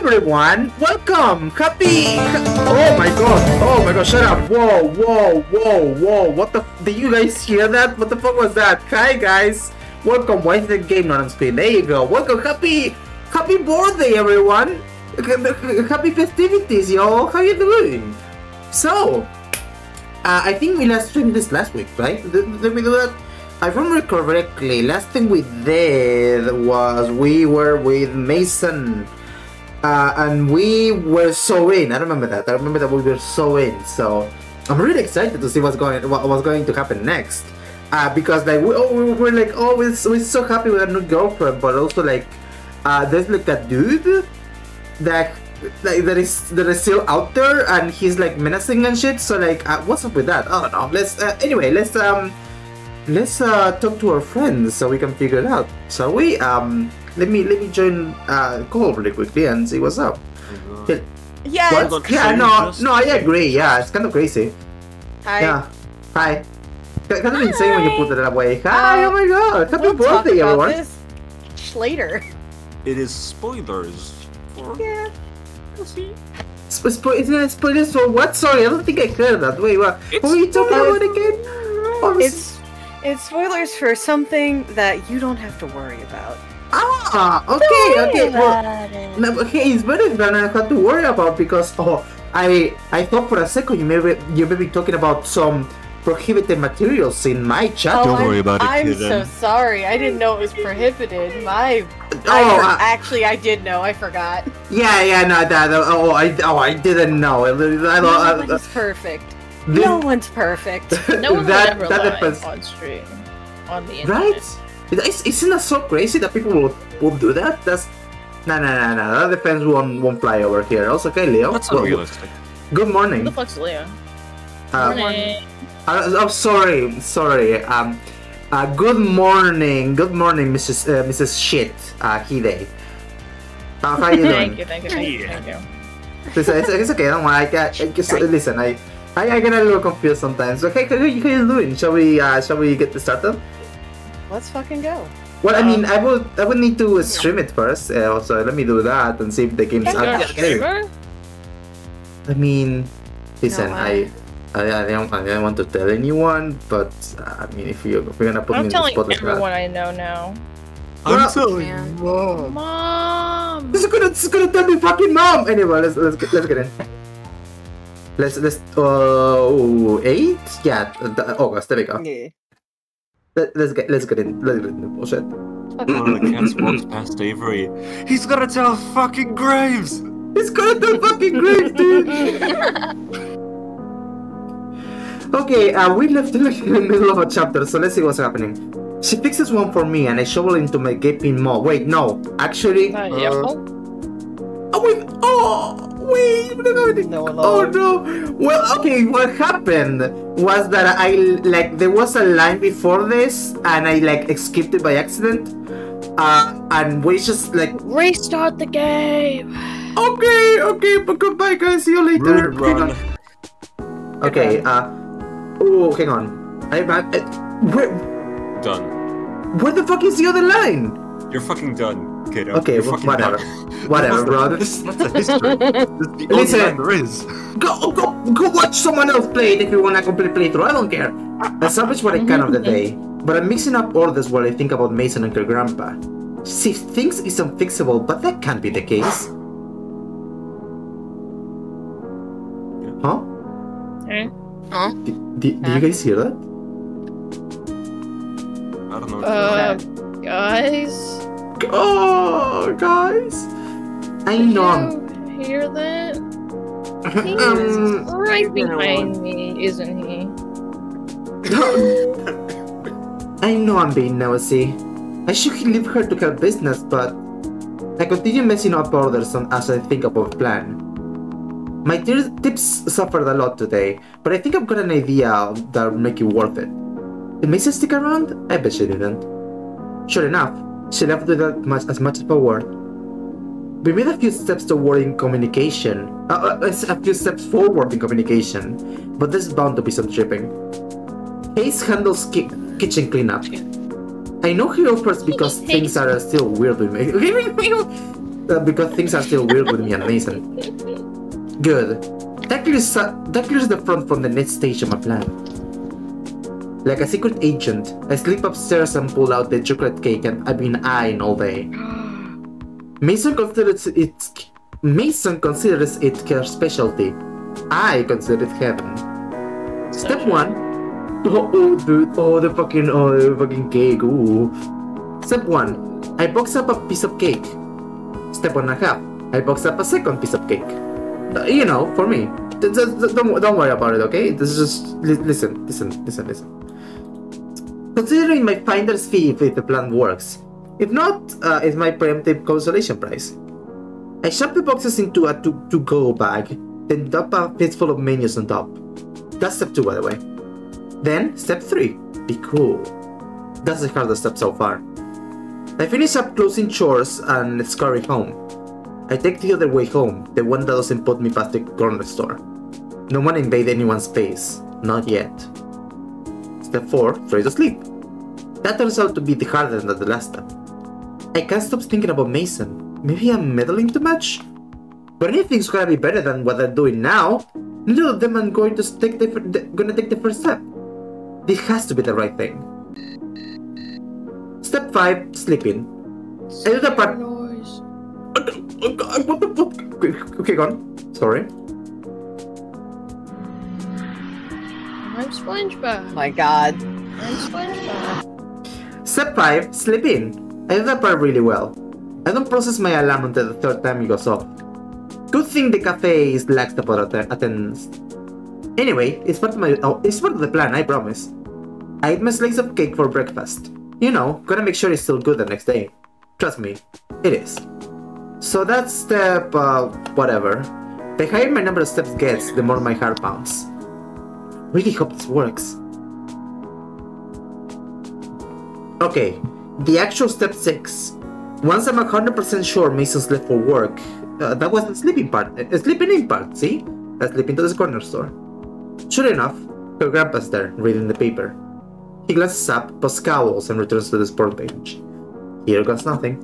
everyone! Welcome! Happy! Oh my god! Oh my god, shut up! Whoa, whoa, whoa, whoa! What the? Did you guys hear that? What the fuck was that? Hi guys! Welcome, why is the game not on screen? There you go! Welcome, happy! Happy birthday everyone! Happy festivities, y'all! How you doing? So, uh, I think we last streamed this last week, right? Did, did we do that? I remember correctly, last thing we did was we were with Mason and we were so in. I remember that. I remember that we were so in. So I'm really excited to see what's going what, what's going to happen next. Uh, because like we, oh, we were like oh we're, we're so happy with our new girlfriend, but also like uh, there's like a dude that like that is that is still out there and he's like menacing and shit. So like uh, what's up with that? I don't know. Let's uh, anyway. Let's um let's uh, talk to our friends so we can figure it out. Shall we? Um, let me let me join uh, call really quickly and see what's up. Yeah. What? Yeah, no, no, I agree. Yeah, it's kind of crazy. Hi. Yeah. Hi. Kind of insane when you put it that way. Hi, Uh, oh my god, happy We'll talk about everyone. this later. It is spoilers for Yeah. Sp- spo- is it spoilers for what? Sorry, I don't think I heard that. Wait, what? It's What were you talking spoilers. about again? Oh, I'm It's it's spoilers for something that you don't have to worry about. Ah, okay, okay. Well, no, but hey, it's better than I had to worry about because oh, I I thought for a second you may be, you may be talking about some prohibited materials in my chat. Don't I'm, worry about it, I'm kid, so then. sorry. I didn't know it was prohibited. My Oh, I uh, actually I did know. I forgot. yeah, yeah, no, that. Oh, I oh I didn't know. I, I, I, No I, one's perfect. Then- No one's perfect. No one that, would ever that lie depends. on stream, on the internet. Right? Is- Isn't that so crazy that people will, will do that? That's no, no, no, no. That defense won't won't fly over here. Also, okay, Leo. That's Well, unrealistic. Good Who morning. the fuck's Leo? Uh, Morning. uh, oh, sorry, sorry. Um, uh, good morning, good morning, Mrs. Uh, Mrs. Shit, uh, Hide. Uh, how are you doing? Thank you, thank you, thank you, thank you. It's, it's, it's okay. Don't worry. I, I, I just, listen, I, I, I get a little confused sometimes. Okay, how, how you how you doing? Shall we, uh, shall we get this started? Let's fucking go. Well, I mean, Um, I would, I would need to stream it first. Uh, also, let me do that and see if the game's You're out. streamer? I mean, listen, No, I, I, I don't, I don't want to tell anyone, but uh, I mean, if you, if you're gonna put me I'm in the telling spot like that, everyone I know now. I'm telling yeah. you, mom. Mom! this is gonna, this is gonna tell me fucking mom. Anyway, let's, let's, get, let's get in. Let's, let's, uh, eight, yeah, uh, August. There we go. Yeah. Let, let's get, let's get in. Let's get in the bullshit. One of the cats walks past Avery. He's gonna tell fucking Graves! It's gonna tell fucking Graves, dude. Okay, uh, we left in the middle of a chapter, so let's see what's happening. She fixes one for me, and I shovel into my gaping maw. Wait, no, actually. Uh, yeah. Uh, oh, Oh wait! Oh wait! No, No, oh no. no! Well, okay. What happened was that I like there was a line before this, and I like skipped it by accident. Uh, and we just like restart the game! okay, okay, but goodbye, guys. See you later. Rude Hang run. on. Okay. Uh. Oh, hang on. I, I, I where Done. where the fuck is the other line? You're fucking done, kiddo. Okay, You're wh- whatever. done. Whatever, bro. That's, that's the history. That's the only Listen. line there is. Go, go, go watch someone else play it if you want to complete playthrough. I don't care. I salvage what I can of the day, but I'm mixing up orders while I think about Mason and her grandpa. She thinks it's unfixable, but that can't be the case. Huh? Eh? D- did, do you guys hear that? I don't know. Uh, guys? Oh, guys! I know. I'm- Did you hear that? He's um, right behind me, isn't he? I know I'm being nosy. I should leave her to her business, but I continue messing up orders on, as I think about a plan. My tips suffered a lot today, but I think I've got an idea that'll make it worth it. Did Mason stick around? I bet she didn't. Sure enough, she left without much, as much as a word. We made a few steps toward in communication, uh, uh, a few steps forward in communication, but there's bound to be some tripping. Hayes handles ki- kitchen cleanup. I know he offers because things are still weird with me. uh, because things are still weird with me and Mason. Good. That clears, uh, that clears the front from the next stage of my plan. Like a secret agent, I slip upstairs and pull out the chocolate cake and I've been eyeing all day. Mason considers it Mason considers it her specialty. I consider it heaven. Step one. Oh, oh, dude. Oh, the fucking, oh, the fucking cake. Ooh. Step one. I box up a piece of cake. Step one and a half. I box up a second piece of cake. Uh, you know, for me. Don't, don't worry about it, okay? This is just li- listen, listen, listen, listen. Considering my finder's fee if the plan works. If not, uh, it's my preemptive consolation prize. I shove the boxes into a to, to go bag, then dump a fistful of menus on top. That's step two, by the way. Then, step three, be cool. That's the hardest step so far. I finish up closing chores and scurry home. I take the other way home, the one that doesn't put me past the corner store. No one invade anyone's space, not yet. Step 4, try to sleep. That turns out to be the harder than the last step. I can't stop thinking about Mason. Maybe I'm meddling too much? But anything's gonna be better than what I'm doing now. Neither of them are going to take the, the gonna take the first step. This has to be the right thing. Step 5, sleeping. I do the part. Noise. What the fuck? Okay, okay, go on. Sorry. I'm SpongeBob. my god. I'm SpongeBob. Step 5, sleep in. I do that part really well. I don't process my alarm until the third time it goes off. Good thing the cafe is lax about atten- attendance. Anyway, it's part of my oh, it's part of the plan, I promise. I eat my slice of cake for breakfast. You know, gotta make sure it's still good the next day. Trust me, it is. So that's step uh, whatever. The higher my number of steps gets, the more my heart pounds. Really hope this works. Okay, the actual step 6. Once I'm 100% sure Mason's left for work, uh, that was the sleeping part, uh, sleeping in part, see? That's sleeping to this corner store. Sure enough, her grandpa's there, reading the paper. He glances up, but scowls and returns to the sport page. Here goes nothing.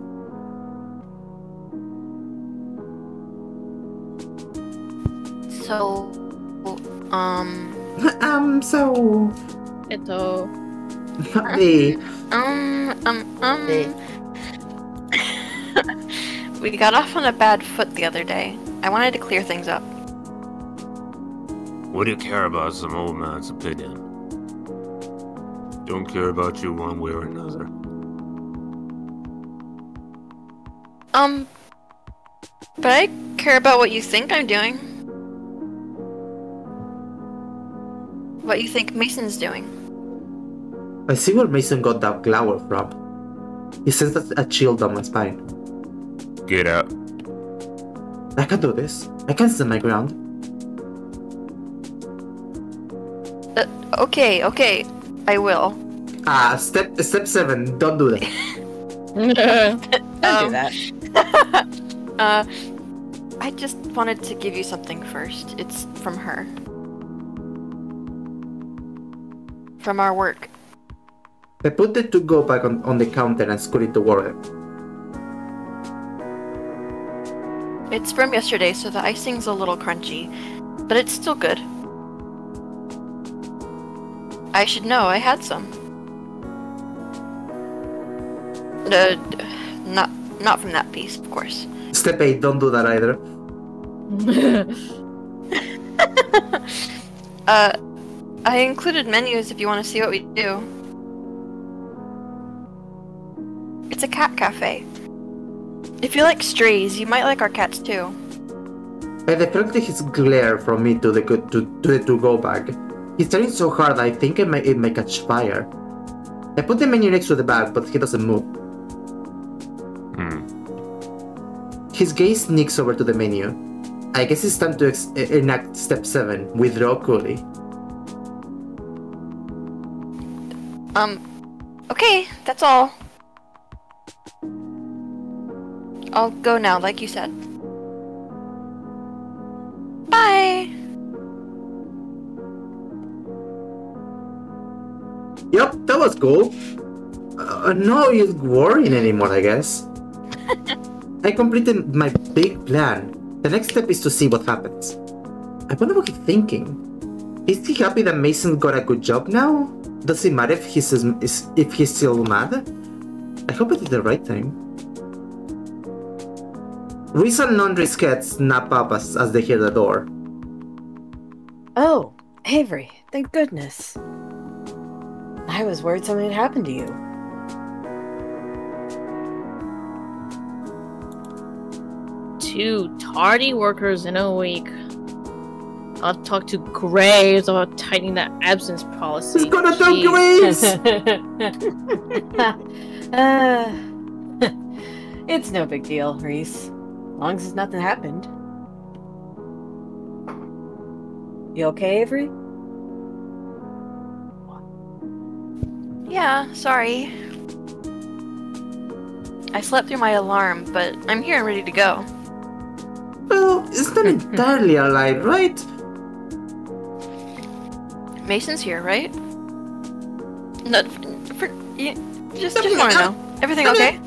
So, um, um, so... Ito. the... um, um, um. Hey. we got off on a bad foot the other day. I wanted to clear things up. What do you care about some old man's opinion? Don't care about you one way or another. Um, but I care about what you think I'm doing. What you think Mason's doing. I see where Mason got that glower from. He sends a a chill down my spine. Get out. I can do this. I can stand my ground. Uh, okay, okay, I will. Ah, step step seven. Don't do that. Don't do Um, that. uh, I just wanted to give you something first. It's from her. From our work. I put the to go back on, on the counter and scoot it toward her. It's from yesterday, so the icing's a little crunchy, but it's still good. I should know, I had some. Uh, not not from that piece, of course. Step eight. Don't do that either. Uh, I included menus if you want to see what we do. It's a cat cafe. If you like strays, you might like our cats too. I deflected his glare from me to the to, to the to go bag. He's staring so hard I think it may, it may catch fire. I put the menu next to the bag, but he doesn't move. Hmm. His gaze sneaks over to the menu. I guess it's time to ex- enact step 7 withdraw coolly. Um, okay, that's all. I'll go now, like you said. Bye! Yep, that was cool. Uh, no use worrying anymore, I guess. I completed my big plan. The next step is to see what happens. I wonder what he's thinking. Is he happy that Mason got a good job now? Does it matter if he's is- if he's still mad? I hope I did the right thing. Reese and Landry's heads snap up as, as they hear the door. Oh, Avery, thank goodness. I was worried something had happened to you. Two tardy workers in a week. I'll talk to Graves about tightening that absence policy. He's gonna do Jeez. Graves! uh, it's no big deal, Reese. Long as nothing happened. You okay, Avery? Yeah, sorry. I slept through my alarm, but I'm here and ready to go. Well, it's not entirely a lie, right? Mason's here, right? No, for, you, just just want to know. Everything okay?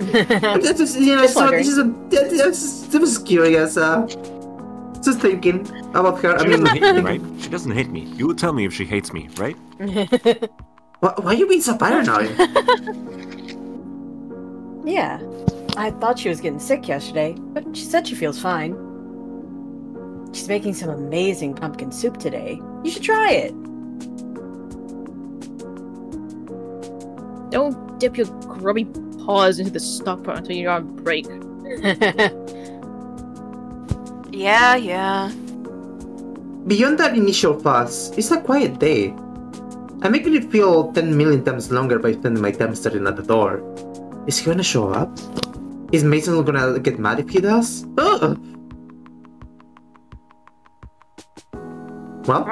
I'm just, just, you know, Just so this is a, I was just, I was curious, uh, just thinking about her. I She mean, doesn't hate me, right? She doesn't hate me. You would tell me if she hates me, right? why, why are you being so paranoid? yeah. I thought she was getting sick yesterday, but she said she feels fine. She's making some amazing pumpkin soup today. You should try it. Don't dip your grubby paws into the stock pot until you're on break. Yeah, yeah. Beyond that initial fuss, it's a quiet day. I'm making it feel 10 million times longer by spending my time staring at the door. Is he gonna show up? Is Mason gonna get mad if he does? Ugh. Well,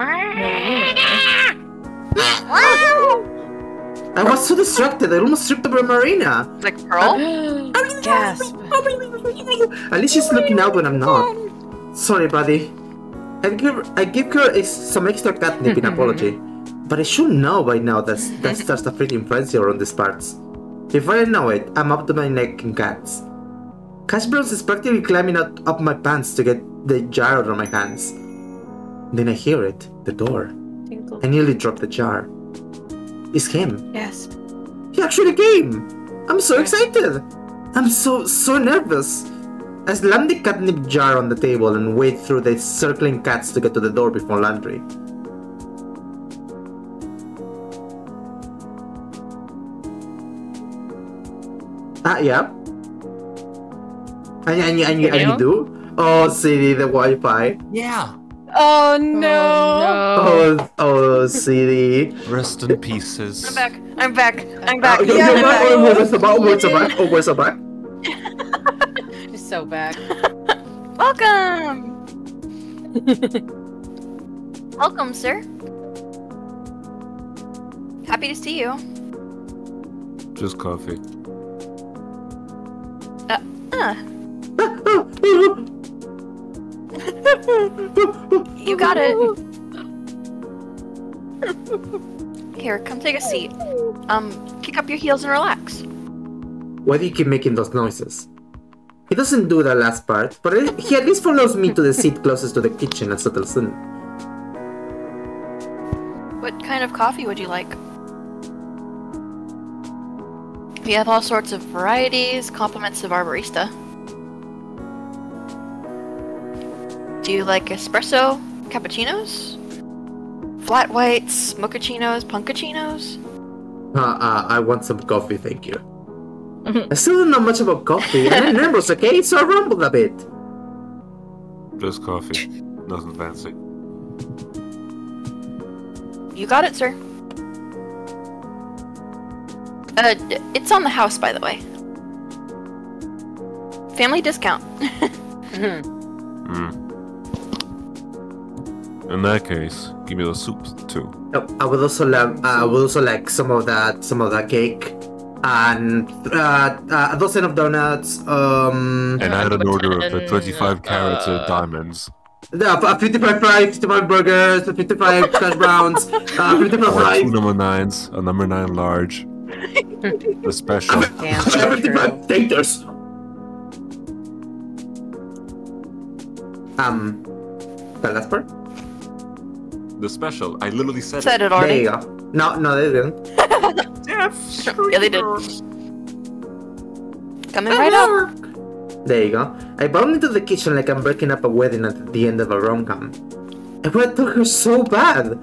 I was so distracted, I almost tripped over Marina. Like Pearl? Gasp. At least she's looking out when I'm not. Sorry, buddy. I give I give her a, some extra catnip in apology, but I should know by now that that starts a freaking frenzy around these parts. Before I know it, I'm up to my neck in cats. Cash Bros is practically climbing out up my pants to get the jar out of my hands. Then I hear it, the door. Tinkle. I nearly dropped the jar. It's him. Yes. He actually came! I'm so excited! I'm so, so nervous! I slam the catnip jar on the table and wade through the circling cats to get to the door before Landry. Ah, yeah? And, and, you- and, and you do? Oh, CD, the Wi-Fi. Yeah. Oh no! Oh, oh, CD. Rest in pieces. I'm back. I'm back. I'm back. yo, Yeah, yo, I'm back. oh, oh, back? Oh, where's the back? Oh, where's the back? Just so back. Welcome. Welcome, sir. Happy to see you. Just coffee. Uh, you got it. Here, come take a seat. Um, kick up your heels and relax. Why do you keep making those noises? He doesn't do the last part, but he at least follows me to the seat closest to the kitchen and settles in. What kind of coffee would you like? We have all sorts of varieties, compliments of our barista. Do you like espresso, cappuccinos? Flat whites, mochachinos, punkachinos? Uh, uh, I want some coffee, thank you. I still don't know much about coffee, and I'm nervous, okay? So I rumbled a bit. Just coffee. Nothing fancy. You got it, sir. Uh, it's on the house, by the way. Family discount. Mhm. In that case, give me the soup too. Oh, I would also like, uh, I would also like some of that, some of that cake, and uh, uh, a dozen of donuts. Um, And I had an order of the 25 carats uh, of diamonds. uh, 55 fries, 55 burgers, 55 hash browns, uh, 55 fries. two number nines, a number nine large. the special. Damn, so true. 55 taters. Um, the last part? The special. I literally said Said it There already. you go. No, no, they didn't. Yeah, they did. Coming right up. There you go. I bound into the kitchen like I'm breaking up a wedding at the end of a rom-com. I would have told her so bad.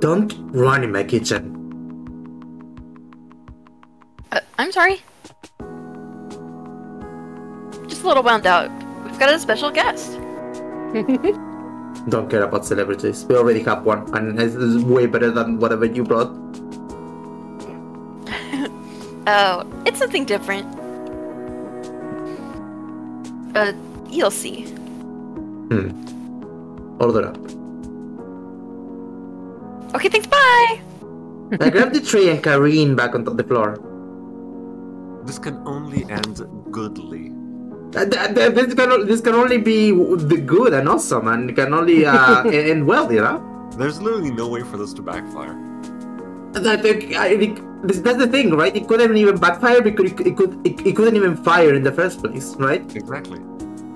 Don't run in my kitchen. Uh, I'm sorry. Just a little wound out. We've got a special guest. Don't care about celebrities. We already have one, and this is way better than whatever you brought. Oh, it's something different. Uh, you'll see. Hmm. Order up. Okay, thanks, bye! I grab the tray and careened back onto the floor. This can only end goodly. Th- th- This can, this can only be the good and awesome, and can only uh, end well, you know. There's literally no way for this to backfire. I think, I think this- that's the thing, right? It couldn't even backfire because it, it could it, it couldn't even fire in the first place, right? Exactly.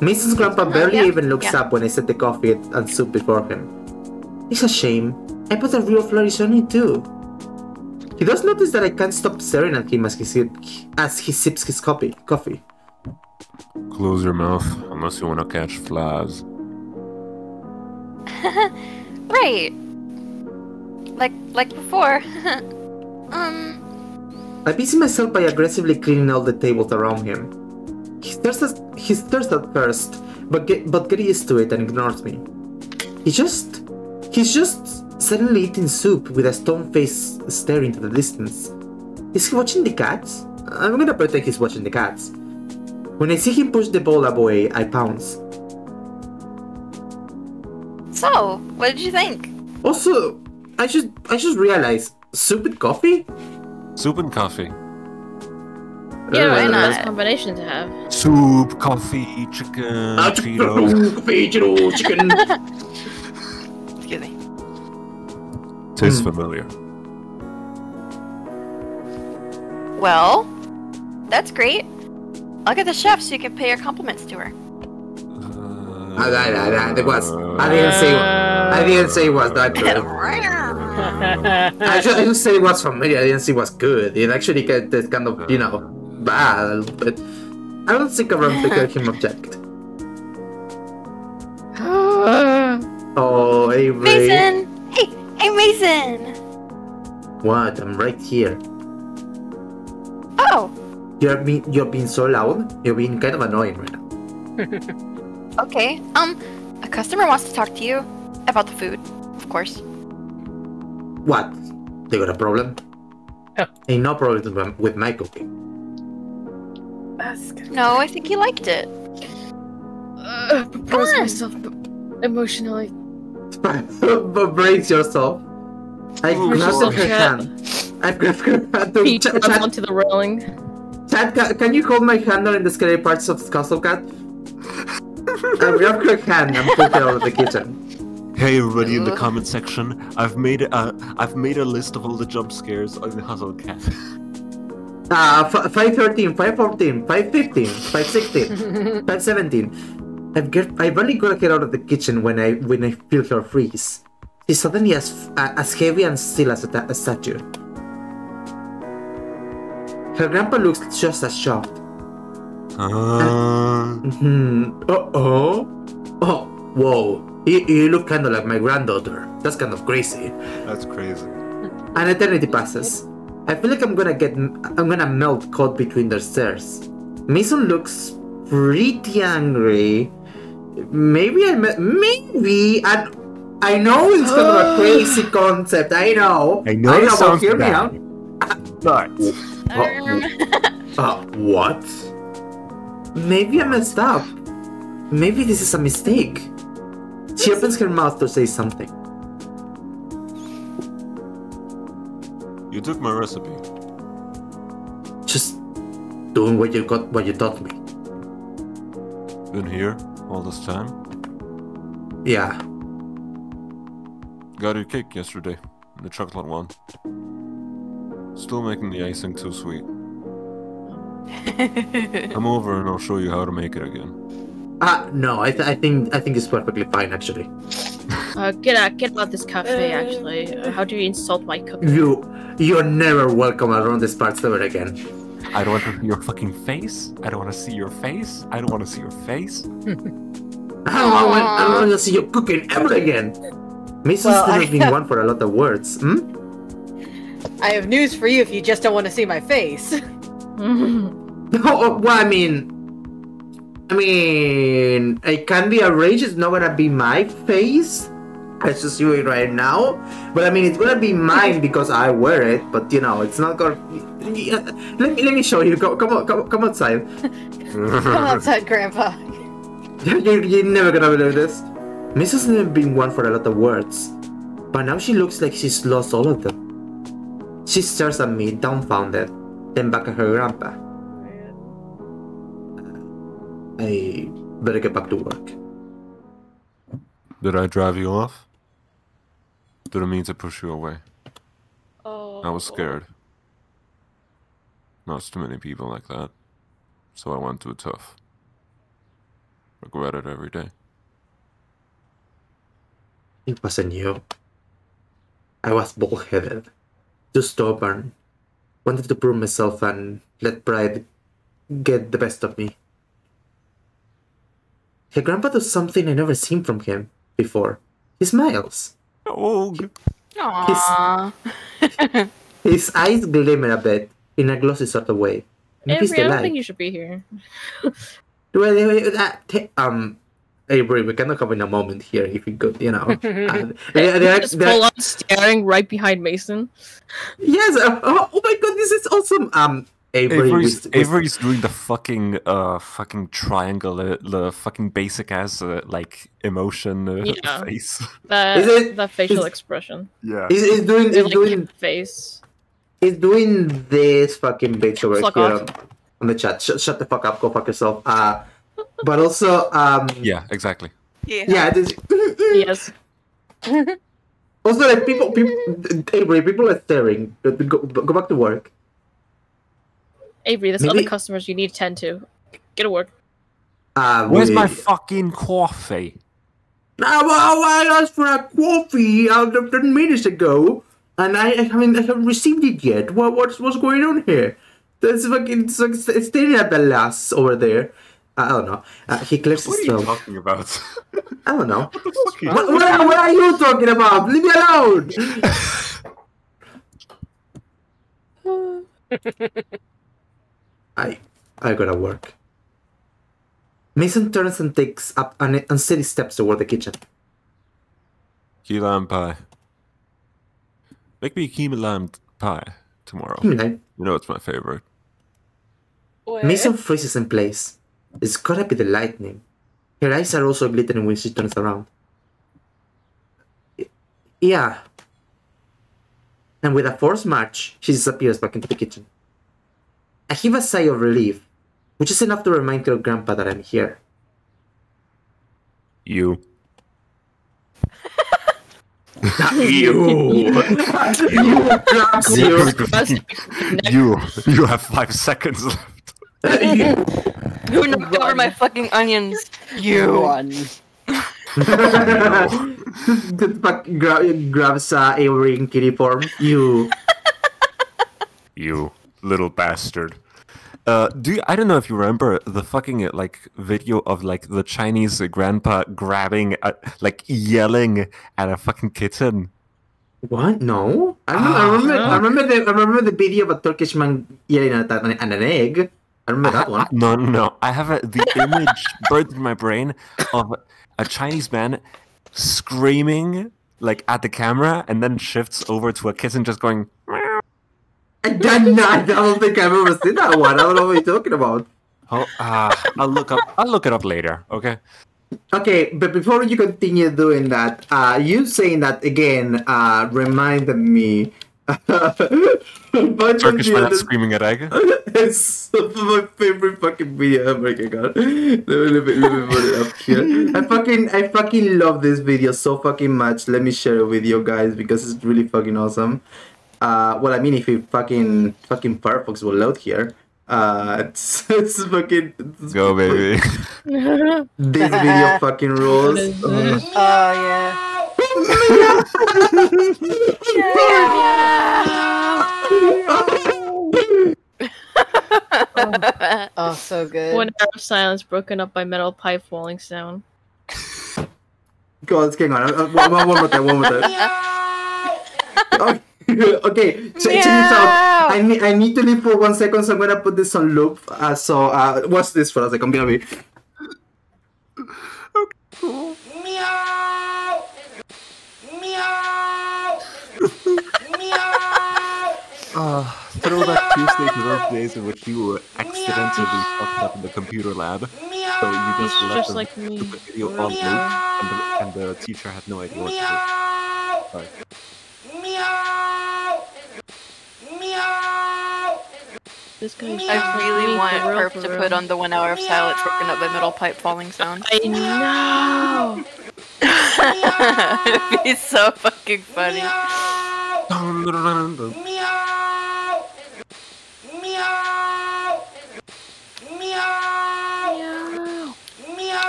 Mrs. Grandpa barely yeah, even looks yeah. up when I set the coffee and soup before him. It's a shame. I put a real flourish on it too. He does notice that I can't stop staring at him as he sip, as he sips his coffee. Coffee. Close your mouth unless you want to catch flies. Right. Like, like before. um, I busy myself by aggressively cleaning all the tables around him. He stares at, he stares at first, but get, but get used to it and ignores me. He just he's just suddenly eating soup with a stone face staring to the distance. Is he watching the cats? I'm gonna pretend he's watching the cats. When I see him push the ball away, I pounce. so, what did you think? Also, I just I just realized soup and coffee. Soup and coffee. Yeah, Uh, why not? Nice combination to have. Soup, coffee, chicken, Ah, Cheetos. coffee, Cheetos, chicken. Excuse me. Tastes Hmm. familiar. Well, that's great. I'll get the chef so you can pay your compliments to her. Nah, nah, nah, it was. I didn't say. I didn't say it was that good. I just, I just said it was familiar. I didn't say it was good. It actually get this kind of you know bad, but I don't think around to get him object. Oh, Avery. Mason! Hey, hey, Mason! What? I'm right here. Oh, You're being you're being so loud. You're being kind of annoying right now. okay. Um, a customer wants to talk to you about the food, of course. What? They got a problem? Oh. Ain't no problem with- with my cooking. That's good. No, I think he liked it. Uh, propose on. myself emotionally. but brace yourself. I Ooh, grabbed sure. her hand. I grabbed her hand. to- He Ch- grabs onto the railing. Chad, ca- can you hold my hand during the scary parts of Hustle Cat? I grabbed her hand and put her out of the kitchen. Hey everybody in the comment section, I've made a I've made a list of all the jump scares on the Hustle Cat. Uh, f- 513, 514, 515, 516, 517. I've, get, I've only got to get out of the kitchen when I when I feel her freeze. She's suddenly as, uh, as heavy and still as a, a statue. Her grandpa looks just as shocked. Uh, Hmm. Uh oh. Oh. Whoa. You, you look kind of like my granddaughter. That's kind of crazy. that's crazy. An eternity passes. I feel like I'm gonna get. I'm gonna melt caught between their stares. Mason looks pretty angry. Maybe I. me- Maybe. And I know it's kind of a crazy concept. I know. I know I it know. But sounds hear me bad. out. But Um, Uh, what? Maybe I messed up. Maybe this is a mistake. She opens her mouth to say something. you took my recipe. Just doing what you got, what you taught me. Been here all this time. Yeah. Got your cake yesterday, the chocolate one. Still making the icing too sweet. Come over and I'll show you how to make it again. Uh, no, I, th- I think I think it's perfectly fine actually. Uh, get out, get out this cafe. Actually, uh, how do you insult my cooking? You you're never welcome around these parts ever again. I don't want to see your fucking face. I don't want to see your face. I don't want to see your face. I don't want I don't want to see you cooking ever again. Mrs. Well, still I- has been one for a lot of words. Hmm? I have news for you if you just don't want to see my face. No, oh, oh, well, I mean, I mean, a candy outrage is not gonna be my face. I just do it right now, but I mean, it's gonna be mine because I wear it. But you know, it's not gonna. Let me let me show you. Go, come on, come, come outside. Come outside, Grandpa. you're, you're never gonna believe this. Miss has been one for a lot of words, but now she looks like she's lost all of them. She stares at me, dumbfounded, then back at her grandpa. Uh, I better get back to work. Did I drive you off? Didn't mean to push you away. oh. I was scared. Not too many people like that. So I went too tough. Regret it every day. It wasn't you. I was bullheaded, too stubborn, wanted to prove myself and let pride get the best of me. Her grandpa does something I never seen from him before. He smiles. Oh, Aww. His eyes glimmer a bit in a glossy sort of way. Maybe it's Avery, the I don't think you should be here. Well, uh, that- um, Avery, we cannot have in a moment here if we could, you know. There- there are- Just there are- full on staring right behind Mason. yes, uh, oh, oh my god, this is awesome. Um, Avery, Avery's, with- with- Avery's doing the fucking uh fucking triangle, uh, the fucking basic ass uh, like emotion uh, Yeah. face. That Is it- that facial is- expression. Yeah. He's, he's doing, They're he's like doing, face. he's doing this fucking bitch over Fuck here off. on, on the chat. Shut, shut the fuck up, go fuck yourself. Uh, but also, um, Yeah, exactly. Yeah. yeah, this, Yes. also like people, people, Avery, people are staring. Go, go, go back to work. Avery, there's Maybe- other customers you need to tend to. Get to work. Uh, Where's we- my fucking coffee? Now, I asked for a coffee out of ten minutes ago, and I, I haven't, I haven't received it yet. What, what's, what's going on here? There's fucking it's like st- staring at the lass over there. I don't know. Uh, he clears What his are you talking about? I don't know. what the fuck are you What, what, are- what are you talking about? Leave me alone. I, I gotta work. Mason turns and takes up un- unsteady steps toward the kitchen. Key lime pie. Make me a key lime pie tomorrow. I- You know it's my favorite. Mason freezes in place. It's gotta be the lightning. Her eyes are also glittering when she turns around. Yeah. And with a forced march, she disappears back into the kitchen. I heave a sigh of relief, which is enough to remind her grandpa that I'm here. You. you! you grabs you! you. You have five seconds left. you. Who knocked over my fucking onions? You. Run. the fuck gra- grabs uh, Avery in kitty form. You. You little bastard. Uh, do you, I don't know if you remember the fucking uh, like video of like the Chinese grandpa grabbing, uh, like yelling at a fucking kitten. What? No. I remember. I remember. I remember the. I remember the video of a Turkish man yelling at, an, at an egg. I remember that one. No, no, no. I have a, the image birthed in my brain of a Chinese man screaming like at the camera, and then shifts over to a kitten just going. I don't, I don't think I've ever seen that one. I don't know what you're talking about. Oh, ah, I'll look up. I'll look it up later. Okay. Okay, but before you continue doing that, uh, you saying that again uh, reminded me. A bunch of Turkish man other- screaming at egg. it's my favorite fucking video ever. Oh my god. Let me, let me, let me put it up here. I fucking I fucking love this video so fucking much. Let me share it with you guys because it's really fucking awesome. Uh, well, I mean, if you fucking fucking Firefox will load here. Uh, it's, it's fucking. it's- Go, baby. This video fucking rules. is Uh. Oh yeah. Oh, so good. One hour of silence broken up by metal pipe falling sound. Go on, let's hang on. Uh, one, one, one more time, one more time. Okay, okay, so check this out. I need, I need to leave for one second, so I'm gonna put this on loop. Uh, so, uh, watch this for a second, baby. Uh, throwback Tuesday to those days in which you were accidentally fucked up in the computer lab. So you just It's left just the like me. stupid video on loop, and the, and the teacher had no idea what to do. Sorry. This guy's I really want for real, Herb for to put on the one hour of silence broken up by metal pipe falling sound. I know. It'd be so fucking funny. Dun, dun, dun, dun, dun.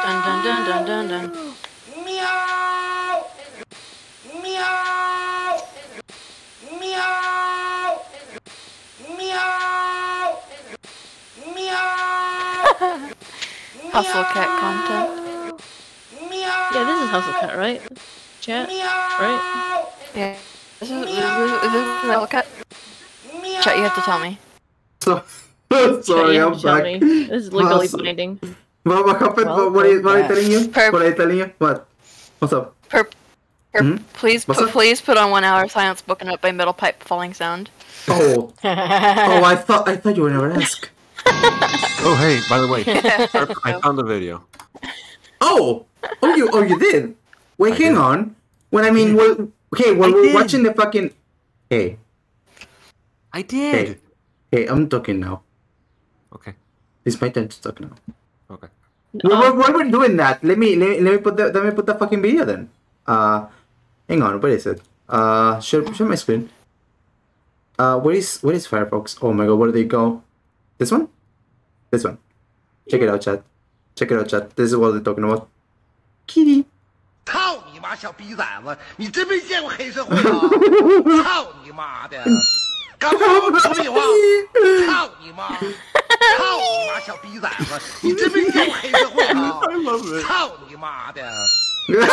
Dun dun dun dun dun dun. Hustle cat content. Yeah, this is Hustle Cat, right? Chat, right? Yeah. This is, this is, is this hustle cat? Chat, you have to tell me. So, sorry, you I'm have to tell back. me. This is legally Hustle. binding. What, what happened? Well, what, what, are you, what are you telling you? Perp. What are you telling you? What? What's up? Perp. Perp. Hmm? Please, What's put, up? please put on one hour of silence broken up by metal pipe falling sound. Oh, oh, I thought I thought you would never ask. Oh, hey, by the way, I found the video. Oh, oh, you, oh, you did. Wait, I hang did. on. When I mean, well, okay, when I we're did. watching the fucking, hey, I did. hey, hey, I'm talking now. Okay, It's my turn to talk now. okay. While, Um, while we're doing that, let me let me, let me put the let me put the fucking video then. Uh, hang on, where is it? Uh, share show my screen. Uh, where is where is Firefox? Oh my god, where did they go? This one? This one. Check it out, chat. Check it out, chat. This is what they're talking about. Kitty. 操你妈小逼崽子！你真没见过黑社会啊！操你妈的！刚才我说屁话！操你妈！操你妈小逼崽子！你真没见过黑社会啊！操你妈的！ this,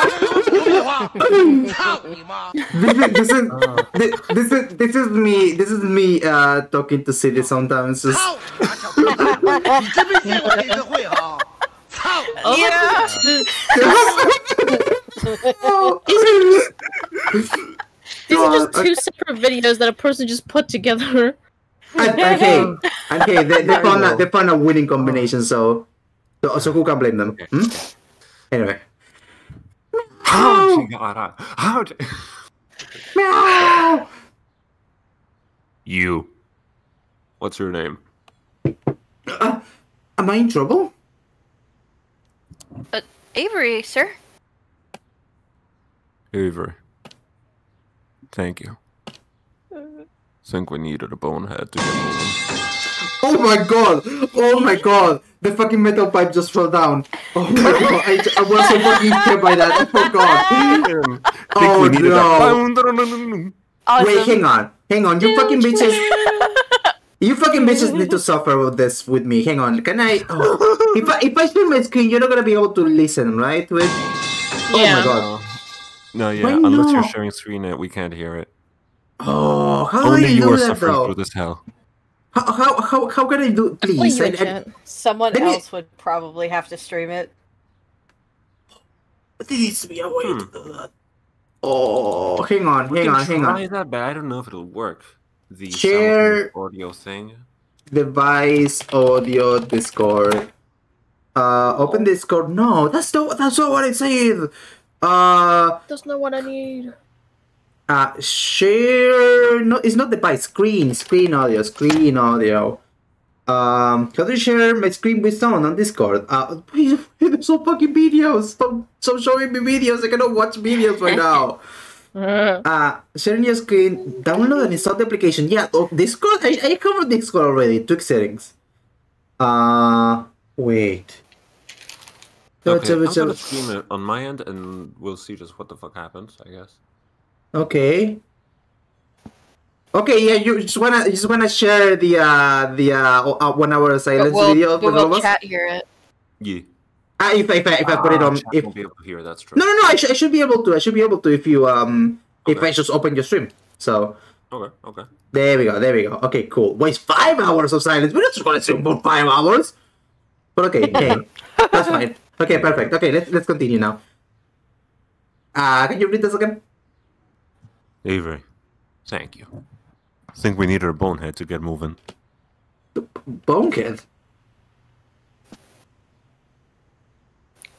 is, ah. this, is, this is this is me this is me uh talking to city sometimes just... These are just two separate videos that a person just put together. Okay, okay, they, they found a, they found a winning combination, so so, so who can blame them? Hmm? Anyway. How'd you got out? How'd you... meow. You. What's your name? Uh, am I in trouble? Uh, Avery, sir. Avery. Thank you. Think we needed a bonehead to get moving. Oh my god! Oh my god! The fucking metal pipe just fell down. Oh my god! I, I was so fucking scared by that. Oh I forgot. Oh we needed no! Awesome. Wait, hang on, hang on. You fucking bitches. You fucking bitches need to suffer with this with me. Hang on. Can I? Oh. If I if I share my screen, you're not gonna be able to listen, right? With oh Yeah. my god. No, yeah, Why unless you're sharing screen, we can't hear it. Oh, how do Only I you do are that suffering though? through this hell. How, how how how can I do? Please, you I, I. Someone Let me- else would probably have to stream it. there needs to be a way Hmm. to do that. Oh, hang on, We hang can on, hang try on. that, but I don't know if it'll work. The Share- audio thing. Device, audio, Discord. Uh, open Discord. No, that's not that's not what I said. Uh, That's not what I need. Uh, share. No, it's not device. Screen, screen audio, screen audio. Um, how do you share my screen with someone on Discord? Uh, wait, there's so fucking videos. Stop, stop showing me videos. I cannot watch videos right now. Uh, sharing your screen, download and install the application. Yeah, oh, Discord. I, I covered Discord already. Tweak settings. Uh, wait. Okay, I'm gonna what's- stream it on my end, and we'll see just what the fuck happens. I guess. Okay. Okay, yeah, you just wanna you just wanna share the uh the uh, uh one hour silence we'll, video but with all of we'll us? chat hear it. Yeah. Ah, if, if I if I put it Ah, on chat if won't be able to hear. That's true. no no no I, sh- I should be able to I should be able to if you um if I just open your stream. So Okay. Okay. there we go, there we go. Okay, cool. Waste five hours of silence. We're not just gonna stream for five hours. But okay, hey, that's fine. Okay, perfect. Okay, let's let's continue now. Uh, can you read this again? Avery, thank you. I think we need our bonehead to get moving. The bonehead.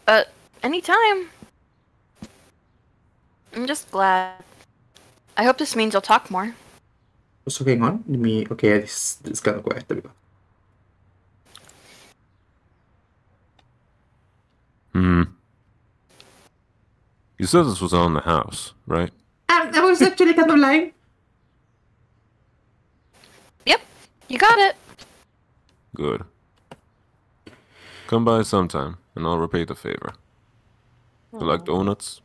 But anytime. I'm just glad. I hope this means you'll talk more. So hang on. Let me. Okay, this this is kind of quiet. There we go. Hmm. You said this was on the house, right? Um, I was actually kind of lying. Yep, you got it. Good. Come by sometime, and I'll repay the favor. You like donuts?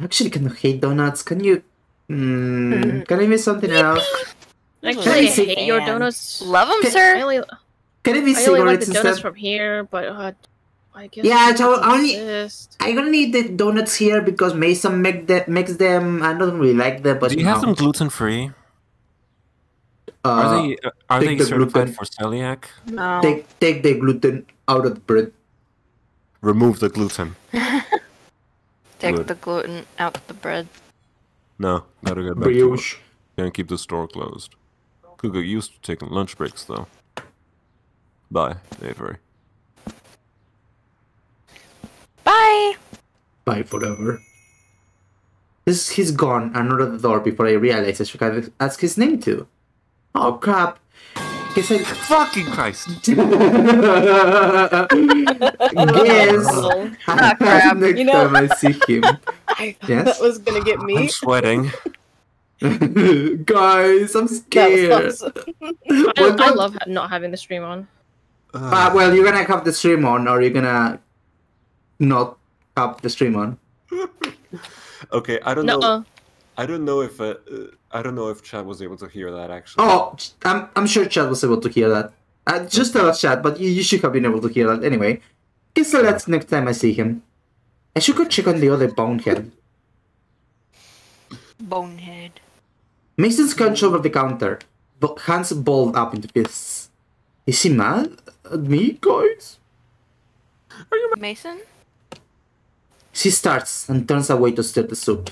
I actually kind of hate donuts. Can you? Mm, can I miss something else? Actually, I Let hate your donuts. Love them, Okay. I sir. only, Can I miss I only like cigarettes the donuts instead? from here, but uh, I guess. Yeah, it so doesn't only- exist. I'm gonna need the donuts here because Mason make the, makes them. I don't really like them, but Do you have know, them gluten free? Uh, Are they are they the certified gluten. for celiac? No. take take the gluten out of the bread? Remove the gluten. Take Good. the gluten out of the bread. No, gotta get back to work. Brioche. Can't keep the store closed. Could get used to taking lunch breaks though. Bye, Avery. Bye. Bye forever. This he's gone and not at the door before I realize I should have ask his name too. Oh crap! He said, Fucking Christ! "Guess." Ah, crap. Next You know- time I see him, I thought Yes? that was gonna get me. I'm me. sweating. guys, I'm scared. awesome. I, I love not having the stream on. Uh, well, you're gonna have the stream on, or you're gonna not up the stream on. okay, I don't No, know. I don't know if uh, uh, I don't know if Chad was able to hear that actually. Oh, I'm, I'm sure Chad was able to hear that. Uh, just tell us, Chad, but you, you should have been able to hear that anyway. Guess so that's next time I see him. I should go check on the other bonehead. Bonehead. Mason's crouched over the counter, but hands balled up into fists. Is he mad at me, guys? Are you Mason? She starts and turns away to stir the soup.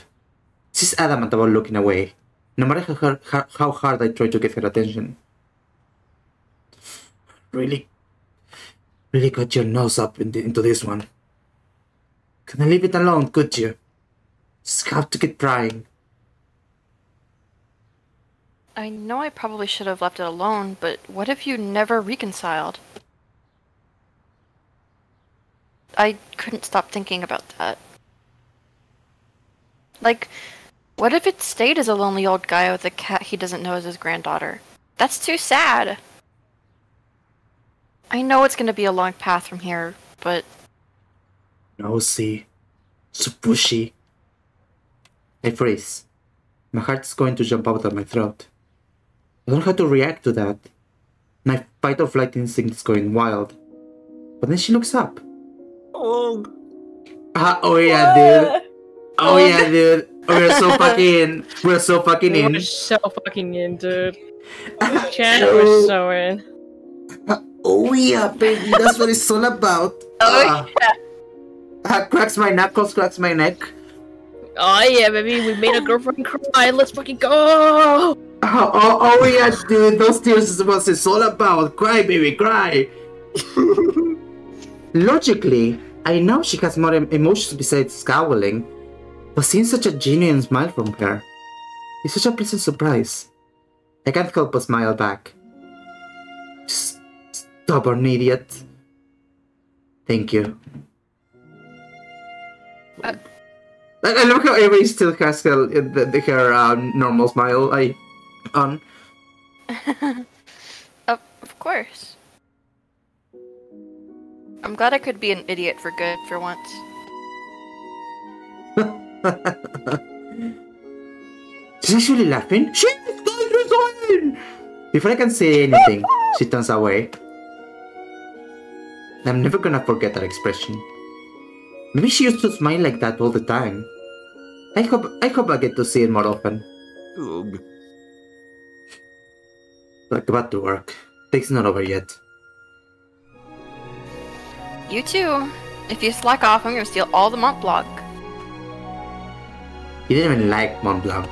She's adamant about looking away, no matter how hard, how, how hard I try to get her attention. Really, really got your nose up in the, into this one. Can I leave it alone, could you? Just have to get trying. I know I probably should have left it alone, but what if you never reconciled? I couldn't stop thinking about that. Like, what if it stayed as a lonely old guy with a cat he doesn't know is his granddaughter? That's too sad. I know it's gonna be a long path from here, but Nosy. see. pushy. I freeze. My heart's going to jump out of my throat. I don't know how to react to that. My fight or flight instinct is going wild. But then she looks up. Oh, Ah, oh yeah, dude. Oh yeah, dude. We're so fucking. We're so fucking we're in. so fucking in, dude. Chad, we're so in. Oh yeah, baby. That's what it's all about. Oh, Ah. Ah, cracks my knuckles, cracks my neck. Oh yeah, baby, we made a girlfriend cry. Let's fucking go. Oh, oh, oh yeah, dude. Those tears is what it's all about. Cry, baby, cry. Logically, I know she has more emotions besides scowling, but seeing such a genuine smile from her is such a pleasant surprise. I can't help but smile back. S- Stubborn idiot. Thank you. Uh, I, I love how Avery still has her, the, the, her um, normal smile I, on. of course. I'm glad I could be an idiot for good for once. She's actually laughing. She's going, she's going! Before I can say anything, she turns away. I'm never gonna forget that expression. Maybe she used to smile like that all the time. I hope I hope I get to see it more often. Ugh. Like about to work. Things not over yet. You too. If you slack off, I'm gonna steal all the Mont Blanc. You didn't even like Mont Blanc.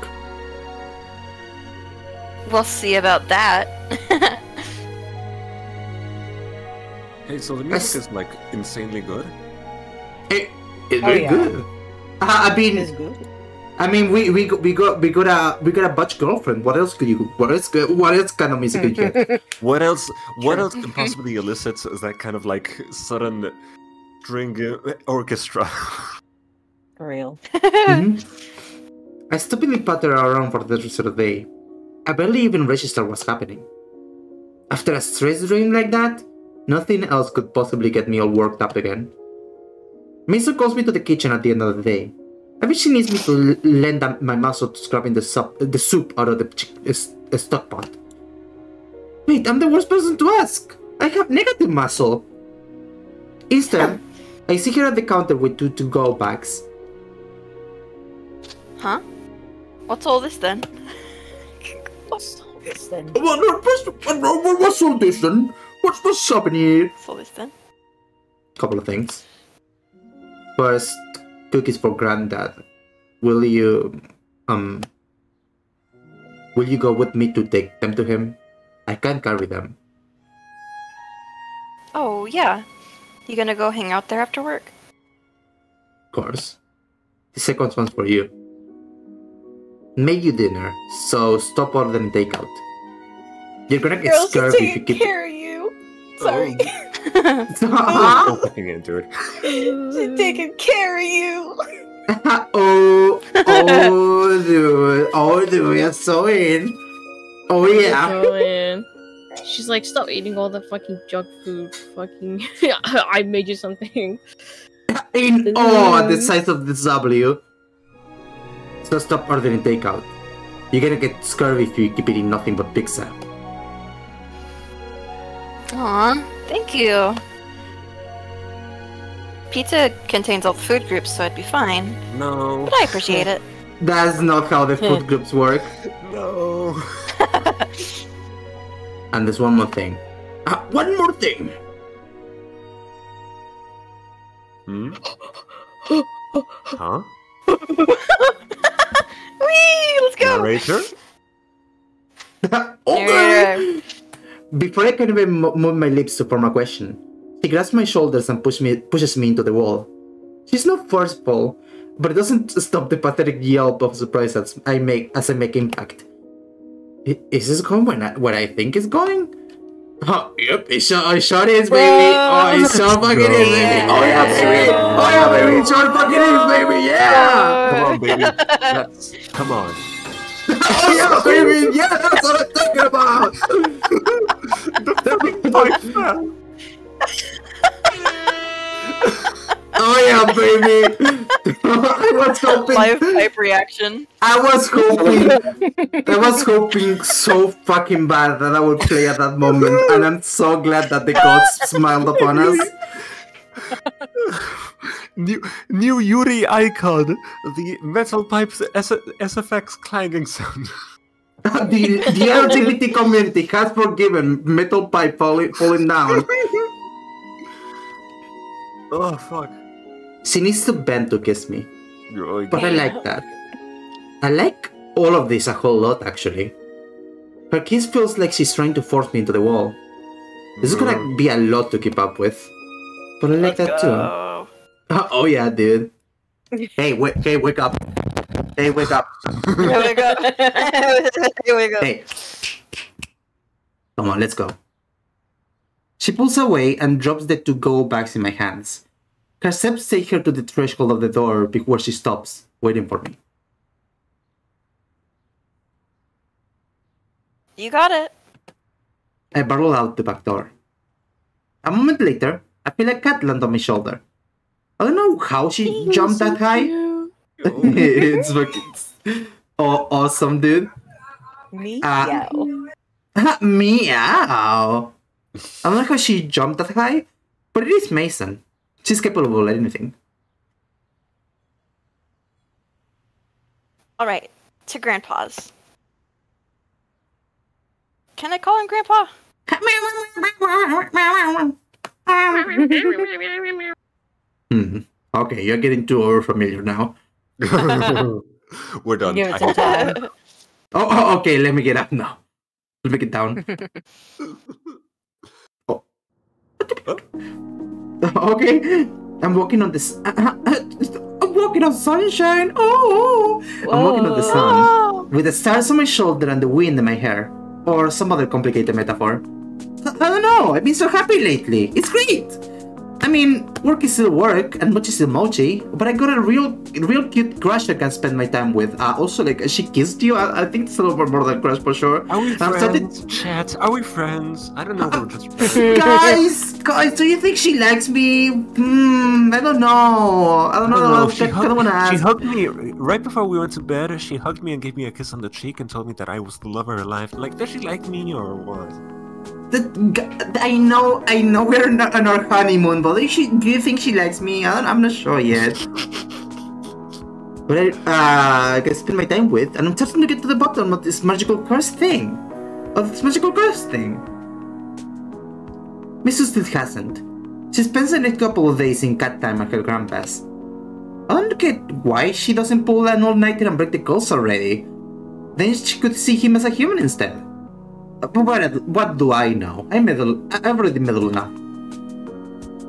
We'll see about that. Hey, so the That's- music is like insanely good. It, it's Oh, very yeah. good. Uh, I mean, It's good. I mean, we we we got we got a we got a Butch girlfriend. What else could you? What else? What else kind of music could you get? What else? What else can possibly elicits that kind of like sudden string orchestra? For real. Mhm. I stupidly pattered around for the rest of the day. I barely even registered what's happening. After a stress dream like that, nothing else could possibly get me all worked up again. Miso calls me to the kitchen at the end of the day. I bet she needs me to lend my muscle to scrubbing the, sup- the soup out of the ch- uh, stock pot. Wait, I'm the worst person to ask. I have negative muscle. Instead, I see her at the counter with two to-go bags. huh? What's all this then? What's all this then? What, what's, what, what's all this then? What's, what's happening here? What's all this then? Couple of things. First, cookies for granddad. Will you, um, will you go with me to take them to him? I can't carry them. Oh, yeah. You gonna go hang out there after work? Of course. The second one's for you. Made you dinner, so stop ordering takeout. You're gonna get Girls, scurvy if you taking keep. care of you. Sorry. Oh, fucking into it. She's taking care of you. oh, oh, dude, oh, dude, you're so in. Oh yeah. Go in. She's like, stop eating all the fucking junk food. Fucking, I made you something. In oh, the size of this W. So stop ordering takeout. You're gonna get scurvy if you keep eating nothing but pizza. Aw, thank you. Pizza contains all the food groups, so I'd be fine. No, But I appreciate it. That's not how the food groups work. no. And there's one more thing. Ah, one more thing. Hmm? Huh? Whee! Let's go! Narrator? okay. Before I can even move my lips to form a question, she grabs my shoulders and push me, pushes me into the wall. She's not forceful, but it doesn't stop the pathetic yelp of surprise as I make as I make impact. I- Is this going where I, where I think it's going? Oh, yep, it sure, it sure is, baby. Oh, it sure fucking is, baby. Oh, yeah, baby. Oh, yeah, baby. It sure fucking is, baby. Yeah. Come on, baby. Let's, come on. Oh, yeah, baby. Yeah, that's what I'm talking about. Oh yeah, baby! I was hoping. Live pipe reaction. I was hoping. I was hoping so fucking bad that I would play at that moment, and I'm so glad that the gods smiled upon us. New, new Yuri icon. The metal pipes S- SFX clanging sound. the the LGBT community has forgiven metal pipe falling falling down. oh fuck. She needs to bend to kiss me, but I like that. I like all of this a whole lot, actually. Her kiss feels like she's trying to force me into the wall. This is gonna be a lot to keep up with, but I like that too. Oh. Yeah, dude. Hey, wait, hey, wake up. Hey, wake up. Here we go. Here we go. Hey. Come on, let's go. She pulls away and drops the two gold bags in my hands. Her steps take her to the threshold of the door before she stops, waiting for me. You got it. I barrel out the back door. A moment later, I feel like cat landed on my shoulder. I don't know how she jumped that high. it's fucking oh, awesome, dude. Meow. Ah. yeah. Meow. I don't know how she jumped that high, but it is Mason. She's capable of anything. All right, to Grandpa's. Can I call him Grandpa? Hmm. Okay, you're getting too over familiar now. We're done. Give it I some hope- time. Oh, oh, okay, let me get up now. Let me get down. oh. Okay, I'm walking on this. Uh, uh, uh, I'm walking on sunshine. Oh, oh, oh, I'm walking on the sun Oh, with the stars on my shoulder and the wind in my hair, or some other complicated metaphor. I, I don't know. I've been so happy lately. It's great. I mean, work is still work and mochi is still mochi, but I got a real, real cute crush I can spend my time with. Uh, also, like, she kissed you. I, I think it's a little bit more than crush for sure. Are we starting- friends? Chat, are we friends? I don't know. We're just friends. guys, guys, do you think she likes me? Hmm, I don't know. I don't I know. don't know. I She, kind of want to hugged, she hugged me right before we went to bed. She hugged me and gave me a kiss on the cheek and told me that I was the love of her life. Like, does she like me or what? That, I know, I know we're not on our honeymoon, but she, do you think she likes me? I I'm not sure yet. But I, uh, I can spend my time with, and I'm starting to get to the bottom of this magical curse thing. Of this magical curse thing. Mrs. still hasn't. She spends the next couple of days in cat time at her grandpa's. I don't get why she doesn't pull an all-nighter and break the curse already. Then she could see him as a human instead. What, what do I know? I meddle. I- I've already meddled enough.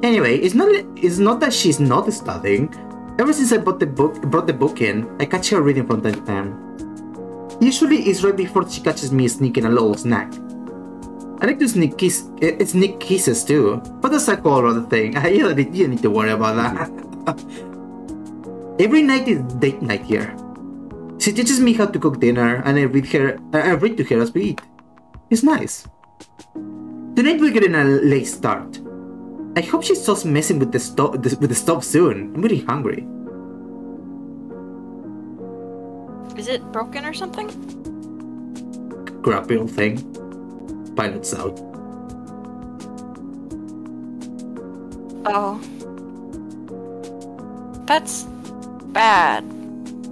Anyway, it's not it's not that she's not studying. Ever since I bought the book brought the book in, I catch her reading from time to time. Usually it's right before she catches me sneaking a little snack. I like to sneak kiss eh, sneak kisses too, but that's a whole other thing. You don't need, you don't need to worry about that. Every night is date night here. She teaches me how to cook dinner, and I read her. I read to her as we eat. It's nice. Tonight we're getting a late start. I hope she stops messing with the stove with the stove soon. I'm really hungry. is it broken or something? Grumpy old thing. Pilot's out. Oh. That's bad,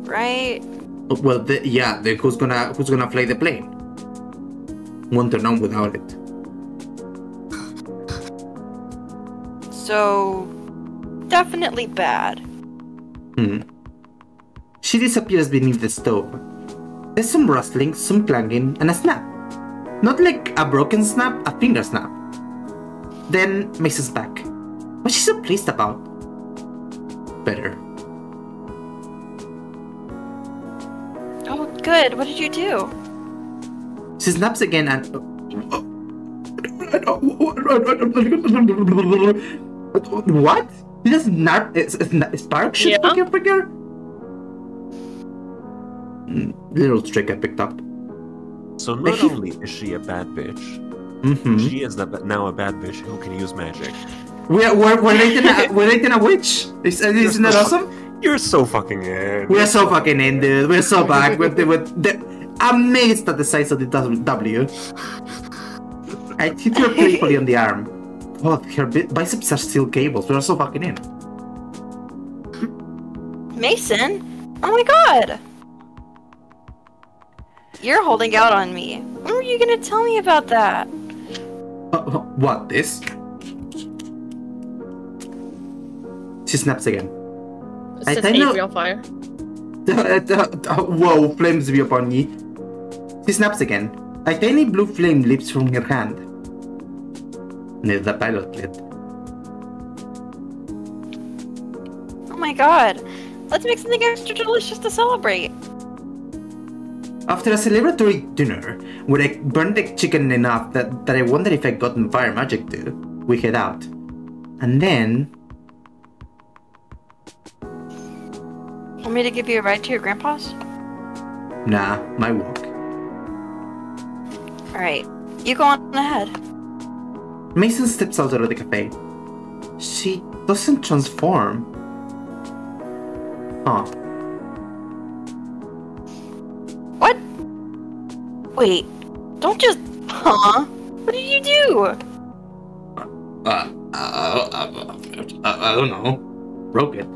right? Well, the, yeah. Then who's gonna who's gonna fly the plane? Won't turn on without it. So, definitely bad. Hmm. She disappears beneath the stove. There's some rustling, some clanging, and a snap. Not like a broken snap, a finger snap. Then Mason's back. What's she so pleased about? Better. Oh, good. What did you do? She snaps again and. What? Did just snap? Spark shoot Yeah. figure figure? Little trick I picked up. So not he- only is she a bad bitch, Mm-hmm. she is the, now a bad bitch who can use magic. We're, we're, we're dating a, we're dating a witch. Is, isn't that awesome? You're so fucking in. We're so fucking in, dude. We're so back with the, with the amazed at the size of the W. I hit her playfully on the arm. God, her bi- biceps are still cables. We're so fucking in. Mason? Oh my god! You're holding out on me. When were you gonna tell me about that? Uh, what, this? She snaps again. It I says don't know- Avery on fire. Whoa, flames be upon me. She snaps again. A tiny blue flame leaps from her hand. Near the pilot lid. Oh my god. Let's make something extra delicious to celebrate. After a celebratory dinner, where I burned the chicken enough that, that I wondered if I gotten fire magic too, we head out. And then. Want me to give you a ride to your grandpa's? Nah, my walk. Alright, you go on ahead. Mason steps out of the cafe. She doesn't transform. Huh. What? Wait. Don't just. Huh? What did you do? Uh, uh, uh, uh, I don't know. Broke it.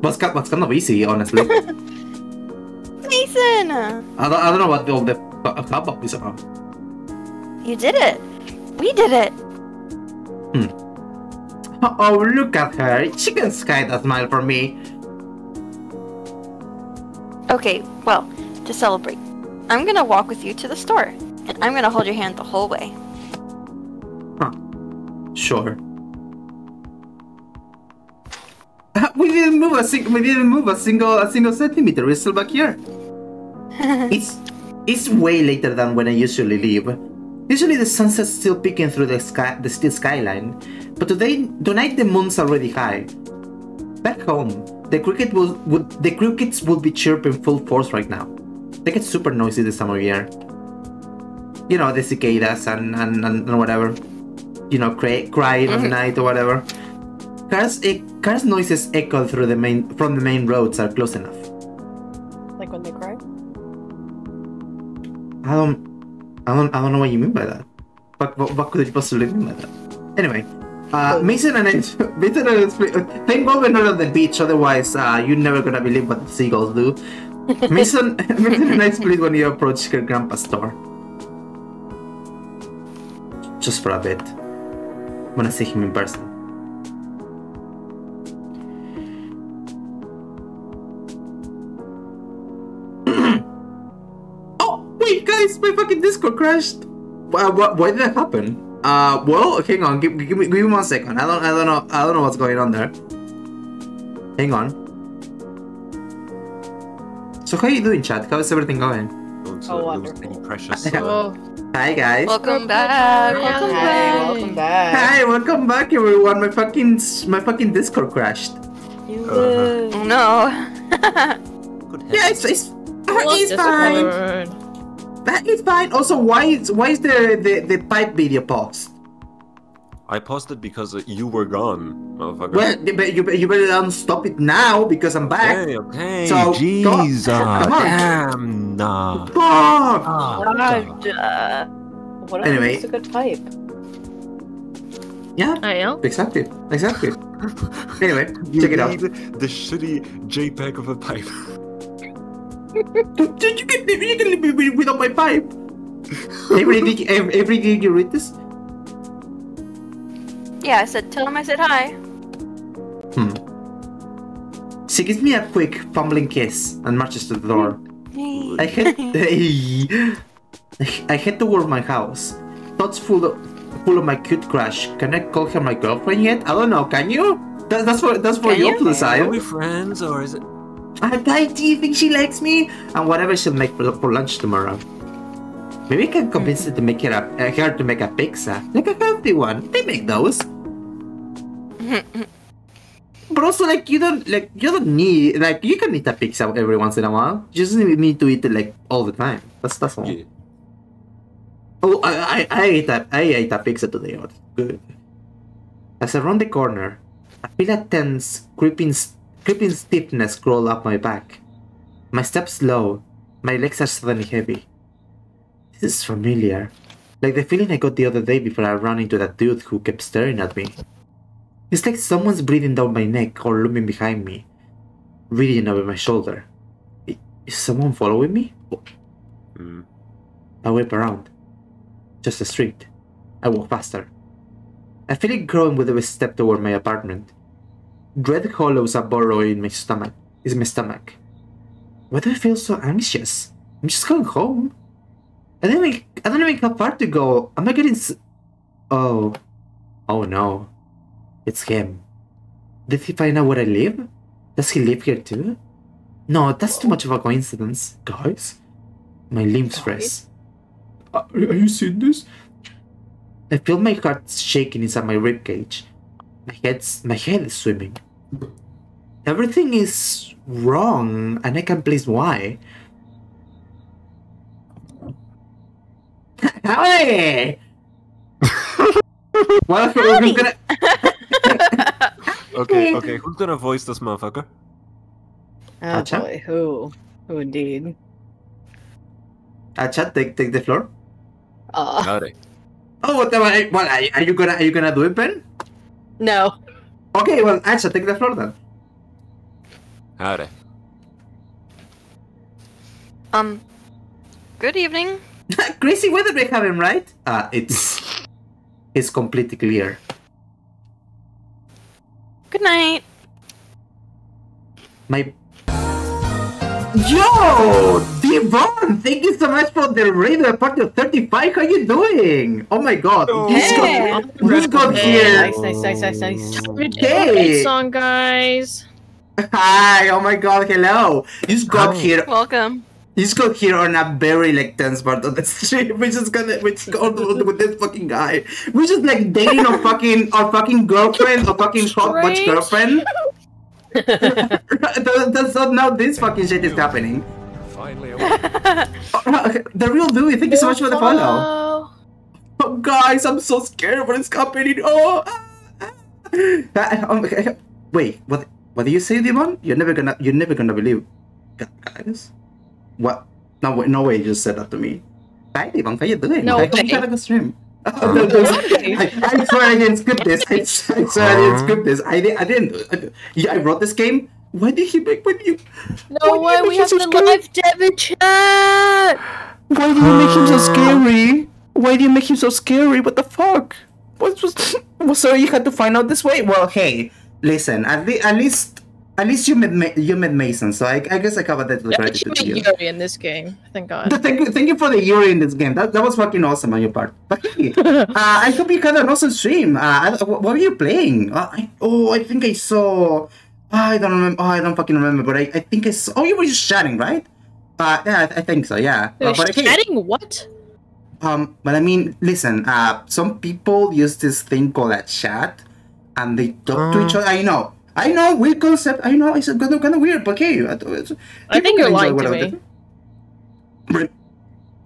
What's, ki- what's kind of easy, honestly. I, Mason! don't, I don't know what all the hu- hubbub is about. You did it. We did it. Hmm. Oh, look at her. She can sky that smile for me. Okay, well, to celebrate, I'm gonna walk with you to the store, and I'm gonna hold your hand the whole way. Huh. Sure. We didn't move a sing- we didn't move a single a single centimeter. We're still back here. it's it's way later than when I usually leave. Usually the sunset's still peeking through the sky the still skyline, but today tonight the moon's already high. Back home, the cricket will would the crickets would be chirping full force right now. They get super noisy this time of year. You know the cicadas and and, and, whatever you know, cry, crying at mm-hmm. night or whatever. Cars, e- cars noises echo through the main from the main roads are close enough. Like when they cry? I don't, I don't, I don't know what you mean by that. What, what, what could you possibly mean by that? Anyway, uh, Mason and I, Mason and I, split- thank God we're not on the beach. Otherwise, uh, you're never gonna believe what the seagulls do. Mason, Mason and I split when you approached her grandpa's store. Just for a bit. Wanna see him in person. My fucking crashed. Why, why, why did that happen? Uh, well, hang on, give, give me, give me one second. I don't, I don't know, I don't know what's going on there. Hang on. So how you doing, chat? How is everything going? Oh, uh, wonderful. any precious. Yeah. Uh, Hi, guys. Welcome back. Welcome Hi, back. welcome back. Hi, welcome back, everyone. My fucking, my fucking Discord crashed. You Uh-huh. Oh no. good Yeah, it's, it's, what's it's fine. Word? That is fine. Also, why is, why is the, the, the pipe video paused? I paused it because uh, you were gone, motherfucker. Well, you you better, you better unstop it now because I'm back. Okay, okay. So, go- Jeez, uh, come on. damn, nah. Fuck! Ah, God, uh, what if Anyway. it's a good pipe? Yeah, I know. exactly, exactly. anyway, You check it out. the shitty JPEG of a pipe. Dude, you can, you can leave me without my pipe. every day, every, every day you read this. Yeah, I said, tell him I said hi. Hmm. She gives me a quick fumbling kiss and marches to the door. Hey. I head, Hey. I head toward my house. Thoughts full of, full of my cute crush. Can I call her my girlfriend yet? I don't know. Can you? That, that's for that's for Can you you? to decide. Are we friends or is it? I, I, do you think she likes me? And whatever she'll make for, for lunch tomorrow. Maybe I can convince her to make her a, uh, her to make a pizza, like a healthy one. They make those. but also, like you don't like you don't need like you can eat a pizza every once in a while. You just need to eat it like all the time. That's that's all. Yeah. Oh, I, I, I ate a, I ate a pizza today. It was good. As I round the corner, I feel a tense, creeping, creeping stiffness crawl up my back. My steps slow. My legs are suddenly heavy. This is familiar. Like the feeling I got the other day before I ran into that dude who kept staring at me. It's like someone's breathing down my neck or looming behind me, reading over my shoulder. Is someone following me? Hmm. I whip around. Just a street. I walk faster. I feel it growing with every step toward my apartment. Dread hollows are burrowing in my stomach. Is my stomach. Why do I feel so anxious? I'm just going home. I don't even. I don't even have far to go. Am I getting? S- oh, oh no, it's him. Did he find out where I live? Does he live here too? No, that's too much of a coincidence, guys. My limbs freeze. Are, uh, are you seeing this? I feel my heart shaking inside my ribcage. My head's my head is swimming. Everything is wrong, and I can't place why. Howdy! well, who's gonna? Okay, okay. Who's gonna voice this motherfucker? Oh Acha? boy, who? Who indeed? Chat, take take the floor. Uh, Howdy. Oh, what? Well, are, well, are, are you gonna are you gonna do it, Ben? No. Okay, well, Acha, take the floor then. Howdy. Um, good evening. Crazy weather we have him, right? Uh, it's it's completely clear. Good night. My Yo, oh. Devon, thank you so much for the radio party of 35. How you doing? Oh my god. Who's Hey. got, who's got here? Nice, nice, nice, nice, nice. Hey. song, guys. Hi, oh my god, hello. You just got Hi. here Welcome. you just got here on a very like tense part of the stream. We just gonna we just got with this fucking guy. We just like dating our fucking our fucking girlfriend, our fucking hot watch girlfriend. That- That's not now this fucking shit is happening. Finally Uh, The real Louis, thank you so much for the follow. Follow. Oh, guys, I'm so scared of what is happening. Oh, Uh, um, okay. wait, what? What do you say, Demon? You're never gonna, you're never gonna believe, guys. What? No, way, no way! You just said that to me. Hi, Demon. How you doing? No I hope way. you had a. I, I swear I didn't skip this. I, I swear I didn't skip this. I, did, I didn't. I, I wrote this game. Why did he make with you? No Why way, we have him the so scary? live Devin chat! Why do you make him so uh. scary? Why do you make him so scary? What the fuck? What was? well, so you had to find out this way? Well, hey, listen. At, le- at least, at least you met Ma- you met Mason. So I, I guess I covered that with Yeah, gratitude to actually, you. Yuri in this game. Thank God. Th- Thank you, thank you for the Yuri in this game. That, that was fucking awesome on your part. But hey, uh, I hope you had an awesome stream. Uh, I, what were you playing? Uh, I, oh, I think I saw. I don't remember. Oh, I don't fucking remember. But I, I think I saw. Oh, you were just chatting, right? Uh, yeah, I, I think so. Yeah. They're Uh, but hey, chatting what? um, but I mean, listen. Uh, some people use this thing called a chat, and they talk to each other. I know. I know. Weird concept. I know. It's kind of, kind of weird, but hey, I, it's, I think you're can lying to me. they-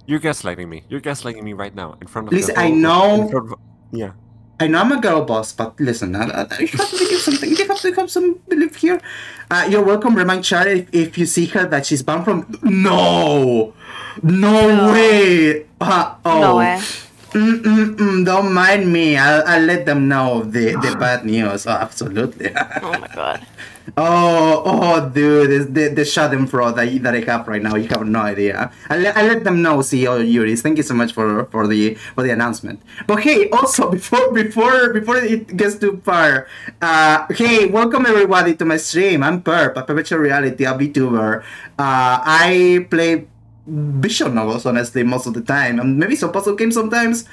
You're gaslighting me. You're gaslighting me right now in front of Listen, the I know. in front of- yeah. I know I'm a girl boss, but listen, I, I, you have to believe something. You have to have some belief here. Uh, you're welcome. Remind Chara if, if you see her that she's banned from. No, no, way. Uh, oh. No way. Mm-mm-mm, don't mind me. I'll, I'll let them know the, the bad news. Oh, absolutely. Oh my god. oh, oh, dude, the the Schadenfreude that, that I have right now. You have no idea. I'll, let- I'll let them know, CEO Yuris. Thank you so much for, for the for the announcement. But hey, also before before before it gets too far, uh, hey, welcome everybody to my stream. I'm Perp, a perpetual reality, a VTuber. Uh, I play visual novels honestly most of the time. And maybe some puzzle games sometimes.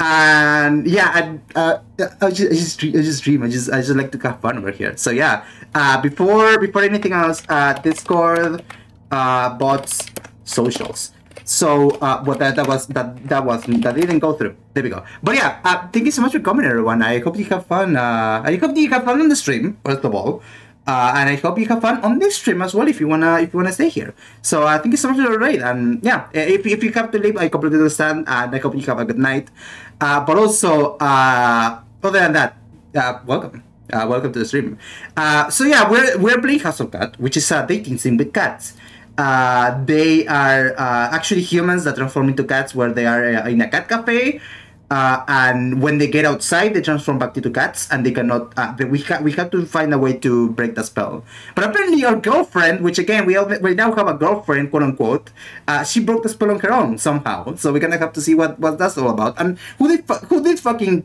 And yeah I, uh, I just I just, dream, I just dream. I just I just like to have fun over here. So yeah. Uh, before before anything else uh, Discord uh, bots socials. So uh, what that, that was that that was that didn't go through. There we go. But yeah uh, thank you so much for coming everyone. I hope you have fun. Uh, I hope you have fun on the stream first of all uh, and I hope you have fun on this stream as well if you wanna if you wanna stay here. So uh, thank you so much for the raid, and yeah, if, if you have to leave, I completely understand, and I hope you have a good night. Uh, but also, uh, other than that, uh, welcome, uh, welcome to the stream. So yeah, we're we're playing Hustle Cat, which is a dating sim with cats. They are actually humans that transform into cats, where they are in a cat cafe. Uh, and when they get outside, they transform back into cats, and they cannot. Uh, we ha- we have to find a way to break the spell. But apparently, our girlfriend, which again we all, we now have a girlfriend, quote unquote, uh, she broke the spell on her own somehow. So we're gonna have to see what what that's all about. And who did who did fucking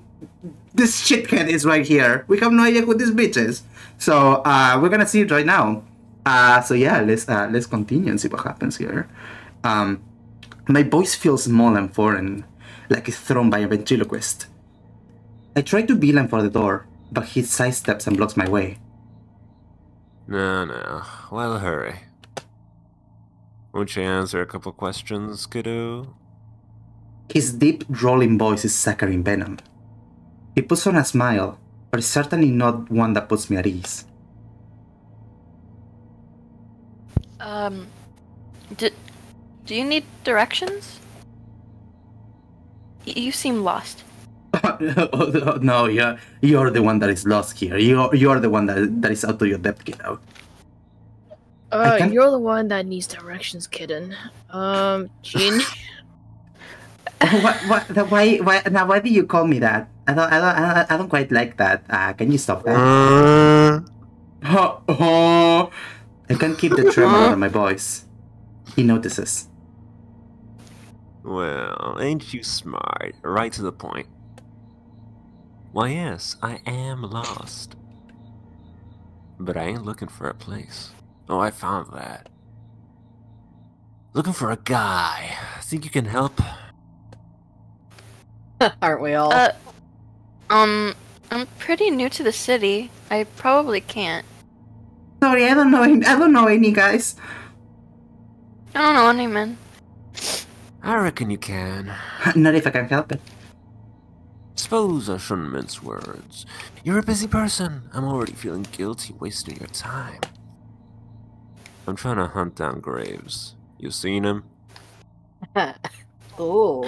this shithead is right here. We have no idea who this bitch is. So uh, we're gonna see it right now. Uh, so yeah, let's uh, let's continue and see what happens here. Um, my voice feels small and foreign, like it's thrown by a ventriloquist. I try to beeline for the door, but he sidesteps and blocks my way. No, no. Well, hurry. Won't you answer a couple questions, kiddo? His deep, drawling voice is saccharine venom. He puts on a smile, but it's certainly not one that puts me at ease. Um, do, do you need directions? Y- you seem lost. no, you're you're the one that is lost here. You're you're the one that that is out of your depth, kiddo. Uh, you're the one that needs directions, kitten. Um, Jean. what, what, the- why, why, now why do you call me that? I don't, I don't, I don't, I don't quite like that. Uh, can you stop that? Uh. I can't keep the tremor out of my voice. He notices. Well, ain't you smart? Right to the point. Why, yes, I am lost. But I ain't looking for a place. Oh, I found that. Looking for a guy. Think you can help? Aren't we all? Uh, um, I'm pretty new to the city. I probably can't. Sorry, I don't know. Any, I don't know any guys. I don't know any men. I reckon you can. Not if I can help it. Suppose I shouldn't mince words. You're a busy person. I'm already feeling guilty wasting your time. I'm trying to hunt down Graves. You seen him? oh.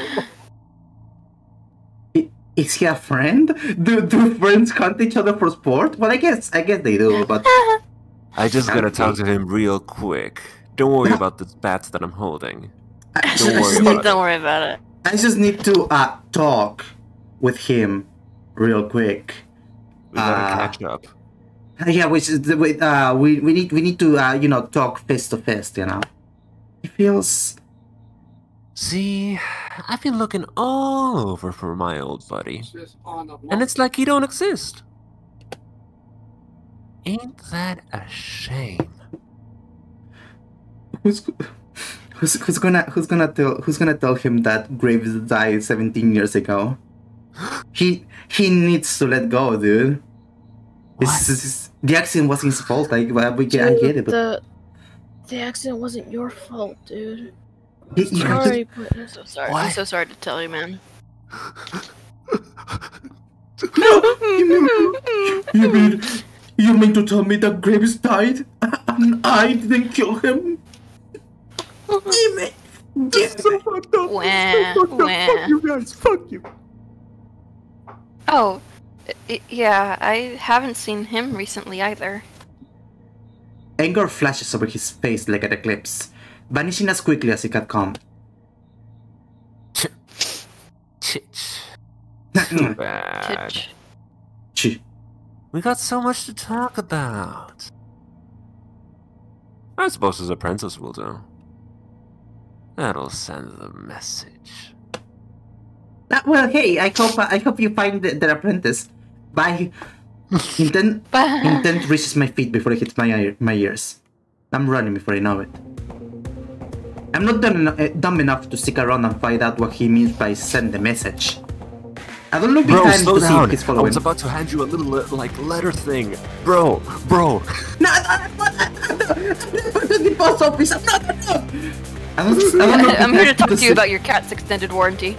Is he a friend? Do do friends hunt each other for sport? Well, I guess I guess they do, but I just gotta talk to him real quick. Don't worry about the bats that I'm holding. I, I Don't just worry need, about Don't worry about it. I just need to uh talk with him real quick. We gotta Ah. catch up. Uh, Yeah, which is the way, uh we we need we need to uh you know talk face to face. You know, it feels See, I've been looking all over for my old buddy, and it's like he don't exist. Ain't that a shame? who's who's who's gonna who's gonna tell who's gonna tell him that Graves died 17 years ago? He he needs to let go, dude. It's, What? it's- the accident wasn't his fault. Like, well, we get, I get it, but the the accident wasn't your fault, dude. you, you have to- Sorry, but I'm so sorry. What? I'm so sorry to tell you, man. No, you mean you mean to tell me that Graves died and I didn't kill him? Damn it! Damn it! Wah, wah. guys, fuck you. Oh, i- yeah, I haven't seen him recently either. Anger flashes over his face like an eclipse, vanishing as quickly as it had come. Chitch. Too bad. Ch- We got so much to talk about. I suppose his apprentice will do. That'll send the message. Ah, well, hey, I hope I hope you find the, the apprentice. Bye. Intent intent reaches my feet before it hits my my ears. I'm running before I know it. I'm not dumb, eno- eh, dumb enough to stick around and find out what he means by send the message. I don't look Bro, behind slow to see down. if he's I following. was about to hand you a little, uh, like, letter thing. Bro, bro. No, no, no, no, no, no, the post office. I'm not. I'm not. I don't, I don't look I'm here to talk to you about your cat's extended warranty.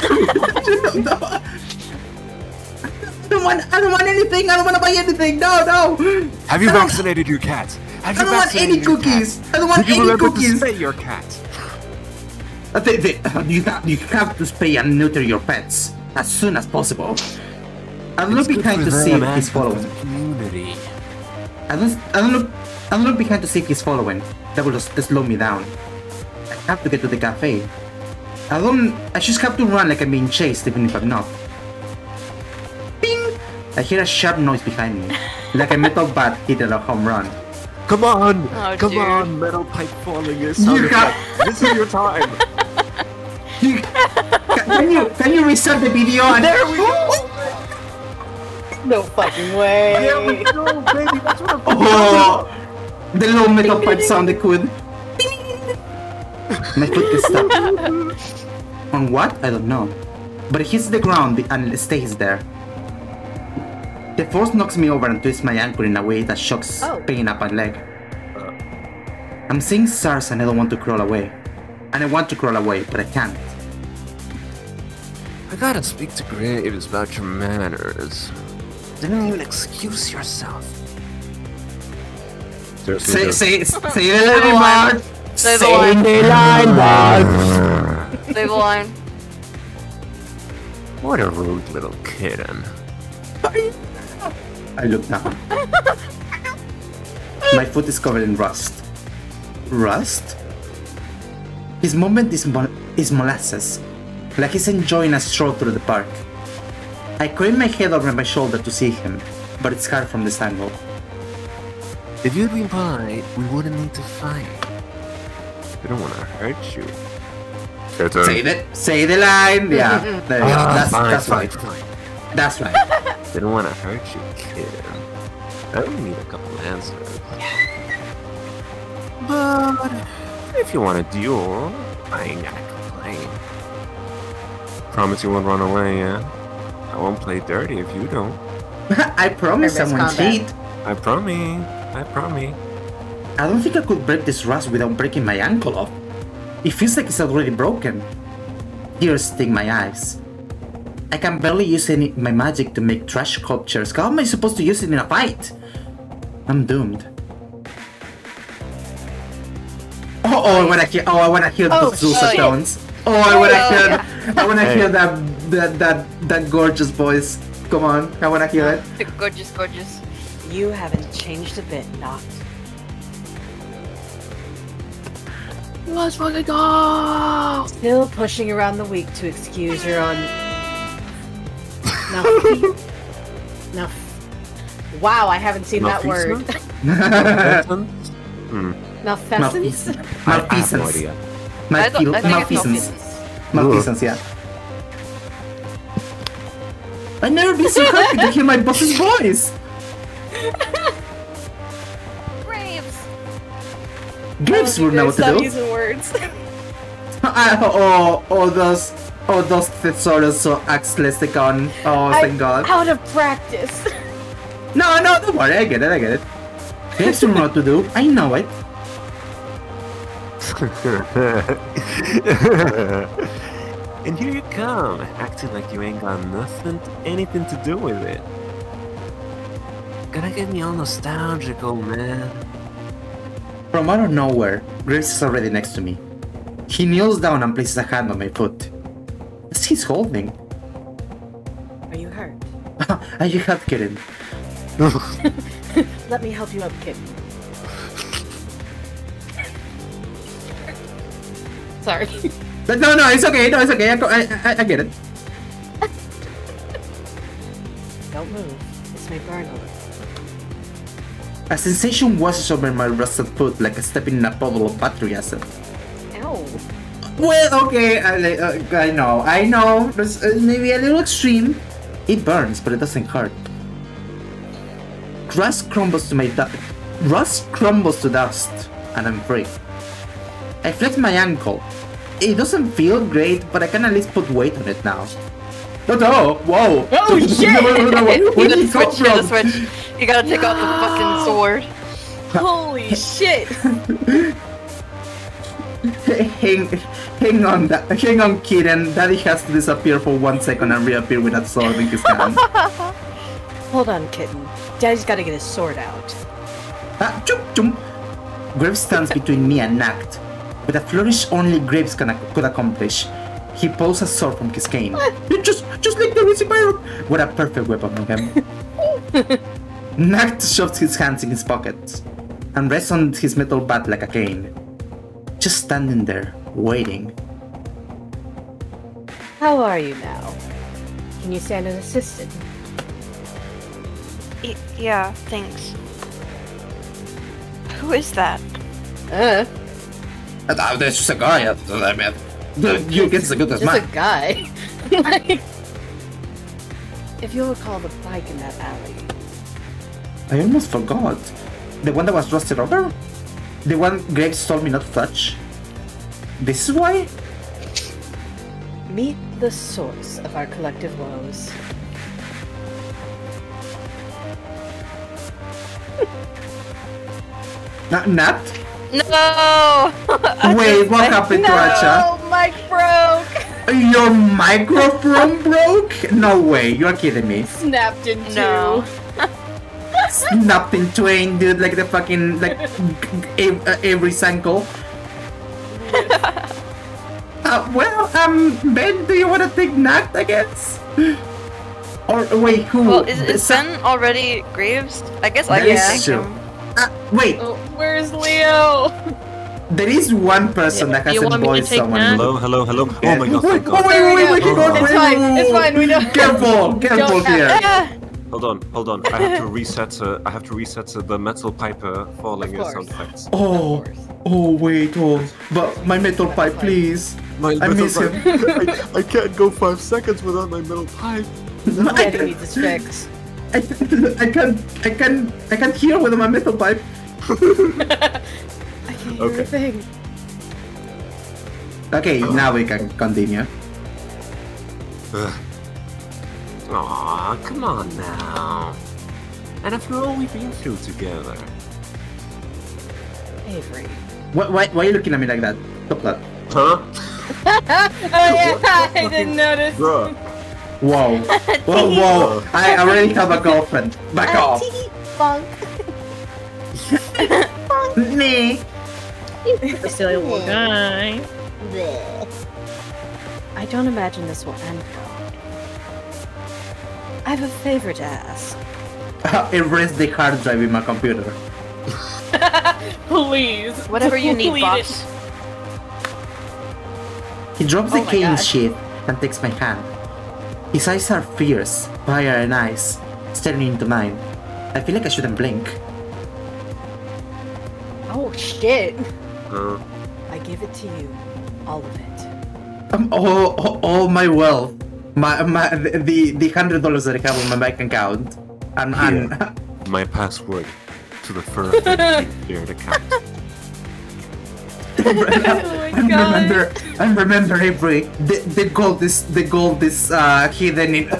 no, no. I don't want. I don't want anything. I don't want to buy anything. No, no. Have you I don't- vaccinated your cat? Have I don't want any your cat? cookies. I don't want Did you any remember cookies. to spay your cat? Uh, they- they- uh, you, have, you have to spay and neuter your pets as soon as possible. I don't look It's behind to see if he's following. Community. I don't. I don't look. I don't look behind to see if he's following. That will just slow me down. I have to get to the cafe. I don't. I just have to run like I'm being chased, even if I'm not. Ping! I hear a sharp noise behind me, like a metal bat hitting a home run. Come on! Oh, Come dude. on, metal pipe falling is sound You got- This is your time. You, can, can you can you restart the video? And there we go! No fucking way. There we go, baby. That's what I'm Oh, the low metal pipe sounded good. My foot gets stuck. On what? I don't know. But it hits the ground and stays there. The force knocks me over and twists my ankle in a way that shocks Oh. pain up my leg. I'm seeing stars and I don't want to crawl away. And I want to crawl away, but I can't. I gotta speak to Graves about your manners. Didn't even excuse yourself. Say, say, say the line, Mark! Say the Say line. the line, Mark! Say the line. What a rude little kitten. I look down. My foot is covered in rust. Rust? His movement is, mol- is molasses, like he's enjoying a stroll through the park. I crane my head over my shoulder to see him, but it's hard from this angle. If you'd been polite, we wouldn't need to fight. We don't want to hurt you. Kitten. Say the, say the line! Yeah, there you go. Ah, That's, fine, that's fine, right. fine. That's right. They don't want to hurt you, kitten. I only need a couple answers. But if you want a duel, I ain't gonna complain. Promise you won't run away, yeah? I won't play dirty if you don't. I promise I won't cheat. I promise. I promise. I don't think I could break this rust without breaking my ankle off. It feels like it's already broken. Tears sting my eyes. I can barely use any my magic to make trash sculptures. How am I supposed to use it in a fight? I'm doomed. Oh, oh, I wanna hear. Oh, I wanna hear Oh, the Zusa tones. Oh, I wanna Oh, hear. I wanna Hey. hear that that that that gorgeous voice. Come on, I wanna hear it. Gorgeous, gorgeous. You haven't changed a bit, Noct. Let's fucking go! Still pushing around the week to excuse your own. Now, now, wow, I haven't seen that word. Malfeasance? Malfeasance? Malfeasance. I have no Malfeasance. idea. I, don't, I Malfeasance. Malfeasance, yeah. I've never been so happy to hear my boss's voice. Graves will know what to Stop do. using words. Ah, oh, oh, those, oh, those thesaurus so Axlesticon. Oh, thank I'm God. out of practice. No, no, don't worry. I get it. I get it. Graves will know what to do. I know it. and here you come, acting like you ain't got nothing, anything to do with it. Gonna get me all nostalgic, old man. From out of nowhere, Graves is already next to me. He kneels down and places a hand on my foot. What's he's holding? Are you hurt? Are you hurt, kitten? Let me help you up, kid. Sorry. But no, no, it's okay. No, it's okay. I, I, I, I get it. Don't move. This may burn a little. A sensation washes over my rusted foot like stepping in a puddle of battery acid. Ow. Well, okay, I, uh, I know, I know. That's uh, maybe a little extreme. It burns, but it doesn't hurt. Rust crumbles to my du- rust crumbles to dust, and I'm free. I flex my ankle. It doesn't feel great, but I can at least put weight on it now. Oh, no! Whoa! Oh, shit! Where You did gotta it come switch, you gotta switch. You gotta take out the fucking sword. Holy shit! hang, hang on, da- hang on, kitten. Daddy has to disappear for one second and reappear with that sword in his hand. Hold on, kitten. Daddy's gotta get his sword out. Ah, chum, chum. Graves stands between me and Noct. With a flourish only Graves can, could accomplish. He pulls a sword from his cane. just, just like the Rizzy Pirate! What a perfect weapon on him. Noct shoves his hands in his pockets and rests on his metal bat like a cane. Just standing there, waiting. How are you now? Can you stand unassisted? Y- yeah, thanks. Who is that? Uh, Uh, there's just a guy. The- you as good as just a mine. guy. if you'll recall the bike in that alley, I almost forgot. The one that was rusted over? The one Graves told me not to touch? This is why? meet the source of our collective woes. not Nat? No! Wait, what happened to Acha? No, Mike broke. Your microphone broke? No way, you're kidding me. Snapped in two. No. Snapped in twain, dude, like the fucking, like, uh, every ankle. Uh, well, um, Ben, do you want to take Nat, I guess? Or wait, who? Well, is, is Ben already Graves? I guess I That can take him. Uh, wait, Oh, where's Leo? there is one person Yeah, that you hasn't want me to take someone. Nat? Hello, hello, hello. Yeah. Oh my god, Wait, thank oh, god. wait, wait, wait, wait, There we wait, go. wait, It's fine, wait, it's wait, fine, we don't- Careful, careful Don't here. Yeah. Hold on, hold on. I have to reset. Uh, I have to reset uh, the metal pipe uh, falling Of sound effects. Oh, Of oh, wait, oh, but my metal pipe, please. My I metal miss pipe. I, I can't go five seconds without my metal pipe. I Daddy can't, fix. I, I can't, I can't, I can't hear with my metal pipe. I can't hear Okay. a thing. Okay, now we can continue. Ugh. Aw, come on now. And after all we've been through together. Avery. Why, why, why are you looking at me like that? Stop that. Huh? oh yeah, I didn't notice. Bruh. Whoa, whoa, whoa! I already have a girlfriend. Back uh, off. Funk. Nee. The silly little guy. I don't imagine this will end well. I have a favor to ask. Erase the hard drive in my computer. Please. Whatever you need, Delete boss. He drops oh the Oh my cane God. sheath and takes my hand. His eyes are fierce, fire and ice, staring into mine. I feel like I shouldn't blink. Oh shit! Uh, I give it to you, all of it. Um, all, all, all my wealth, my, my the the hundred dollars that I have on my bank account, and and my password to the first shared account. Oh and remember and remember Avery, the, the gold is the gold is uh, hidden in.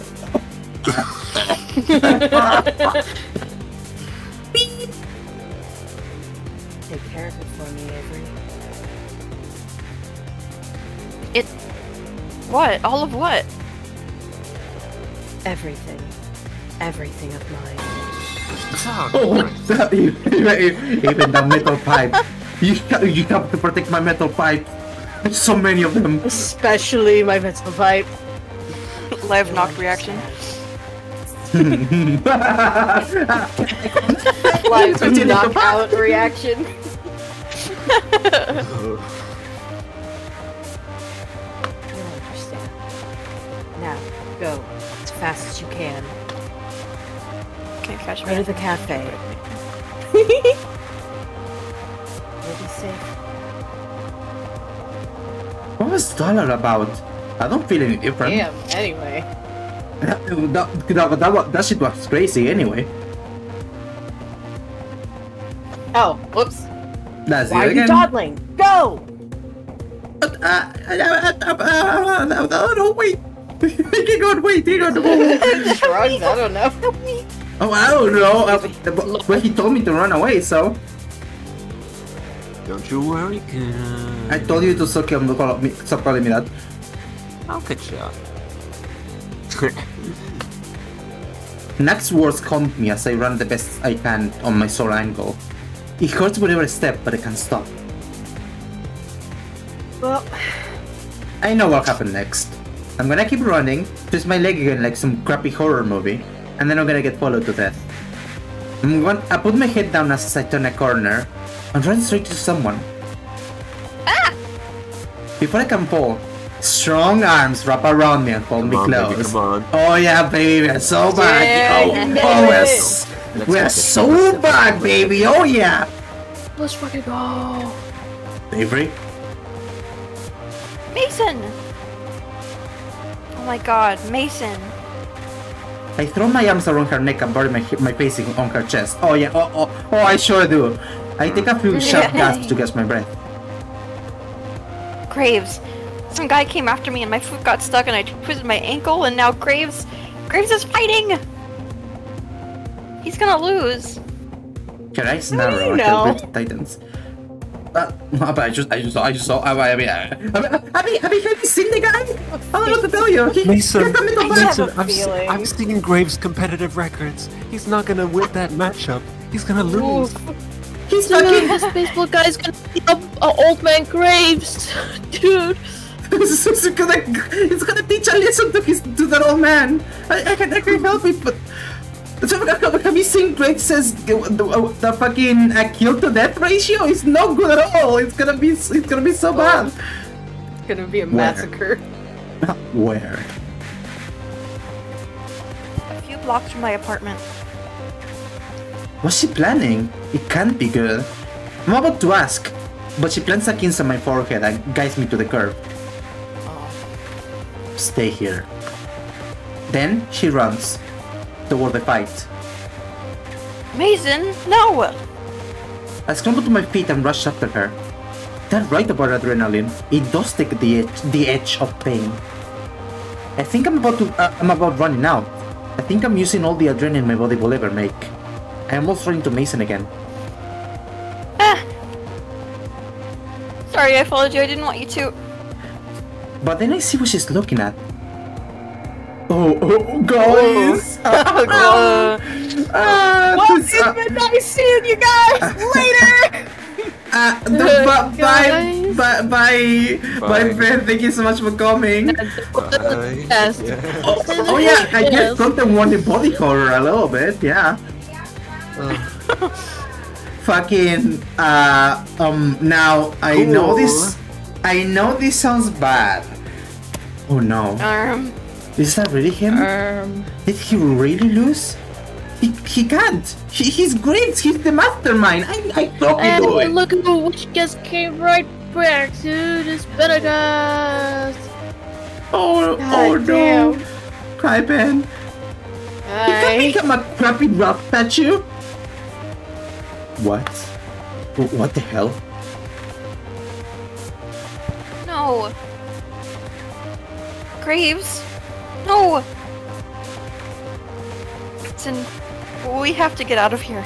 Take care of it for me, Avery. It. What? All of what? Everything. Everything of mine. Oh, that, even the metal pipe. You you have to protect my metal pipe. There's so many of them. Especially my metal pipe. Live knocked reaction. Live Continue to knockout reaction. You'll understand. Now, go as fast as you can. Can't catch Go to the cafe. You'll safe. What was Dollar about? I don't feel any different. Damn, anyway. That, that, that, that, that shit was crazy anyway. Oh, whoops. That's Why it are you again. dawdling? Go! Uh, uh, uh, uh, uh, uh, no, no, no, wait. hang on, wait, hang on. Shrugs, I don't know. Oh, I don't know. Uh, but, but he told me to run away, so Don't you worry, kid. I told you to stop calling call me, stop calling me that. I'll catch you up. Next words haunt me as I run the best I can on my sore ankle. It hurts with every step, but I can't stop. Well, I know what happened next. I'm gonna keep running, twist my leg again like some crappy horror movie, and then I'm gonna get followed to death. I'm going I put my head down as I turn a corner and run straight to someone. Ah! Before I can fall, strong arms wrap around me and hold me Come on, baby, close. come on. Oh yeah, baby, we're so back. Yeah, oh, you oh, we're, it. we're so this done. back, baby. Oh yeah. Let's fucking go. Avery, Mason! Oh my god, Mason. I throw my arms around her neck and bury my, my face on her chest. Oh yeah, oh, oh, oh, I sure do. I take a few sharp gasps to catch my breath. Graves. Some guy came after me and my foot got stuck and I twisted my ankle and now Graves. Graves is fighting! He's gonna lose. Her eyes do narrow you and know? her breath tightens. Uh, but I just, I just, I just saw. I, I mean, I, I mean, have you, have you, have you seen the guy? I don't know what to tell you. He, Mason, he the middle I back. have a Mason, I've, se- I've seen Graves' competitive records. He's not gonna win that matchup. He's gonna lose. He's Dude, fucking. this baseball guy's gonna be a, a old man Graves. Dude. It's, it's gonna, it's gonna teach a lesson to his to that old man. I, I can, I can help it, but. So, have you seen Greg says the, the, the fucking uh, kill to death ratio is not good at all. It's gonna be it's gonna be so bad. It's gonna be a Where? massacre. Where? A few blocks from my apartment. What's she planning? It can't be good. I'm about to ask, but she plants a kiss on my forehead and guides me to the curb. Stay here. Then she runs toward the fight. Mason, no! I scramble to my feet and rush after her. That right about adrenaline. It does take the edge, the edge of pain. I think I'm about to. Uh, I'm about running out. I think I'm using all the adrenaline my body will ever make. I almost ran into Mason again. Ah! Sorry, I followed you. I didn't want you to. But then I see what she's looking at. Oh, oh guys! Uh, Ah, Well, this, it's uh, been nice seeing you guys. Later. uh, the, bu- bye, Guys. bye, bye, bye, Bye. friend. Thank you so much for coming. Yes. Oh, oh yeah, I guess content warning body horror a little bit, yeah. Fucking, uh, um, now I know this, I know this sounds bad. Oh no, um, is that really him? Um. Did he really lose? He, he can't. He, he's great. He's the mastermind. I, I thought he And do it. look at the witch just came right back to this Pentecost. Oh, God oh no. damn. Cry Ben. You can Hi. become a crappy rock statue. What? What the hell? no. Graves? No! Listen, we have to get out of here.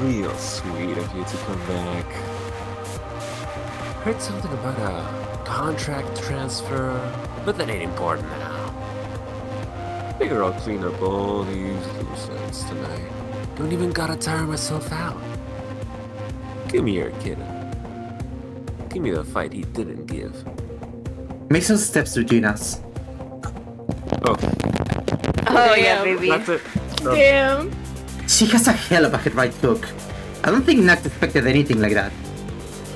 Real sweet of you to come back. Heard something about a contract transfer, but that ain't important now. Figure I'll clean up all these loose ends tonight. Don't even gotta tire myself out. Give me your kid. Give me the fight he didn't give. Mason steps to Gina's. Oh, Oh, yeah, baby. that's it. No. Damn. She has a hell of a head right hook. I don't think Nax expected anything like that.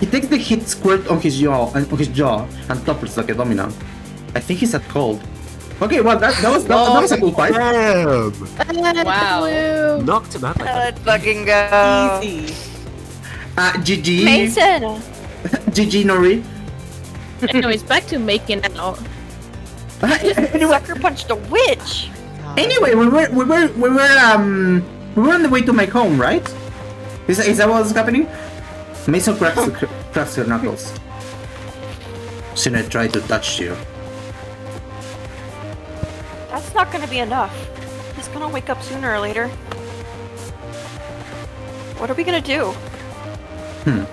He takes the hit squirt on his jaw and on his jaw and topples like a domino. I think he's at cold. Okay, well that, that was that, that was a cool fight. Damn! Wow. Knocked him out like that. Let's fucking go. Easy. Uh, GG, Mason! GG Nori. Anyways, back to making out. anyway, Sucker punched a witch! anyway, we were we were we were um we were on the way to my home, right? Is, is that what's happening? Mason cracks cracks her knuckles. Soon I try to touch you. That's not gonna be enough. He's gonna wake up sooner or later. What are we gonna do? Hmm.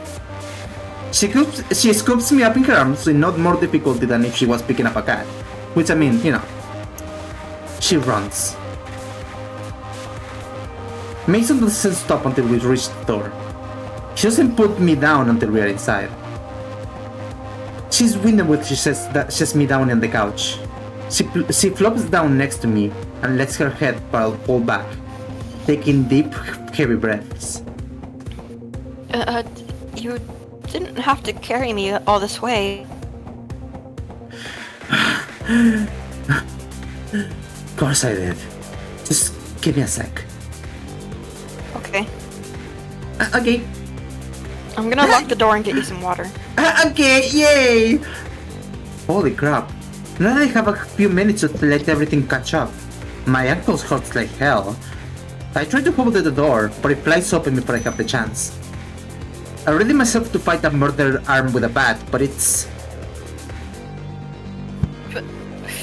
She scoops, she scoops me up in her arms with not more difficulty than if she was picking up a cat. Which I mean, you know. She runs. Mason doesn't stop until we reach the door. She doesn't put me down until we are inside. She's winning when she says that sets me down on the couch. She, she flops down next to me and lets her head fall back, taking deep, heavy breaths. Uh, uh, you didn't have to carry me all this way. Of course I did. Just give me a sec. Okay. Uh, okay, I'm gonna lock the door and get you some water. Uh, okay, yay! Holy crap. Now that I have a few minutes to let everything catch up. My ankles hurt like hell. I try to hold the door, but it flies open before I have the chance. I ready myself to fight a murdered arm with a bat, but it's...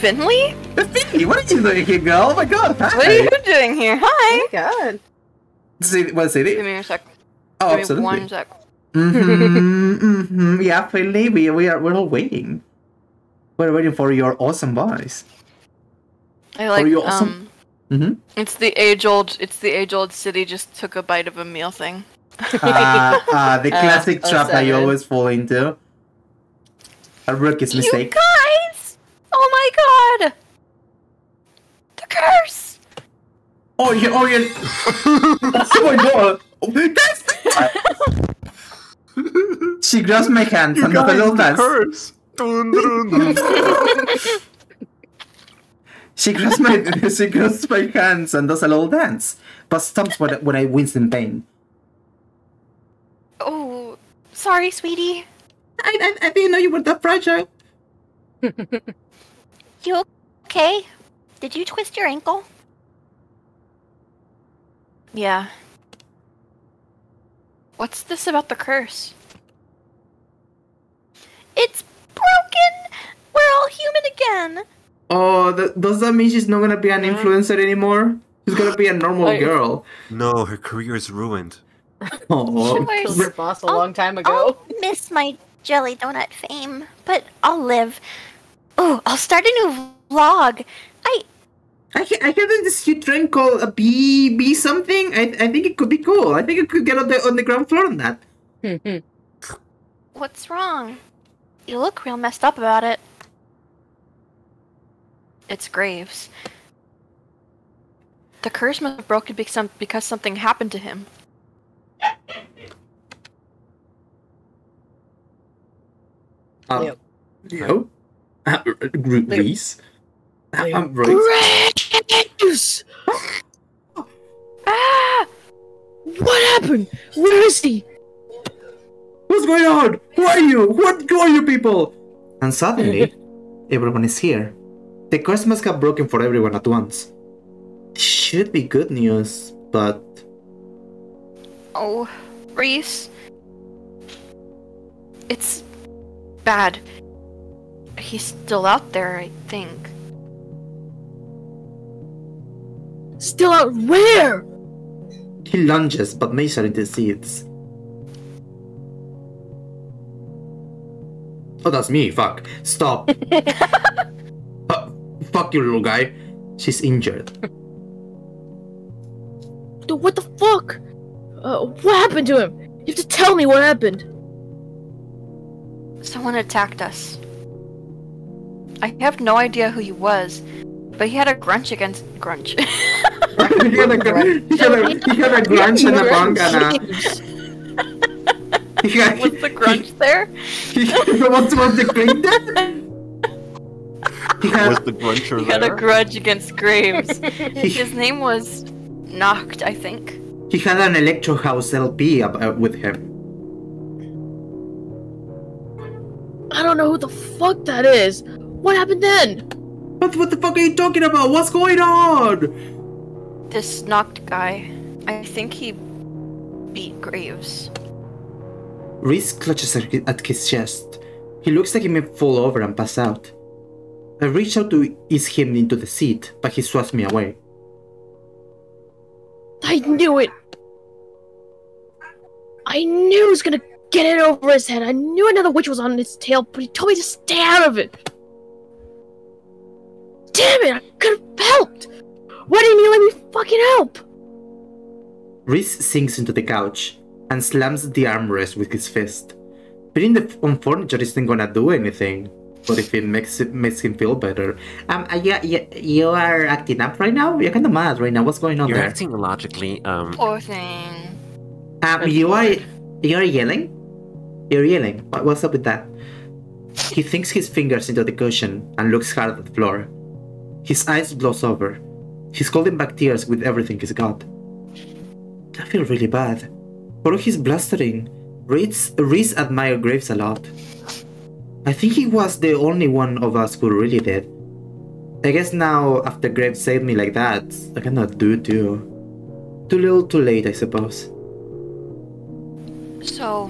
Finley? Finley, what are you doing here, girl? Oh my god, hi! What are you doing here? Hi! Oh my God. See, what Give me a sec. Oh, Give me absolutely. one sec. mm-hmm, mm-hmm. Yeah, Finley, we, we are, we're all waiting. We're waiting for your awesome voice. I like you awesome? um Mm-hmm. it's the age old it's the age old city just took a bite of a meal thing. uh, uh, the Uh, classic oh trap that you always fall into. A rookie's You mistake. guys! Oh my god! The curse! Oh, you, oh, you. oh my god! That's. she grabs my hand and does a little dance. curse. She grabs my she grabs my hands and does a little dance, but stops when, when I wince in pain. Oh, sorry, sweetie. I, I, I didn't know you were that fragile. You okay? Did you twist your ankle? Yeah. What's this about the curse? It's broken! We're all human again! Oh, th- does that mean she's not gonna be an influencer anymore? She's gonna be a normal Wait. girl. no, her career is ruined. Oh, Sure. Killed your boss a I'll- long time ago. I'll miss my jelly donut fame, but I'll live. Oh, I'll start a new vlog. I I he- I heard that this new trend called a B B something. I I think it could be cool. I think it could get on the on the ground floor on that. what's wrong? You look real messed up about it. It's Graves. The curse must have broken because something happened to him. Um, Yep. No. Uh, R- R- Reese. I'm right. Graves! Ah! What happened? Where is he? What's going on? Who are you? What who are you people? And suddenly, everyone is here. The curse must have broken for everyone at once. Should be good news, but Oh, Reese. It's bad. He's still out there, I think. Still out where? he lunges but Mason intercedes. Oh, that's me. Fuck. Stop. Uh, fuck you, little guy. She's injured. Dude, what the fuck? Uh, what happened to him? You have to tell me what happened. Someone attacked us. I have no idea who he was, but he had a grunge against grunge. he, had a, he, had a, he had a grunge and a bangana. James. He had, was the grunge there? He, what was the green there? He Was had, the gruncher He had a grudge against Graves. His name was Noct, I think. he had an Electro House LP ab- uh, with him. I don't know who the fuck that is. What happened then? What, what the fuck are you talking about? What's going on? This Noct guy. I think he beat Graves. Reese clutches at his chest. He looks like he may fall over and pass out. I reach out to ease him into the seat, but he swats me away. I knew it. I knew he was gonna get it over his head. I knew another witch was on his tail, but he told me to stay out of it. Damn it! I could have helped. Why didn't you let me fucking help? Reese sinks into the couch and slams the armrest with his fist. Putting the on furniture isn't gonna do anything, but if it makes it makes him feel better. Um, uh, yeah, yeah, you are acting up right now. You're kind of mad right now. What's going on You're there? acting illogically. Um, Poor thing. Um, you are you're yelling. You're yelling. What, what's up with that? He sinks his fingers into the cushion and looks hard at the floor. His eyes gloss over. He's holding back tears with everything he's got. I feel really bad. For his blustering, Reese, Reese admired Graves a lot. I think he was the only one of us who really did. I guess now, after Graves saved me like that, I cannot do too. Too little too late, I suppose. So.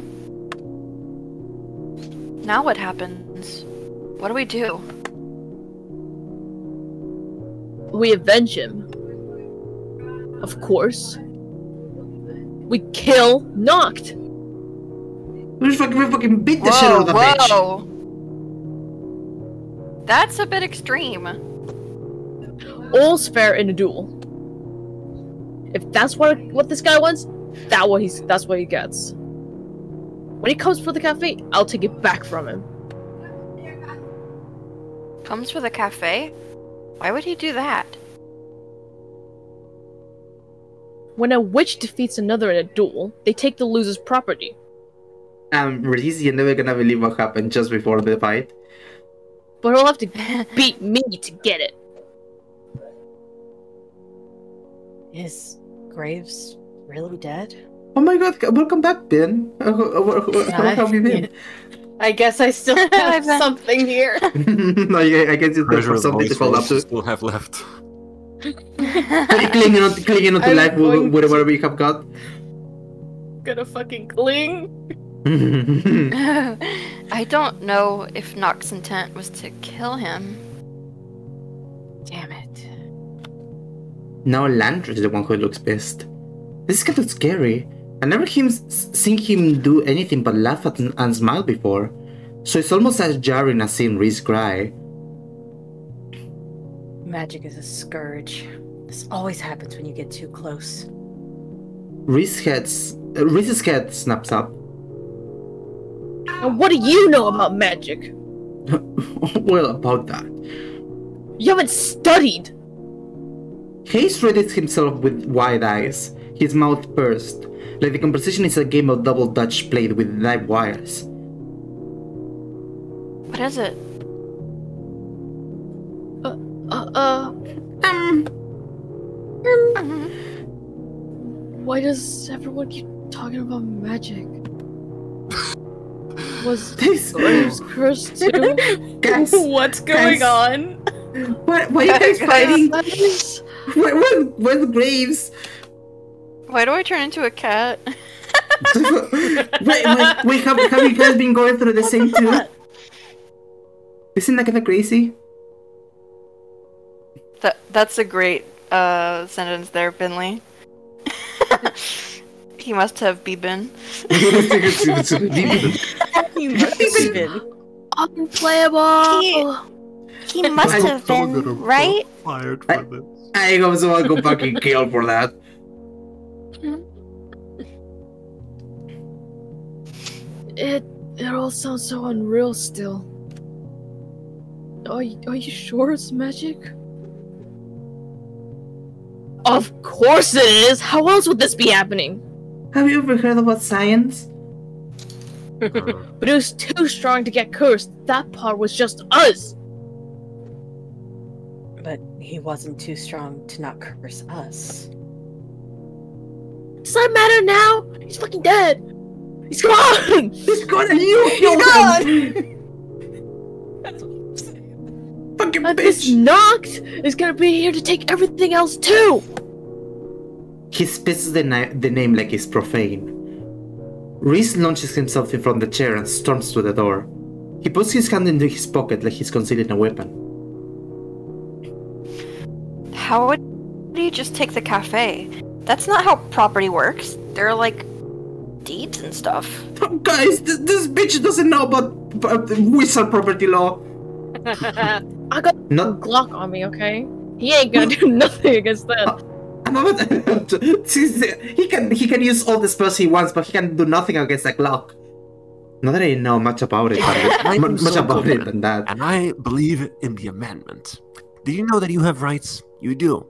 Now what happens? What do we do? We avenge him. Of course. We kill Noct. We fucking, we fucking beat the shit out of the bitch. whoa. That's a bit extreme. All's fair in a duel. If that's what what this guy wants, that what he's that's what he gets. When he comes for the cafe, I'll take it back from him. Comes for the cafe? Why would he do that? When a witch defeats another in a duel, they take the loser's property. Um, Reese, you're never gonna believe what happened just before the fight. But he'll have to beat me to get it. Is Graves really dead? Oh my god, welcome back, Ben. Uh, How how have you been? I guess I still I've something here. no, I I guess you Treasure for something to voice fall up to. still have left. Are clinging on, clinging on to I'm life with going with whatever you have got? Gonna fucking cling. I don't know if Noct's intent was to kill him. Damn it. now Landry is the one who looks pissed. This is kind of scary. I never him seen him do anything but laugh at and, and smile before. So it's almost as jarring as seeing Reese cry. Magic is a scourge. This always happens when you get too close. Reese heads, uh, Reese's head snaps up. And what do you know about magic? well, about that. You haven't studied. Hayes readies himself with wide eyes, his mouth pursed, like the conversation is a game of double dutch played with live wires. What is it? Uh, uh, Um, why does everyone keep talking about magic? Was this. Graves cursed too? Guys, What's going on? what, why are you guys fighting? Guys, Where, where, where's Graves? Why do I turn into a cat? wait, wait, wait have, have you guys been going through the same too? Isn't that kind of crazy? That that's a great uh sentence there, Finley. he must have been. You must have been. unplayable. He must I- have been, right? Fired I- for this. I hope someone go fucking kill for that. It it all sounds so unreal still. Are you, are you sure it's magic? Of course it is. How else would this be happening? Have you ever heard about science? But it was too strong to get cursed. That part was just us. But he wasn't too strong to not curse us. Does that matter now? He's fucking dead. He's gone. He's gone and you killed him! Fucking And this bitch! is gonna be here to take everything else too. He spits the, na- the name like it's profane. Reese launches himself in from the chair and storms to the door. He puts his hand into his pocket like he's concealing a weapon. How would you just take the cafe? That's not how property works. There are like deeds and stuff. Guys, th- this bitch doesn't know about, about wizard property law. I got a Not. Glock on me, okay? He ain't gonna do nothing against that. He can he can use all the spells he wants, but he can do nothing against the clock. Not that I know much about it, but am much so about it than that. And I believe in the amendment. Do you know that you have rights? You do.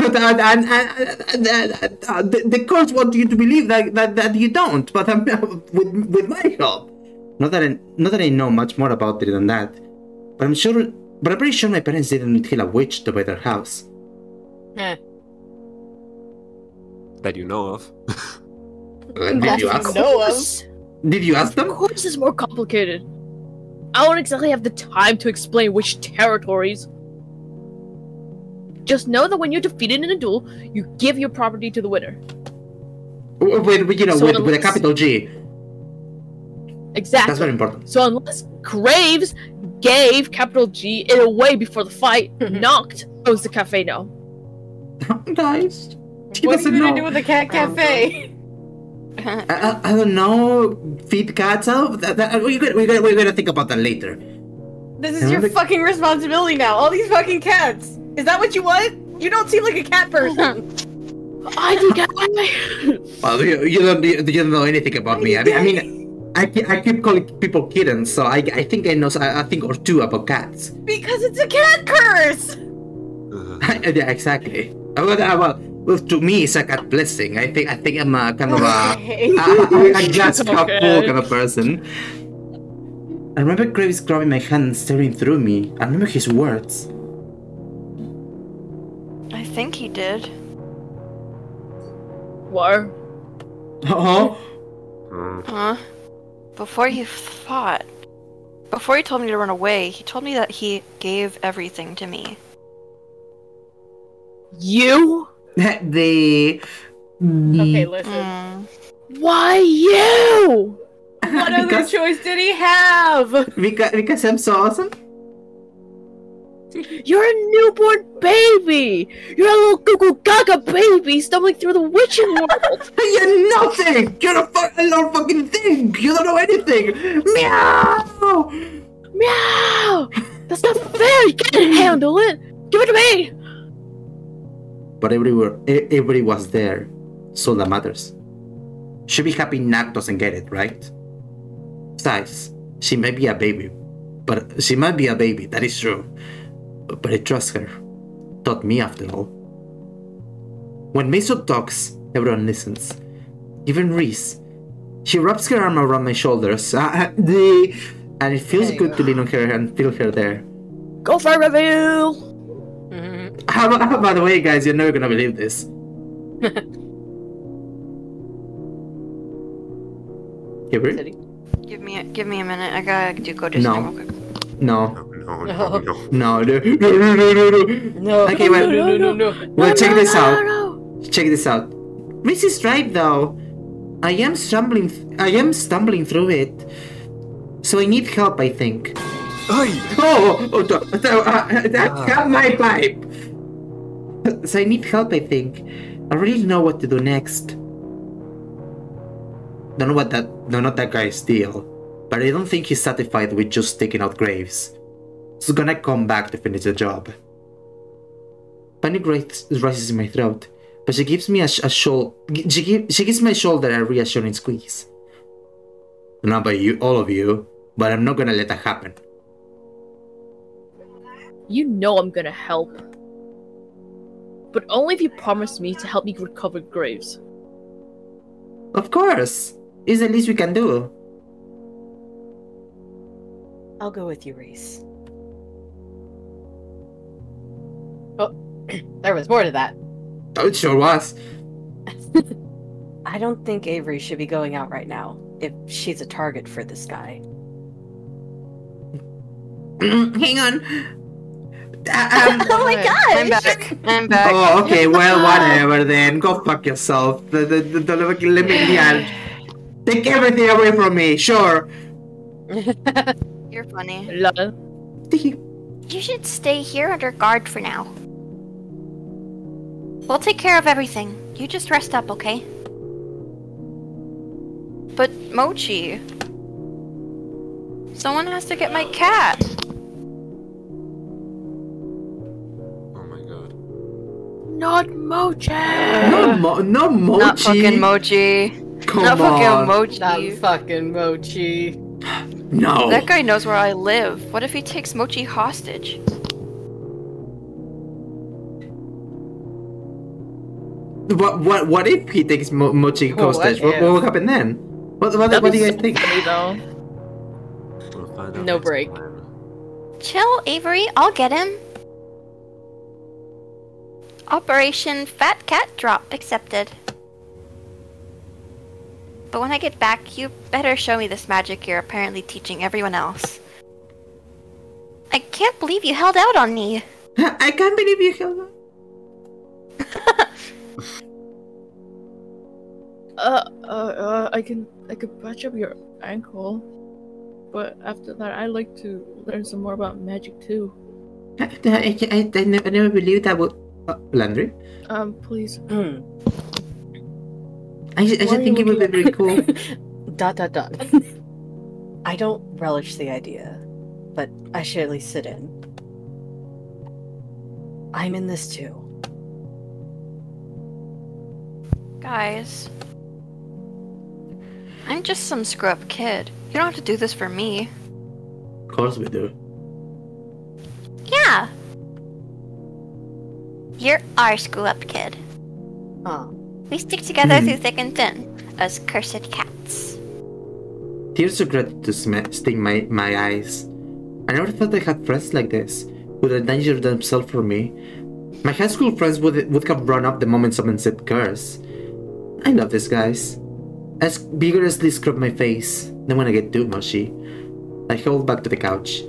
and, and, and, and, and, uh, the, the courts want you to believe that, that, that you don't, but I'm, with with my help. Not that I, not that I know much more about it than that, but I'm sure. But I'm pretty sure my parents didn't kill a witch to buy their house. That you know of. Uh, did you ask? know of. course, Did you ask them? of course it's more complicated. I don't exactly have the time to explain which territories. Just know that when you're defeated in a duel, you give your property to the winner. W- With, with, you know, So with, with a capital G. Exactly. That's very important. So unless Graves gave capital G it away before the fight, Noct owes the cafe no. Guys, he what are you gonna know. do with the cat oh, cafe? I, I, I don't know. Feed cats out. That, that, we're, gonna, we're, gonna, we're gonna think about that later. This is your Remember- fucking responsibility now. All these fucking cats. Is that what you want? You don't seem like a cat person. I think I Well, you, you don't you don't know anything about me. I mean, I mean, I, ke- I keep calling people kittens, so I, I think I know a, a thing or two about cats. Because it's a cat curse! Ugh. yeah, exactly. Uh, Well, uh, well, well, to me, it's a cat blessing. I think I think I'm a kind of a, Okay. a, a, a glass half full kind of person. I remember Graves grabbing my hand and staring through me. I remember his words. I think he did. What? Oh, Mm. Huh? Before he fought, before he told me to run away, he told me that he gave everything to me. You? the. Okay, listen. Mm. Why you? What other choice did he have? because, because I'm so awesome? You're a newborn baby. You're a little Google Gaga baby stumbling through the witching world. You're nothing! You're a, fu- a little fucking thing! You don't know anything! Meow! Meow. That's not fair. You can't handle it. Give it to me. But everywhere, everybody was there. So that matters. Should be happy Noct doesn't get it, right? Besides, she may be a baby. But she might be a baby, that is true. But I trust her. Taught me after all. When Mason talks, everyone listens. Even Reese. She wraps her arm around my shoulders. Uh. And it feels There good go. to lean on her and feel her there. Go for a reveal. Mhm. How, how, by the way, guys, you're never gonna believe this. Gabriel? Said Give me a, give me a minute. I gotta do go to No. something quick. No, No, no, no, no. no, no, no, no, no, no, no. No. Okay, well- no, no, no, no. Well, check no, this no, out. no. Check this out. Reese is right, though. I am stumbling. I am stumbling through it. So I need help. I think. Ay! Oh, oh, th- th- uh, that got my pipe. So I need help. I think. I really know what to do next. Don't know what that. No, not that guy's deal. But I don't think he's satisfied with just taking out graves. He's gonna come back to finish the job. Panic ris- rises in my throat, but she gives me a, sh- a shoulder. She, give- she gives my shoulder a reassuring squeeze. Not by you, all of you, but I'm not gonna let that happen. You know I'm gonna help. But only if you promise me to help me recover Graves. Of course, it's the least we can do. I'll go with you, Reese. there was more to that. Oh, it sure was. I don't think Avery should be going out right now if she's a target for this guy. Hang on. Uh, um, Oh my god! I'm back. I'm back. oh, okay. Well, whatever then. Go fuck yourself. The, the, the, the, let me yeah. Take everything away from me. Sure. You're funny. Lol. You should stay here under guard for now. We'll take care of everything. You just rest up, okay? But Mochi. Someone has to get my cat. Oh my god. Not Mochi! No, mo- no mochi. Not fucking Mochi. Come Not on. fucking Mochi. Not fucking Mochi. no. That guy knows where I live. What if he takes Mochi hostage? What, what, what if he takes mo- mochi Well, what hostage? What, what will happen then? What, what, That'd what do you guys so think? funny, though. We'll No break. time. Chill, Avery. I'll get him. Operation Fat Cat Drop accepted. But when I get back, you better show me this magic you're apparently teaching everyone else. I can't believe you held out on me. I can't believe you held on. Uh, uh, uh, I can, I could patch up your ankle. But after that, I'd like to learn some more about magic too. I, I, I, I, never, I never believed that would. Uh, Landry? Um, please. Hmm. I, I Why just think it would be very cool. dot dot dot. I don't relish the idea, but I should at least sit in. I'm in this too. Guys. I'm I'm just some screw up kid. You don't have to do this for me. Of course we do. Yeah. You're our screw up kid. Oh. We stick together Hmm. through thick and thin, as cursed cats. Tears of gratitude sm- sting my, my eyes. I never thought I had friends like this, who would endanger themselves for me. My high school friends would, would have run up the moment someone said curse. I love this, guys. I s- vigorously scrub my face, then when I get too mushy, I hold back to the couch.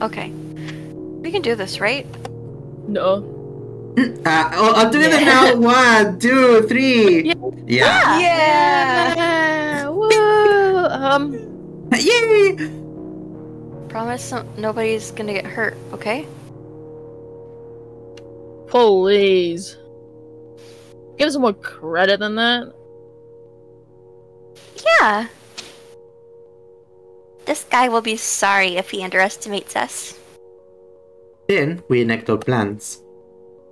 Okay. We can do this, right? No. Uh, oh, I'll do it now! One, two, three! Yeah. Yeah! Yeah! Yeah. Woo. Um. Yay! Promise some- nobody's gonna get hurt, okay? Please. Give us more credit than that. Yeah. This guy will be sorry if he underestimates us. Then we enact our plans.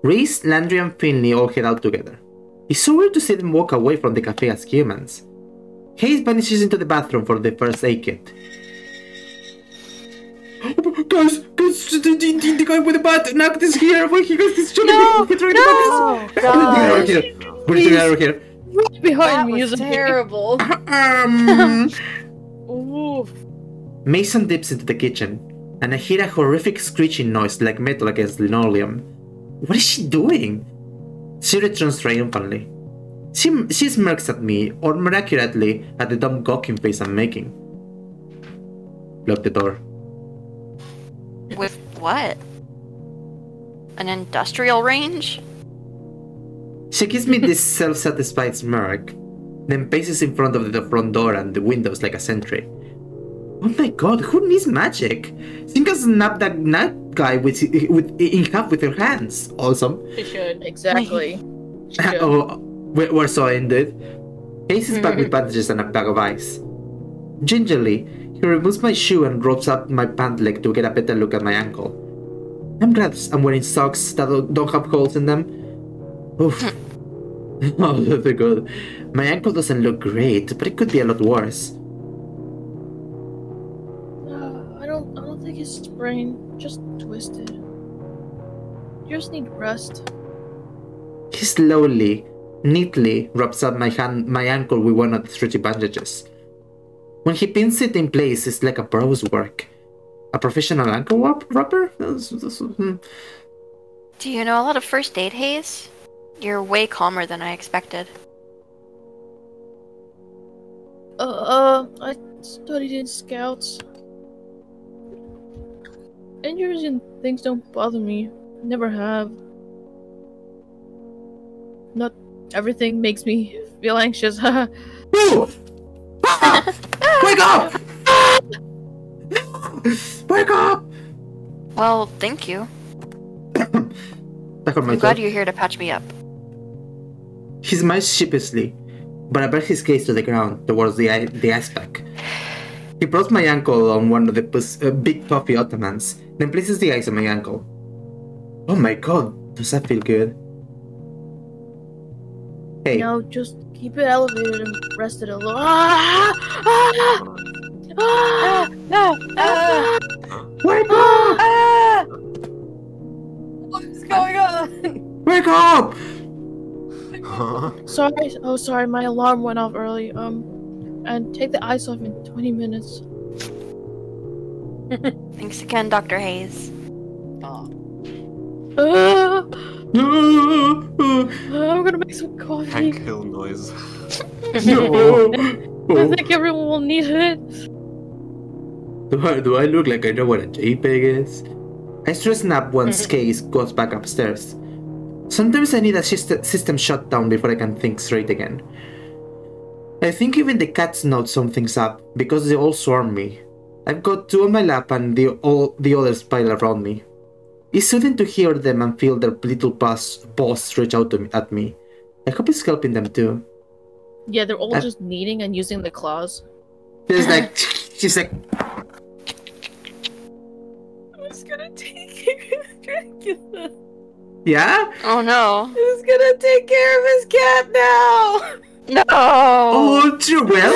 Reese, Landry, and Finley all head out together. It's so weird to see them walk away from the cafe as humans. Hayes vanishes into the bathroom for the first aid kit. Guys, guys, the, the, the, guy with the bat Noct is here. Wait, he got this No, He's trying Oh, to knock God. us. We're here. We're together here. Right behind That me was is terrible. Um, Oof. Mason dips into the kitchen, and I hear a horrific screeching noise like metal against linoleum. What is she doing? She returns triumphantly. She, she smirks at me, or more accurately, at the dumb gawking face I'm making. Lock the door. With what? An industrial range? She gives me this self satisfied smirk, then paces in front of the front door and the windows like a sentry. Oh my god, who needs magic? She can snap that nut guy with, with, in half with her hands. Awesome. She should. Exactly. She should. oh, we're, we're so ended. Hayes is back with hmm. bandages and a bag of ice. Gingerly, he removes my shoe and ropes up my pant leg to get a better look at my ankle. I'm glad I'm wearing socks that don't- don't have holes in them. Oof. oh, they're good. My ankle doesn't look great, but it could be a lot worse. Uh, I don't. I don't think it's sprained. Just twisted. You just need rest. He slowly, neatly wraps up my hand, my ankle with one of the stretchy bandages. When he pins it in place, it's like a pro's work. A professional ankle wrap- wrapper? That's- that's- hmm. Do you know a lot of first aid, Hayes? You're way calmer than I expected. Uh, uh, I studied in scouts. Injuries and things don't bother me. Never have. Not everything makes me feel anxious. Ooh! Wake up! Wake up! Well, thank you. Back on my I'm glad toe. you're here to patch me up. He smiles sheepishly, but I bring his gaze to the ground towards the, the ice pack. He props my ankle on one of the pus- uh, big puffy ottomans, then places the ice on my ankle. Oh my god, does that feel good? Hey, now just keep it elevated and rest it a little. Ah! Ah! Ah! No! Ah! wake up! Ah! What's going on? Wake up! Huh? Sorry. Oh, sorry. My alarm went off early. Um, and take the ice off in 20 minutes. Thanks again, Dr. Hayes. Oh. Ah! No! I'm gonna make some coffee. Hank Hill noise. No! I think everyone will need it. Do I, do I look like I know what a JPEG is? I stress snap once mm. Hayes goes back upstairs. Sometimes I need a syst- system shutdown before I can think straight again. I think even the cats know something's up because they all swarm me. I've got two on my lap and the, all the others pile around me. It's soothing to hear them and feel their little paws, paws stretch out to me, at me. I hope it's helping them too. Yeah, they're all Uh, just kneading and using the claws. It's like, she's like, Who's gonna take care of Dracula? yeah? Oh no. Who's gonna take care of his cat now? No. Oh, true. Well,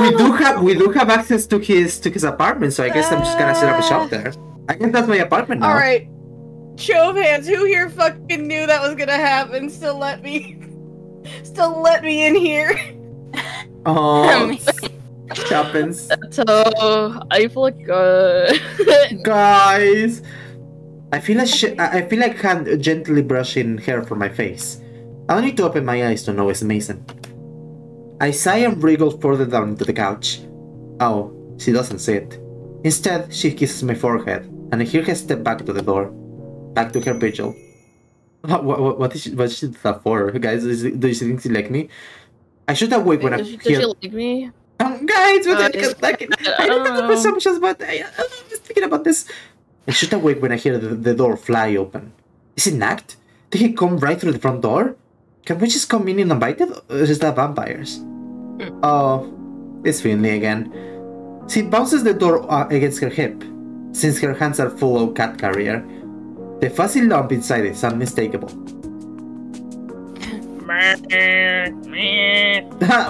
we do have we do have access to his to his apartment, so I guess I'm just gonna set up a shop there. I guess that's my apartment now. All right. Show of hands. Who here fucking knew that was gonna happen? Still let me. Still let me in here. Oh, happens, So I feel like uh, guys. I feel like I I feel like hand gently brushing hair from my face. I don't need to open my eyes to know it's Mason. I sigh and wriggle further down into the couch. Oh, she doesn't see it. Instead, she kisses my forehead, and I hear her step back to the door, back to her vigil. What, what, what is she, what is she that for, guys? Is, do you think she like me? I should have wake when I she, does she like me? Um, guys, what Uh, the- like, I I don't don't have the know. presumptions, but I, I was thinking about this. I should awake when I hear the, the door fly open. Is it Noct? Did he come right through the front door? Can we just come in uninvited, or is that vampires? Oh, it's Finley again. She bounces the door uh, against her hip, since her hands are full of cat carrier. The fuzzy lump inside is unmistakable.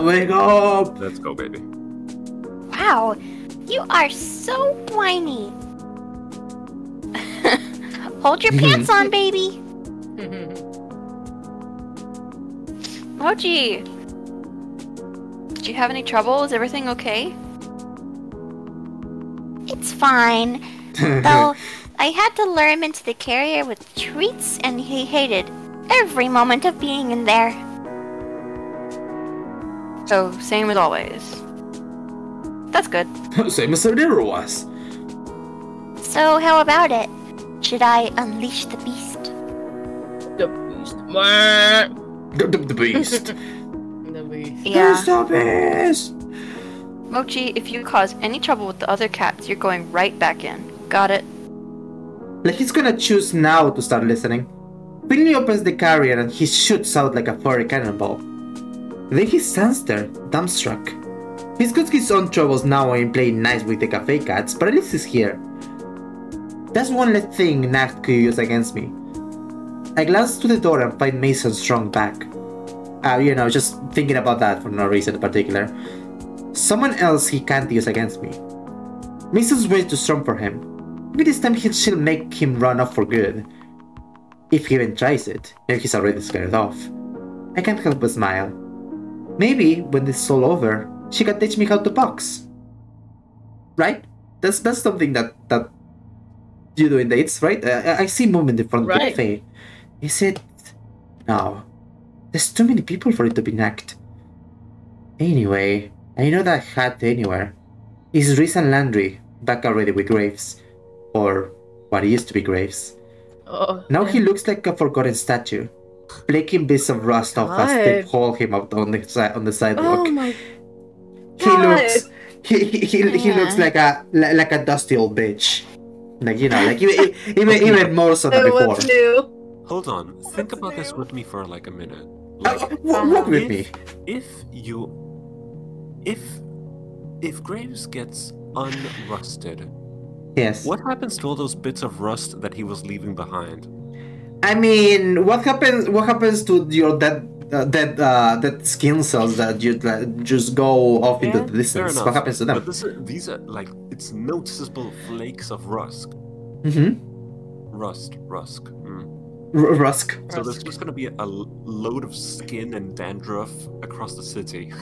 Wake up! Let's go, baby. Wow, you are so whiny. Hold your mm-hmm. pants on, baby. Mochi, do you have any trouble? Is everything okay? It's fine. Though oh, I had to lure him into the carrier with treats, and he hated every moment of being in there. So, same as always. That's good. Same as Sardero was. So, how about it? Should I unleash the beast? The beast. Mwah. The, the, the beast. The beast. There's the beast! Mochi, if you cause any trouble with the other cats, you're going right back in. Got it? Like he's gonna choose now to start listening. Finley opens the carrier and he shoots out like a furry cannonball. Then he stands there, dumbstruck. He's got his own troubles now in playing nice with the cafe cats, but at least he's here. That's one less thing Noct could use against me. I glance to the door and find Mason strong back. Uh, you know, just thinking about that for no reason in particular. Someone else he can't use against me. Mason's way too strong for him. Maybe this time he- she'll make him run off for good. If he even tries it, if he's already scared off. I can't help but smile. Maybe when this is all over, she can teach me how to box. Right? That's that's something that that you do in dates, right? I, I- see movement in front of the Right. cafe. Is it? No. There's too many people for it to be Noct. Anyway, I know that hat anywhere. Is Reese and Landry back already with Graves? Or what used to be Graves? Oh, Now he looks like a forgotten statue, flaking bits of rust off as they God. haul him out on the si- on the sidewalk. Oh my he looks he he, he, he looks like a li- like a dusty old bitch. Like you know, like even even, even more so than That before. Hold on. Think about this with me for like a minute. Uh, Like, wa- walk with me. if, if you, if, if Graves gets unrusted, Yes. what happens to all those bits of rust that he was leaving behind? I mean, what happens? What happens to your dead, uh, dead, uh, dead skin cells that you like, just go off into the distance? What happens to But them? this these are like it's noticeable flakes of rust. Mm-hmm. Rust, rusk. Mm. R- rusk. So there's just gonna be a load of skin and dandruff across the city.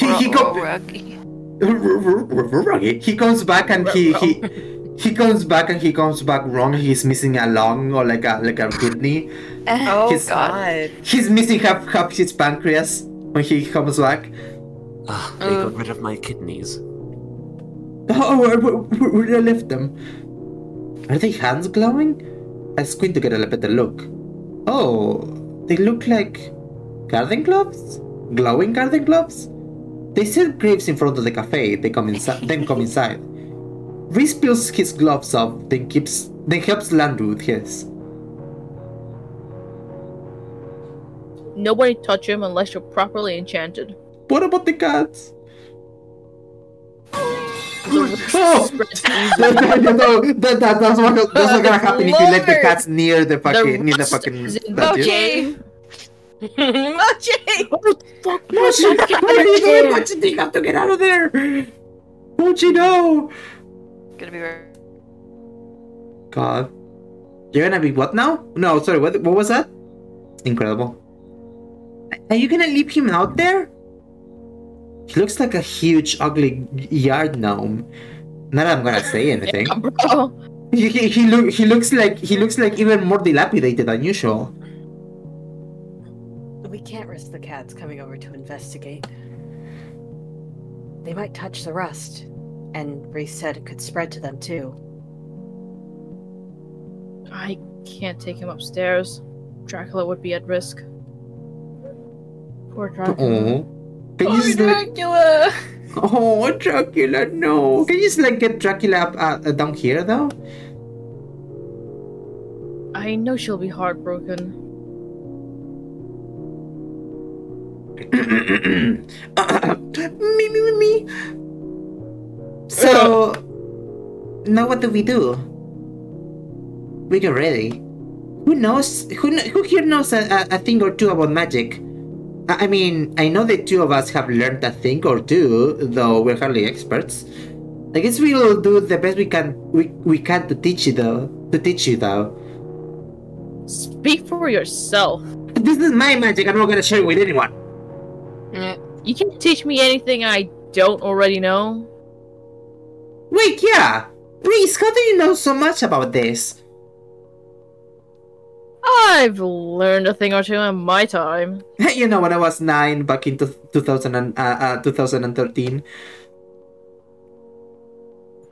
He, he, Uh-oh, go- Rocky. Ruggy. he comes back and he he he comes back and he comes back wrong. He's missing a lung or like a like a kidney. Oh His- god. He's missing half half his pancreas when he comes back. Ah, they got rid of my kidneys. Oh, where, where, where where did I left them? Are they hands glowing? I squint to get a better look. Oh, they look like garden gloves? Glowing garden gloves? They set Graves in front of the cafe. They come inside. then come inside. Reese peels his gloves off, then keeps then helps Landry with his. Nobody touch him unless you're properly enchanted. What about the cats? Oh! spreads no, no, no, no, that, that, that's, what, that's not gonna happen if you let the cats near the fucking near the fucking is in statue. Mochi! Mochi! What the fuck? Mochi, Get out of what are you doing? here. Mochi, you have to get out of there! Mochi, no! Gonna be right. God. You're gonna be what now? No, sorry, what, what was that? Incredible. Are you gonna leave him out there? He looks like a huge, ugly yard gnome. Not that I'm gonna say anything. Yeah, bro. He, he, he, look, he looks like he looks like even more dilapidated than usual. We can't risk the cats coming over to investigate. They might touch the rust, and Reese said it could spread to them too. I can't take him upstairs. Dracula would be at risk. Poor Dracula. Oh. Poor just like, Dracula! oh Dracula, no. Can you just like get Dracula up uh, uh, down here though? I know she'll be heartbroken. me, me, me, me. So, now what do we do? We get ready. Who knows? Who kn- who here knows a, a, thing or two about magic? I I mean, I know the two of us have learned a thing or two, though we're hardly experts. I guess we'll do the best we can we, we can to teach you though. To teach you though. Speak for yourself. This is my magic. I'm not gonna share it with anyone. Mm, you can't teach me anything I don't already know. Wait, yeah. Reese, how do you know so much about this? I've learned a thing or two in my time. you know, when I was nine back in two- 2000 and, uh, uh, 2013.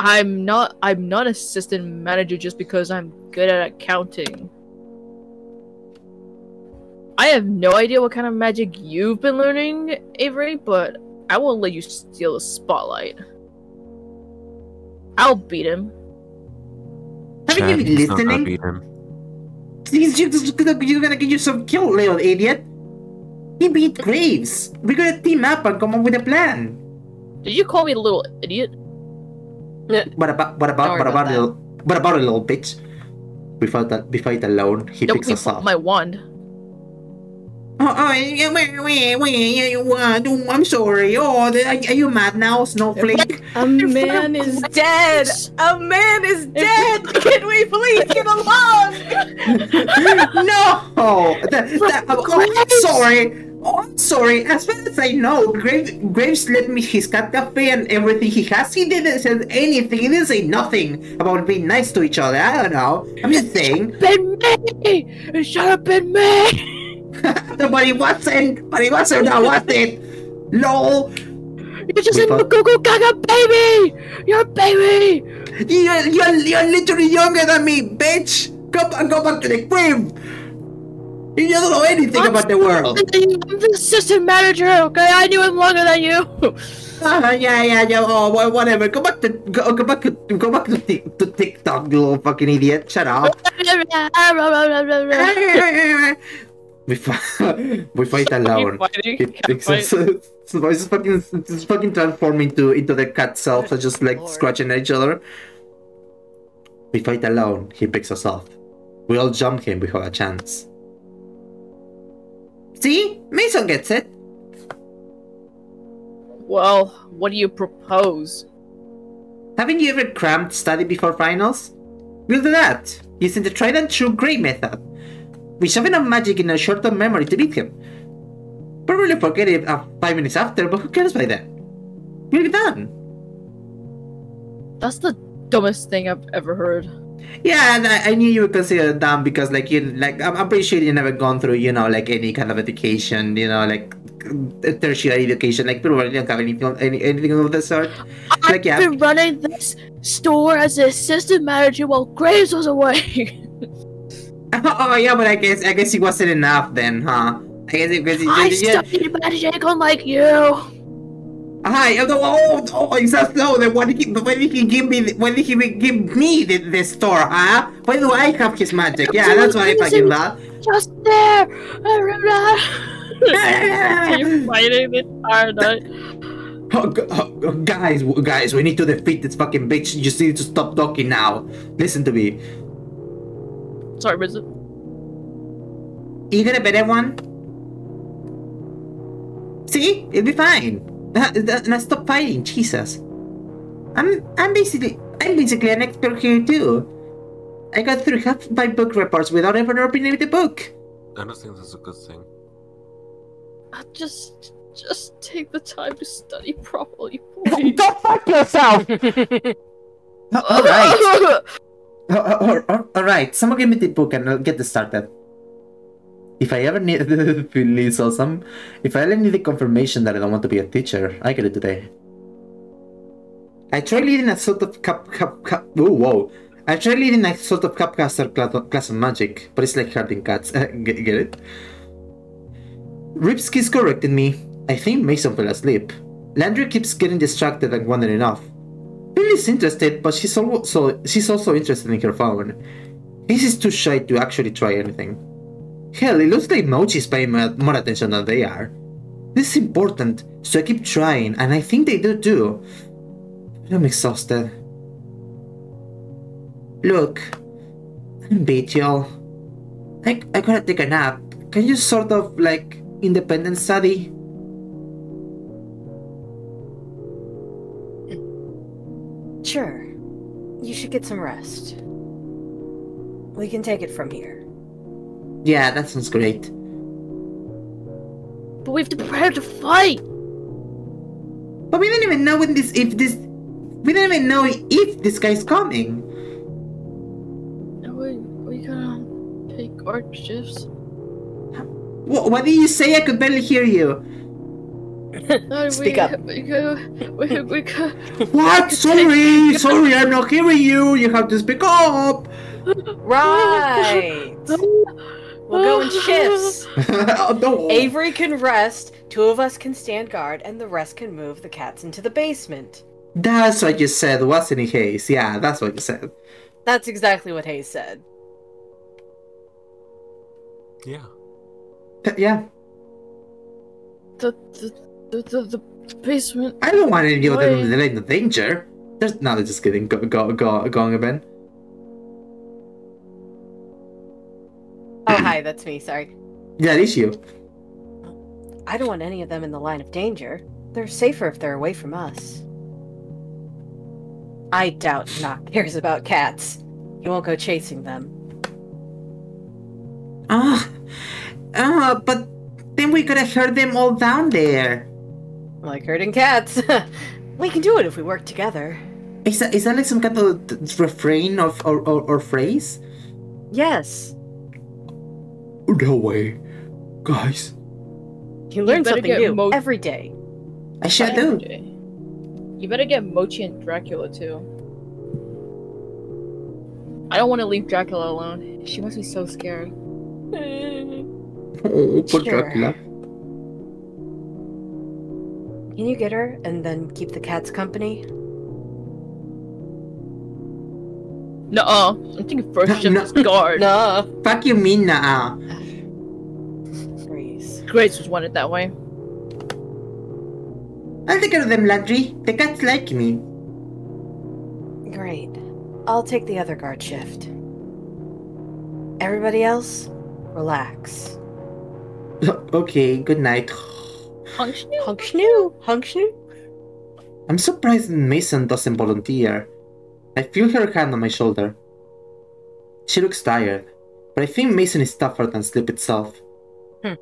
I'm not I'm not assistant manager just because I'm good at accounting. I have no idea what kind of magic you've been learning, Avery, but I won't let you steal the spotlight. I'll beat him. Haven't you Chad, been he's not listening? beat him. He's just gonna, you're gonna get yourself killed, little idiot. He beat Graves. We're gonna team up and come up with a plan. Did you call me a little idiot? What about, what about, what about about, that. little, what about a little bitch? We fight, that, we fight alone. He Don't picks us up. my wand. Oh, oh, wait, wait, wait, uh, I'm sorry. Oh, are, you mad now, Snowflake? A man is dead! A man is dead! Can we please get along? no! That, that, oh, I'm sorry. Oh, I'm sorry. As far as I know, Graves, Graves lent me his cat cafe and everything he has. He didn't say anything. He didn't say nothing about being nice to each other. I don't know. I'm just saying. Been me! It should have been me! but he wasn't. But he wasn't. I wasn't. No. You're just We a thought- Goo Goo Gaga baby! You're a baby! You're, you're, you're literally younger than me, bitch. Go back, go back to the crib. You don't know anything I'm about the world. I'm the assistant manager, okay? I knew him longer than you! Uh, yeah, yeah, yeah. Oh, whatever. Go back to go, go back to go back to, Tik- to TikTok, you little fucking idiot. Shut up. we fight. we fight alone. Fighting? It, it's, it's, it's, it's fucking it's fucking transforming into into the cat self, so just like Lord. scratching at each other. We fight alone. He picks us off. We all jump him. We have a chance. See, Mason gets it. Well, what do you propose? Haven't you ever crammed study before finals? We'll do that, using the tried and true Grey method. We shove enough magic in a short-term memory to beat him. Probably forget it uh, five minutes after, but who cares by then? We'll be done. That's the dumbest thing I've ever heard. Yeah, and I, I knew you would consider it dumb because, like, you like I'm, I'm pretty sure you never gone through, you know, like any kind of education, you know, like tertiary education. Like, people don't have anything, any, anything of the sort. Like, I've yeah. been running this store as an assistant manager while Graves was away. oh yeah, but I guess I guess it wasn't enough then, huh? I guess it because I yeah. studied magic unlike you. Hi, oh, oh, oh, it's just no. Then why did he, why did he give me? the- Why did he give me the, the store, huh? Why do I have his magic? Yeah, that's why I fucking that. Just there. You're fighting the entire night. Oh, oh, guys, guys, we need to defeat this fucking bitch. You just need to stop talking now. Listen to me. Sorry, Bridget. You got a better one? See, it'll be fine. Now stop fighting, Jesus. I'm I'm basically I'm basically an expert here too. I got through half my book reports without ever opening the book. I don't think that's a good thing. Uh, Just, just take the time to study properly, please. Go fuck yourself! all right, Oh, oh, oh, all right. Someone give me the book and I'll get this started. If I ever need please or some, if I ever need the confirmation that I don't want to be a teacher, I get it today. I tried leading a sort of cup cup cap. Oh whoa! I tried leading a sort of capcaster class, of magic, but it's like herding cats. get, get it? Ripski's corrected me. I think Mason fell asleep. Landry keeps getting distracted and wandering off. Billy's interested, but she's also she's also interested in her phone. This is too shy to actually try anything. Hell, it looks like Mochi's paying more attention than they are. This is important, so I keep trying, and I think they do too. I'm exhausted. Look, I'm beat, y'all. I, I gotta take a nap. Can you sort of, like, independent study? Sure. You should get some rest. We can take it from here. Yeah, that sounds great. But we have to prepare to fight. But we don't even know when this, if this, we don't even know if this guy's coming. Are we, we gonna take guard shifts? What, what did you say? I could barely hear you. No, Speak we, up. We go. We, we go. What? Sorry, sorry, I'm not hearing you. You have to speak up. Right! We'll go in shifts. oh, no. Avery can rest, two of us can stand guard, and the rest can move the cats into the basement. That's what you said, wasn't it, Hayes? Yeah, that's what you said. That's exactly what Hayes said. Yeah. Uh, yeah, The the the the, the basement. I don't want any of them in the danger. There's no, they're just kidding. Go, go, go, go on, Ben. Oh, hi, that's me, sorry. Yeah, it's you. I don't want any of them in the line of danger. They're safer if they're away from us. I doubt Noct cares about cats. He won't go chasing them. Ah, ah, but then we could have heard them all down there. Like herding cats. we can do it if we work together. Is that, is that like some kind of refrain of or, or, or phrase? Yes. Oh, no way, guys. You learn better something new mo- every day. I sure do. You better get Mochi and Dracula too. I don't want to leave Dracula alone. She must be so scared. Oh, poor Sure. Dracula. Can you get her and then keep the cats company? Nuh-uh. I'm thinking first shift No. is guard. Nah. Fuck you mean nah. Grease. Grace was wanted that way. I'll take care of them, Landry. The cats like me. Great. I'll take the other guard shift. Everybody else, relax. Okay, good night. Function? Hunk schnoo! Hunk schnoo! I'm surprised Mason doesn't volunteer. I feel her hand on my shoulder. She looks tired, but I think Mason is tougher than sleep itself. Hmm.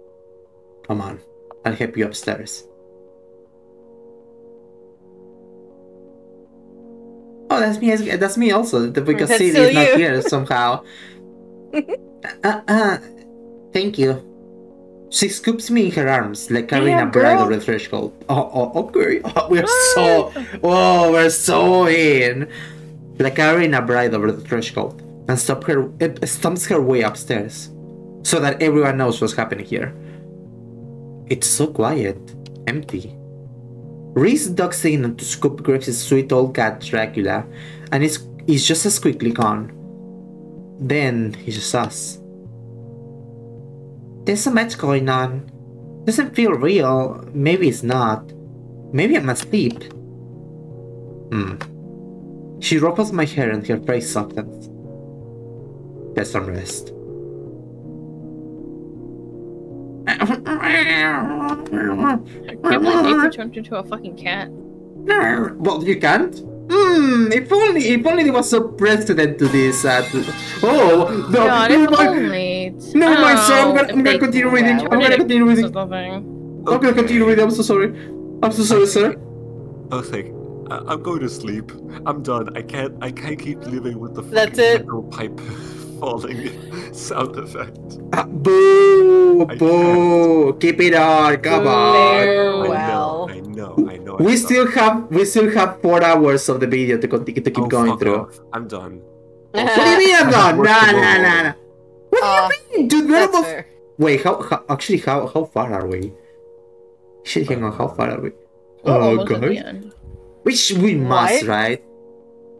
Come on, I'll help you upstairs. Oh, that's me. That's me also. Because That's Sadie still is not you. here somehow. uh, uh, thank you. She scoops me in her arms like carrying Damn, a bride over the threshold. Oh, oh, oh okay. Oh, we're so, ah. oh, we're so in. Like carrying a bride over the threshold, and stop her, it stumps her way upstairs, so that everyone knows what's happening here. It's so quiet, empty. Reese ducks in to scoop Graves' sweet old cat Dracula, and it's, it's just as quickly gone. Then it's just us. There's so much going on. Doesn't feel real. Maybe it's not. Maybe I'm asleep. Hmm. She ruffles my hair and her face softens. Get some rest. I Can't believe Nathan turned into a fucking cat. Well, you can't. Hmm. If only, if only there was a precedent to this. Uh, to- oh no! God, if mind. Only. Never mind, sir. I'm Oh, gonna, I'm gonna they- continue reading. yeah, I'm gonna continue reading. or. I'm gonna continue reading. I'm so sorry. I'm so sorry, sir. Okay, I- I'm going to sleep. I'm done. I can't. I can't keep living with the That's fucking it. metal pipe falling sound effect. Ah, boo! I Boo! Keep it on. Come on. Farewell. I know. I know. I know. I We know. still have we still have four hours of the video to continue to keep Oh, going fuck through. off. I'm done. What do you mean I'm not? Work Nah, nah, tomorrow. Nah, nah. What Uh, do you mean, dude? We're That's fair. Wait, how, how? Actually, how how far are we? Shit, hang on. How far are we? Oh, almost at the God. end. We must, What? right?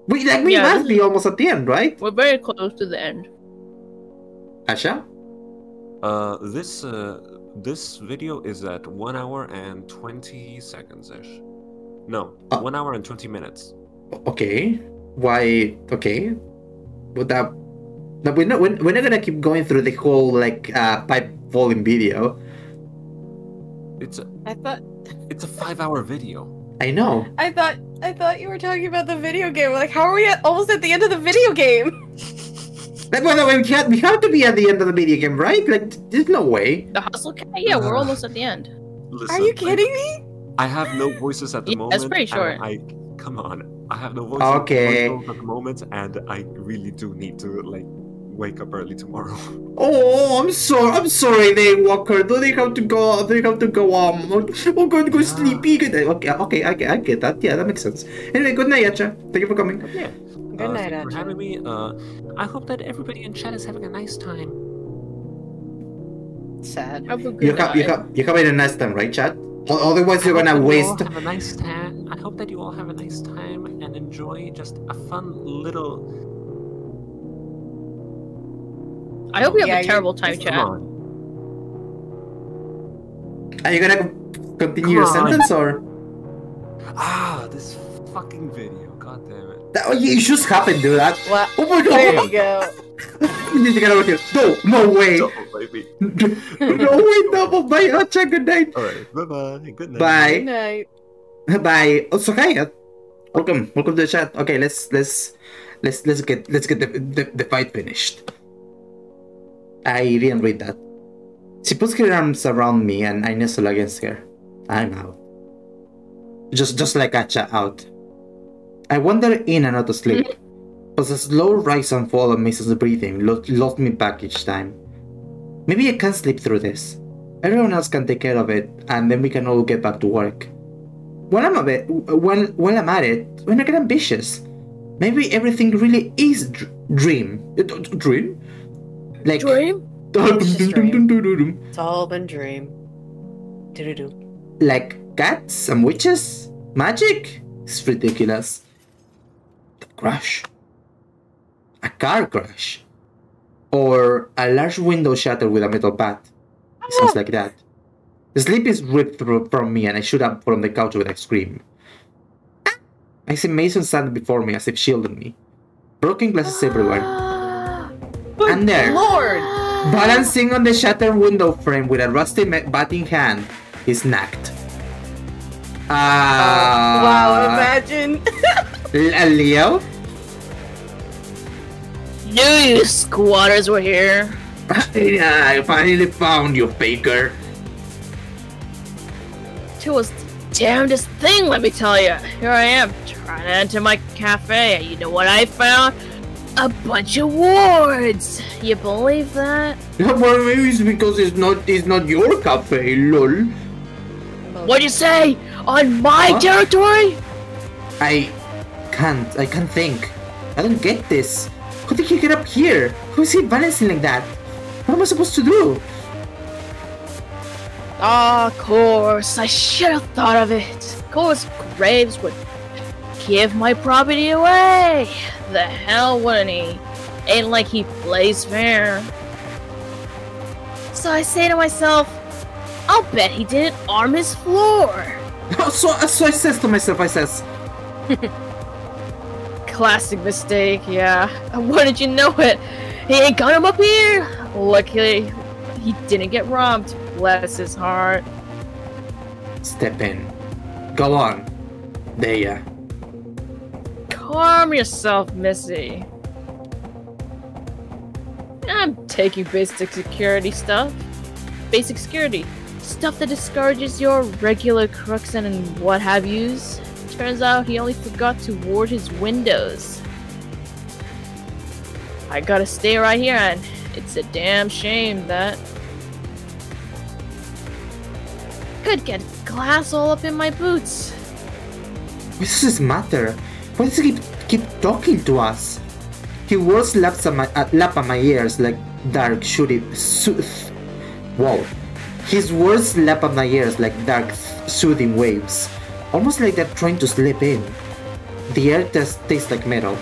We like we Yeah, must this be almost at the end, right? We're very close to the end. Asha? Uh, this uh, this video is at one hour and twenty seconds ish. No, Uh. one hour and twenty minutes. Okay. Why? Okay. But that. No, we're not. We're, we're not gonna keep going through the whole like uh, pipe falling video. It's a I thought it's a five hour video. I know. I thought I thought you were talking about the video game. Like, how are we at, almost at the end of the video game? Like, well, no, we have, we have to be at the end of the video game, right? Like, there's no way. The hustle cat? Yeah, we're Uh. almost at the end. Listen, Are you I- kidding me? I have no voices at the Yeah, moment. it's pretty and short. I come on. I have no voices Okay. at the moment, and I really do need to like wake up early tomorrow. Oh, I'm sorry. I'm sorry, they Walker. Do they have to go? Do they have to go? Um, I'm going to go sleepy. Good night. Okay, okay, I get, I get that. Yeah, that makes sense. Anyway, good night, Yacha. Thank you for coming. yeah. Good uh, night, thank for Acha. having me. Uh, I hope that everybody in chat is having a nice time. Sad. Have a good You have, you night. have, you have a nice time, right, Chad? O- Otherwise, you're gonna waste. all have a nice time. I hope that you all have a nice time and enjoy just a fun little. I hope you have Yeah, a terrible time, Come chat. Are you gonna continue your sentence or? Ah, this fucking video. God damn it. That, oh, you just happened to do that. Well, Oh my god. there you go. You need to get over here. No, no way. Double, baby. no way, double. Bye, Yacha. Good night. All right. Bye bye. Good night. Bye. Good night. Bye. Oh, so hi. uh, Welcome. Welcome to the chat. Okay, let's let's let's let's get let's get the the, the fight finished. I didn't read that. She puts her arms around me and I nestle against her. I'm out. Just just like Acha out. I wander in and out of sleep. But the slow rise and fall of Mason's breathing lo- lost me back each time. Maybe I can sleep through this. Everyone else can take care of it, and then we can all get back to work. When I'm a bit, when when I'm at it, when I get ambitious, maybe everything really is dr- dream. Dream, like Dream? It's dream. It's all been dream. Do do do. like cats and witches, magic. It's ridiculous. The crash, a car crash, or a large window shattered with a metal bat. It sounds like that. The sleep is ripped through from me, and I shoot up from the couch with a scream. Ah! I see Mason standing before me as if shielding me. Broken glasses everywhere. And there, Lord! balancing on the shattered window frame with a rusty me- bat in hand, is Noct. Ah. wow, imagine. Leo? Knew you squatters were here. I finally found you, Baker. It was the damnedest thing, let me tell you. Here I am, trying to enter my cafe, and you know what I found? A bunch of wards. You believe that? Well, maybe it's because it's not it's not your cafe, lol. What'd you say? On my Huh? territory? I can't. I can't think. I don't get this. How did he get up here? How is he balancing like that? What am I supposed to do? Ah, of course. I should have thought of it. Of course, Graves would give my property away. The hell wouldn't he? Ain't like he plays fair. So I say to myself, I'll bet he didn't arm his floor. So, uh, so I says to myself, I says, Classic mistake, yeah. Why did you know it? He ain't got him up here. Luckily, he didn't get robbed. bless his heart. Step in. Go on. Deya. Calm yourself, Missy. I'm taking basic security stuff. Basic security. Stuff that discourages your regular crooks and what have yous. Turns out he only forgot to ward his windows. I gotta stay right here, and it's a damn shame that. Could get glass all up in my boots. What does this matter? Why does he keep, keep talking to us? He wears laps at my, uh, lap at my ears like dark shooting. Su- Whoa. His words lap at my ears like dark soothing waves. Almost like they're trying to slip in. The air just tastes like metal.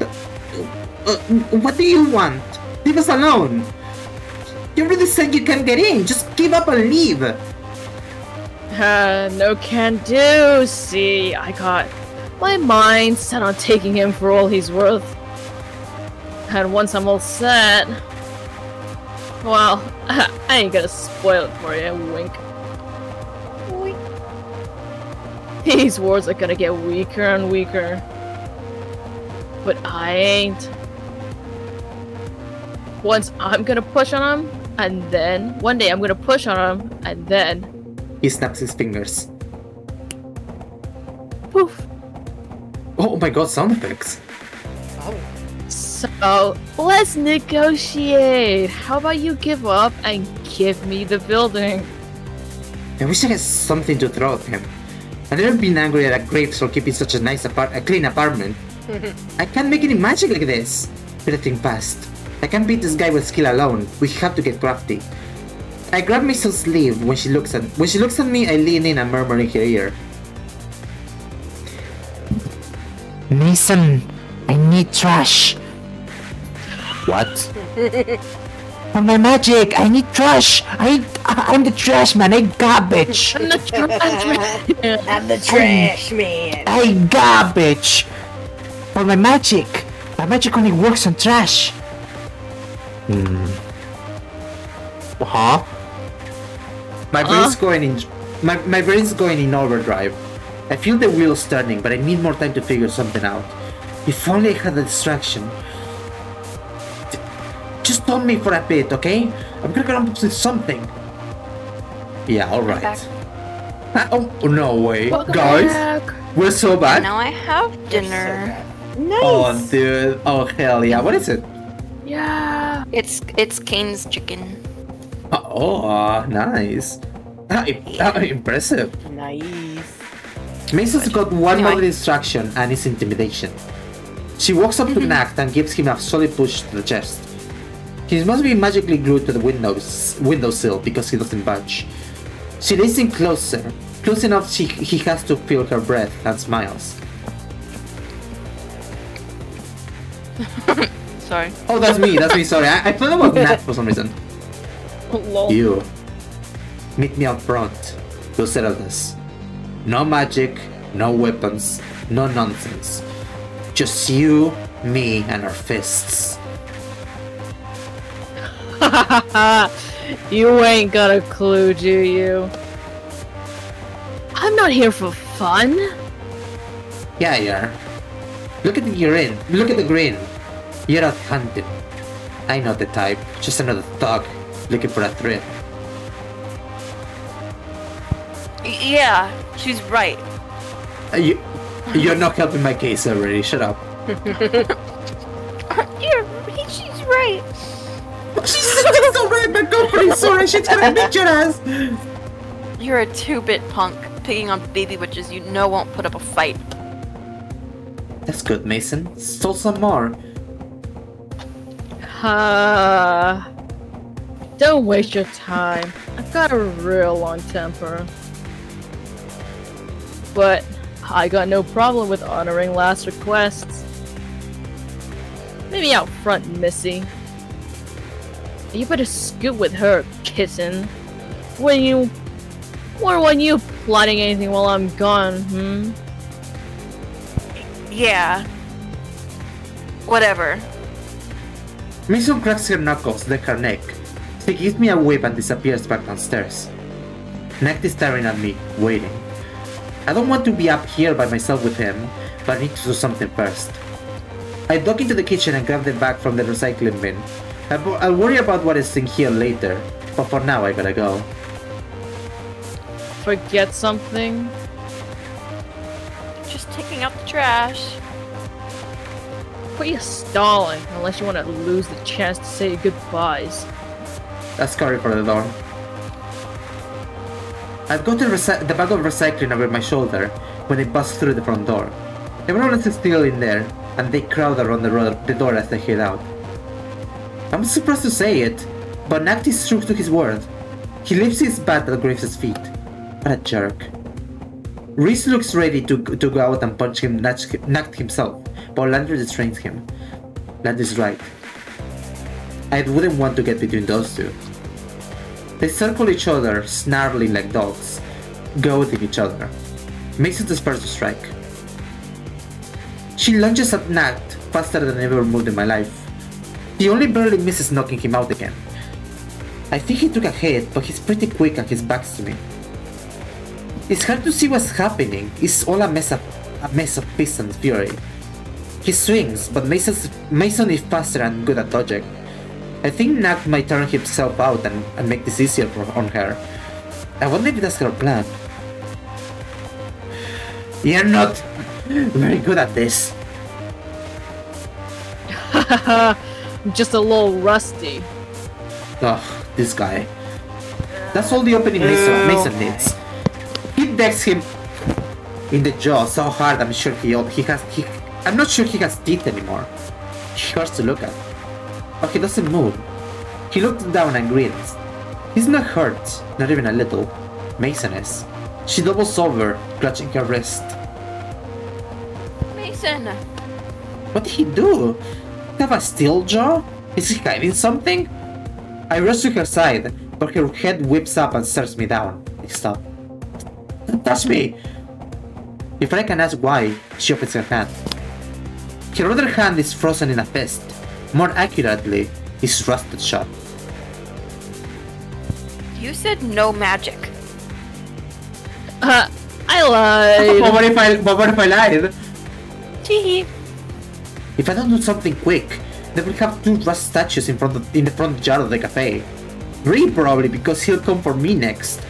Uh, uh, what do you want? Leave us alone! You really said you can't get in! Just give up and leave! Uh, no can do. See, I got my mind set on taking him for all he's worth. And once I'm all set, well, I ain't gonna spoil it for you. Wink. Wink. These words are gonna get weaker and weaker. But I ain't. Once I'm gonna push on him, and then one day I'm gonna push on him, and then He snaps his fingers. poof. Oh my god, sound effects. So let's negotiate. How about you give up and give me the building? I wish I had something to throw at him. I've never been angry at Graves for keeping such a nice apart a clean apartment. I can't make any magic like this. But I think fast. I can't beat this guy with skill alone. We have to get crafty. I grab Mason's sleeve when she looks at when she looks at me I lean in and murmur in her ear. Mason, I need trash. What? For my magic, I need trash. I, I'm the trash man. I garbage. I'm the trash man. I'm the trash man. I garbage. For my magic, my magic only works on trash. Hmm. Huh? My brain's uh. going in my, my brain's going in overdrive. I feel the wheels turning, but I need more time to figure something out. If only I had a distraction. Just stop me for a bit, okay? I'm gonna come up with something. Yeah, alright. Ah, oh, no way. Welcome Guys, back. we're so bad. Now I have dinner. Nice. Oh, dude. Oh, hell yeah. What is it? Yeah. It's it's Cane's chicken. Oh, uh, nice. Ah, im- ah, impressive. Nice. Mason's got one Anyway. more distraction and it's intimidation. She walks up to Noct mm-hmm. and gives him a solid push to the chest. He must be magically glued to the windows windowsill because he doesn't budge. She leans in closer, close enough she, he has to feel her breath and smiles. Sorry. Oh, that's me, that's me, sorry. I, I thought it was Noct for some reason. Lol. You. Meet me out front. We'll settle this. No magic, no weapons, no nonsense. Just you, me, and our fists. you ain't got a clue, do you? I'm not here for fun. Yeah, you are. Look at the grin. Look at the grin. You're out hunting. I know the type. Just another thug looking for a thrill. Yeah, she's right. Uh, you, you're not helping my case already. Shut up. You're she's right. She's so right, but go for it. Sorry, she's gonna beat your ass. You're a two-bit punk picking on baby witches you know won't put up a fight. That's good, Mason. Stole some more. Uh, don't waste your time. I've got a real long temper. But I got no problem with honoring last requests. Maybe out front, Missy. You better scoot with her, kissing. When you. Or when you plotting anything while I'm gone, hmm? Yeah. Whatever. Mason cracks her knuckles, then her neck. She gives me a whip and disappears back downstairs. Noct is staring at me, waiting. I don't want to be up here by myself with him, but I need to do something first. I duck into the kitchen and grab the bag from the recycling bin. I'll I'll worry about what is in here later, but for now I gotta go. Forget something? Just taking out the trash. What are you stalling? Unless you want to lose the chance to say your goodbyes. Uh, That's scurry for the door. I've got the, the bag of recycling over my shoulder when I bust through the front door. Everyone is still in there, and they crowd around the, the door as I head out. I'm surprised to say it, but Noct is true to his word. He lifts his bat at Graves' feet. What a jerk. Reese looks ready to, to go out and punch him Noct himself, but Landry restrains him. Landry's right. I wouldn't want to get between those two. They circle each other, snarling like dogs, goading each other. Mason disperses to strike. She lunges at Noct faster than I ever moved in my life. He only barely misses knocking him out again. I think he took a hit, but he's pretty quick and his back's to me. It's hard to see what's happening. It's all a mess of a mess of piss and fury. He swings, but Mason's, Mason is faster and good at dodging. I think Noct might turn himself out and, and make this easier for, on her. I wonder if that's her plan. You're not very good at this. Just a little rusty. Ugh, this guy. That's all the opening Mason, Mason needs. He decks him in the jaw so hard I'm sure he he has he I'm not sure he has teeth anymore. He hurts to look at. But he doesn't move. He looks down and grins. He's not hurt, not even a little. Mason is. She doubles over, clutching her wrist. Mason! What did he do? Have a steel jaw? Is he hiding something? I rush to her side, but her head whips up and stares me down. I stop. Don't touch me! If I can ask why, she opens her hand. Her other hand is frozen in a fist. More accurately, his rusted shut. You said no magic. Uh, I But lied. what if I, but what if I lied? Tee If I don't do something quick, they will have two rust statues in front of, in the front yard of the cafe. Really probably because he'll come for me next.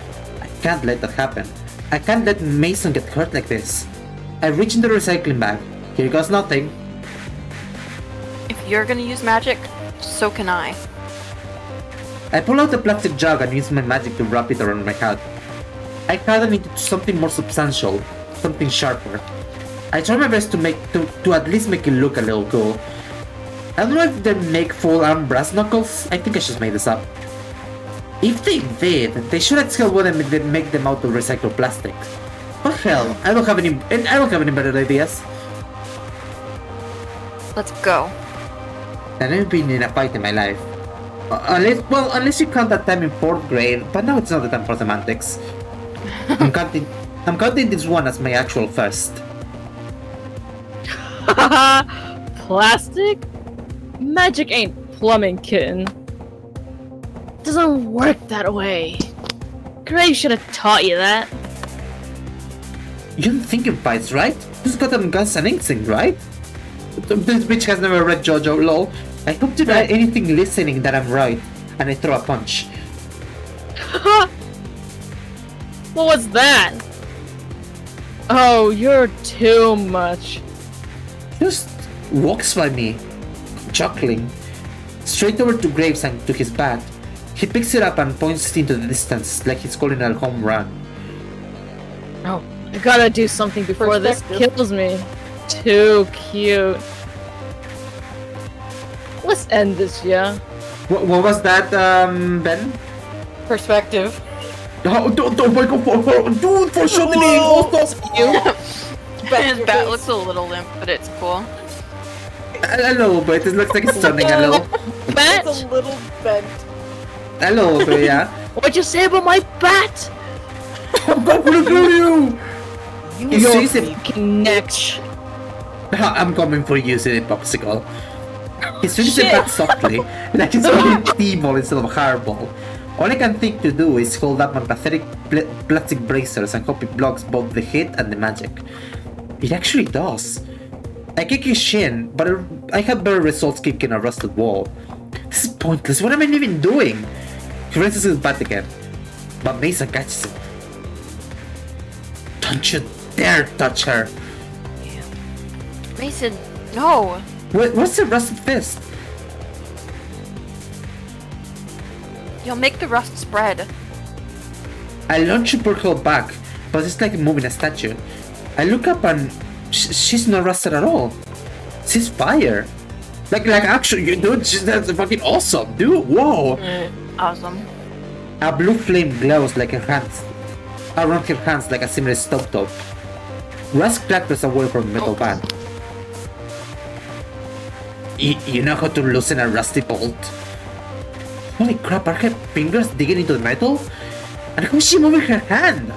I can't let that happen. I can't let Mason get hurt like this. I reach in the recycling bag. Here goes nothing. If you're gonna use magic, so can I. I pull out the plastic jug and use my magic to wrap it around my head. I harden it into something more substantial, something sharper. I try my best to make to, to at least make it look a little cool. I don't know if they make full arm brass knuckles. I think I just made this up. If they did, they should at scale wouldn't make them out of recycled plastic. But hell, I don't have any I don't have any better ideas. Let's go. I've never been in a fight in my life. Uh, unless, well, unless you count that time in fourth grade, but now it's not the time for semantics. I'm counting, I'm counting this one as my actual first. Plastic? Magic ain't plumbing, kitten. Doesn't work that way. Gray should have taught you that. You don't think in fights, right? This got them guns and instinct, right? This bitch has never read JoJo, lol. I hope to not anything listening that I'm right, and I throw a punch. What was that? Oh, you're too much. Just walks by me, chuckling, straight over to Graves and to his bat. He picks it up and points it into the distance like he's calling a home run. Oh, I gotta do something before this kills me. Too cute. Let's end this, yeah? What, what was that, um, Ben? Perspective. Oh, don't, don't wake up for, for, dude, for shooting me! Also, You. His bat looks a little limp, but it's cool. a little bit, it looks like it's turning a little. Bat? It's a little bent. A little bit, yeah. What'd you say about my bat? I'm gonna kill you! You He will sees see. it. Connect. I'm coming for you, silly popsicle. He's finishing Shit. back softly, like it's only T-ball instead of a hardball. All I can think to do is hold up my pathetic pl- plastic bracers and hope it blocks both the hit and the magic. It actually does. I kick his shin, but I had better results kicking a rusted wall. This is pointless. What am I even doing? He raises his bat again, but Mason catches it. Don't you dare touch her! Mason, no. Where, where's the rusted fist? You'll make the rust spread. I launch her back, but it's like moving a statue. I look up and sh- she's not rusted at all. She's fire. Like, like actually, you dude, she's, that's fucking awesome, dude. Whoa! Mm, awesome. A blue flame glows like her hands, around her hands like a similar stovetop. Rust clatters away from the metal band. You, you know how to loosen a rusty bolt? Holy crap, are her fingers digging into the metal? And how is she moving her hand?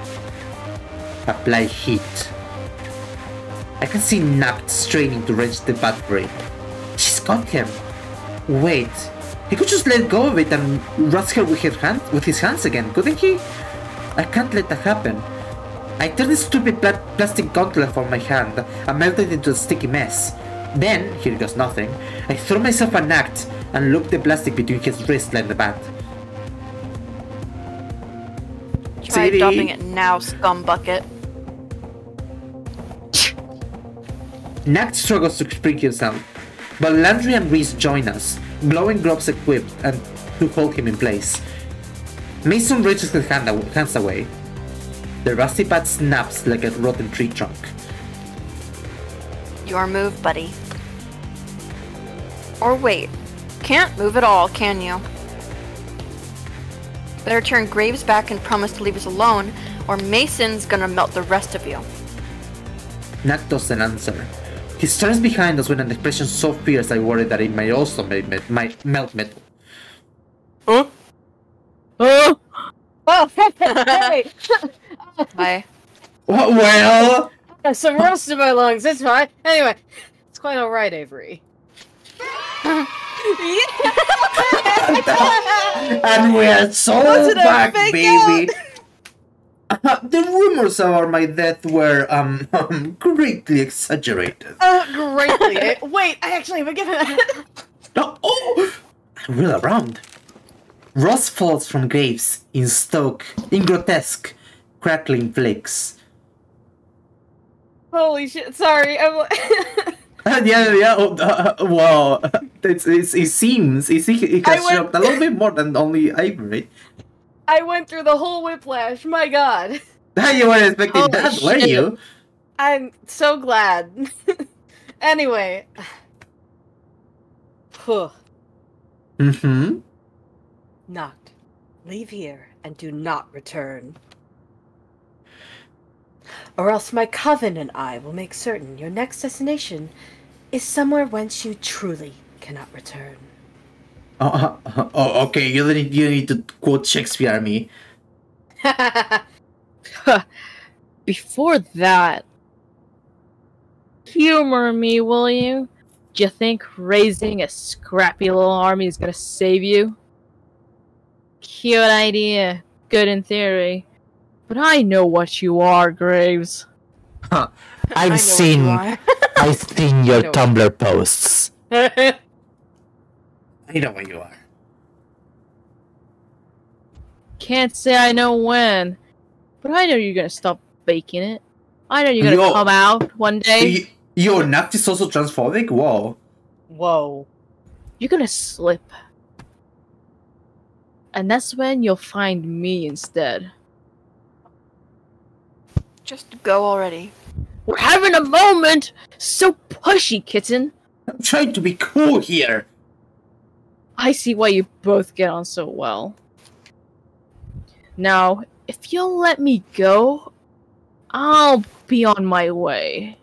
Apply heat. I can see Noct straining to wrench the battery. She's got him. Wait, he could just let go of it and rust her with his hand with his hands again, couldn't he? I can't let that happen. I turn the stupid pla- plastic gauntlet from my hand and melt it into a sticky mess. Then, here goes nothing, I throw myself an act and loop the plastic between his wrist and the bat. Try Sadie. dumping it now, scum bucket. Noct struggles to spring himself, but Landry and Reese join us, glowing gloves equipped and to hold him in place. Mason reaches his hand aw- hands away. The rusty bat snaps like a rotten tree trunk. Your move, buddy. Or wait. Can't move at all, can you? Better turn Graves back and promise to leave us alone, or Mason's gonna melt the rest of you. Noct doesn't answer. He stands behind us with an expression so fierce I worry that it might also make me- might melt metal. Huh? Oh, Oh, hey! Bye. Well, There's some rust in my lungs. It's fine. Anyway, it's quite all right, Avery. and we're so back, baby. Uh, the rumors about my death were um, um greatly exaggerated. Uh, greatly. Wait, I actually given that. No, oh, I'm wheel around. Ross falls from graves in stoke, in grotesque, crackling flakes. Holy shit! Sorry. I'm. yeah, yeah. Oh, uh, wow, it's, it's, it seems it, it has went- a little bit more than only Ivory. I went through the whole whiplash. My God. you weren't expecting Holy that, were you? I'm so glad. anyway. Huh. Mm-hmm. Not. Leave here and do not return. Or else my coven and I will make certain your next destination is somewhere whence you truly cannot return. Oh, uh, uh, oh, okay. You need you need to quote Shakespeare at me. before that, humor me, will you? Do you think raising a scrappy little army is gonna save you? Cute idea, good in theory, but I know what you are, Graves. I know I've seen. I've seen your know. Tumblr posts. I know what you are. Can't say I know when, but I know you're gonna stop faking it. I know you're gonna Yo. come out one day. You, your Noct is also transphobic? Whoa. Whoa. You're gonna slip. And that's when you'll find me instead. Just go already. We're having a moment! So pushy, kitten! I'm trying to be cool here. I see why you both get on so well. Now, if you'll let me go, I'll be on my way.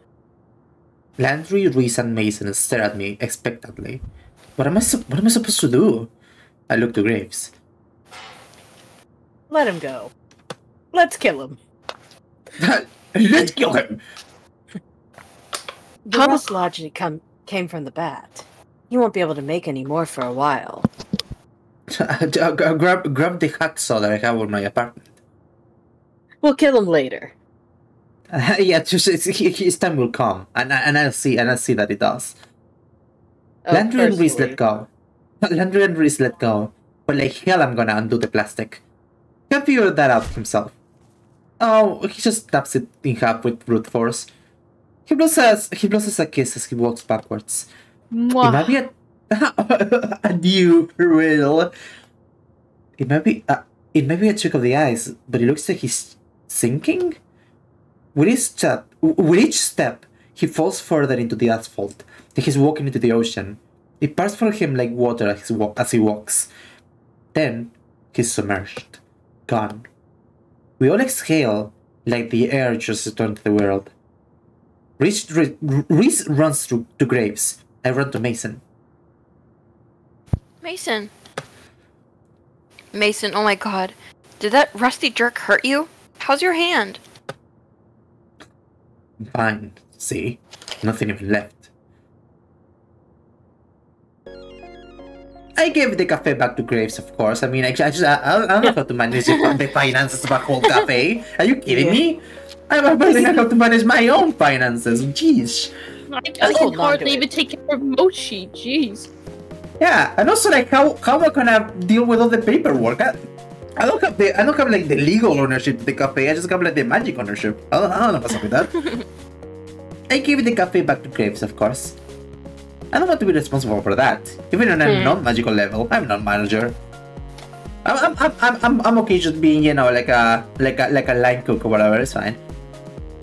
Landry, Reese, and Mason stare at me expectantly. What am I sup- what am I supposed to do? I look to Graves. Let him go. Let's kill him. Let's kill him. The Huh? rust logic come, came from the bat. He won't be able to make any more for a while. Grab, grab the hacksaw that I have in my apartment. We'll kill him later. Uh, yeah, just it's, his time will come, and I- and I'll see, and I'll see that it does. Oh, Landry and Reese let go. Landry and Reese let go, but like hell, I'm gonna undo the plastic. He can figure that out himself. Oh, he just snaps it in half with brute force. He blows us. He blows us a kiss as he walks backwards. It might be a, a new riddle. It might be a, it might be a trick of the eyes, but it looks like he's sinking. With each step, with each step, he falls further into the asphalt. He's walking into the ocean. It parts for him like water as he, wa- as he walks. Then he's submerged, gone. We all exhale like the air just returned to the world. Reese, Re- Reese runs through to Graves. I run to Mason. Mason. Mason, oh my god. Did that rusty jerk hurt you? How's your hand? Fine. See? Nothing even left. I gave the cafe back to Graves, of course. I mean, I, I just I, I don't know how to manage the, the finances of a whole cafe. Are you kidding me? I'm barely know how to manage my own finances. Jeez. I, I can hold hardly even take care of Mochi. Jeez. Yeah, and also like how how am I gonna deal with all the paperwork? I, I don't have the I don't have like the legal ownership of the cafe. I just have like the magic ownership. I don't, I don't know what's up with that. I gave the cafe back to Graves, of course. I don't want to be responsible for that. Even on a Hmm. non-magical level, I'm not manager. I'm, I'm, I'm, I'm, I'm, I'm okay just being, you know, like a like a like a line cook or whatever. It's fine.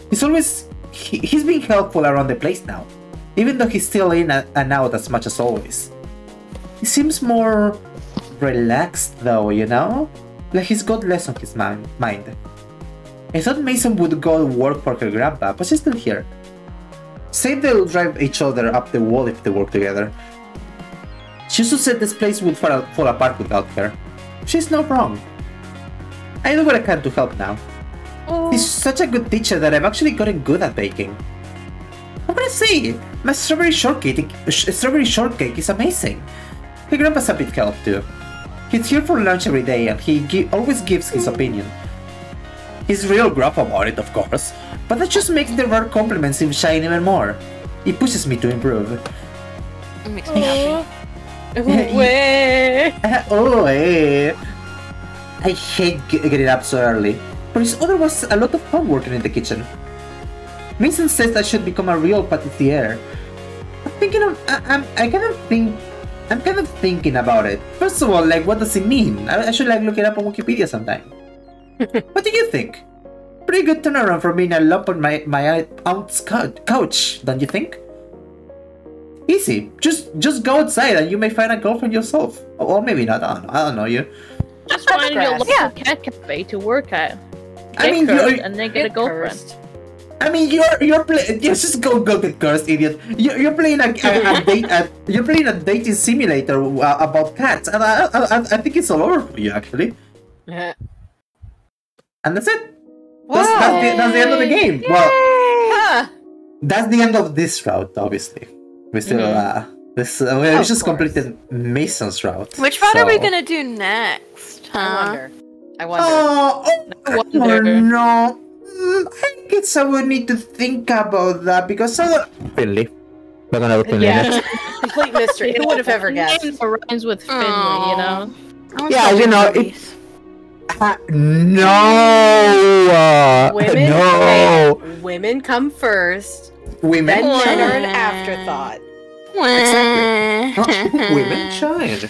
He's always he, he's being helpful around the place now, even though he's still in and out as much as always. He seems more relaxed though, you know? Like he's got less on his mind. mind. I thought Mason would go work for her grandpa, but she's still here. Say they'll drive each other up the wall if they work together. She also said this place would fall, fall apart without her. She's not wrong. I do what I can to help now. Oh. He's such a good teacher that I've actually gotten good at baking. What can I say? My strawberry shortcake, sh- strawberry shortcake is amazing. My grandpa's a bit help too. He's here for lunch every day and he gi- always gives his oh. opinion. He's real gruff about it, of course, but that just makes the rare compliments him shine even more. It pushes me to improve. It makes me happy. Oh, hey. I hate getting up so early, but it's otherwise a lot of fun working in the kitchen. Mason says I should become a real patissier. I'm thinking of, I, I'm, I kind of think, I'm kind of thinking about it. First of all, like, what does it mean? I, I should like look it up on Wikipedia sometime. what do you think? Pretty good turnaround for being a lump on my my aunt's couch, don't you think? Easy. Just just go outside and you may find a girlfriend yourself. Or maybe not. I don't know. I don't know you. Just find your local Yeah. cat cafe to work at. I mean, cursed you're, and then get a girlfriend. cursed. I mean, you're you're playing. You just go go get cursed, idiot. You're, you're playing a, a, a date. A, you're playing a dating simulator uh, about cats, and I, I I I think it's all over for you actually. Uh, And that's it. That's, that's, the, that's the end of the game. Well, huh. that's the end of this route. Obviously, we still uh this uh, we Of just course. completed Mason's route. Which route are we gonna do next? Huh? I wonder. I wonder. Oh, oh, I wonder. don't know. Mm, I guess I would need to think about that because I don't. Finley. We're gonna open yeah. Complete mystery. Who would have ever guessed? Name rhymes with Finley, you know. Yeah, you know, movies. No. Women. No. okay, Women come first. Women. Then men are an Women. afterthought. Women shine.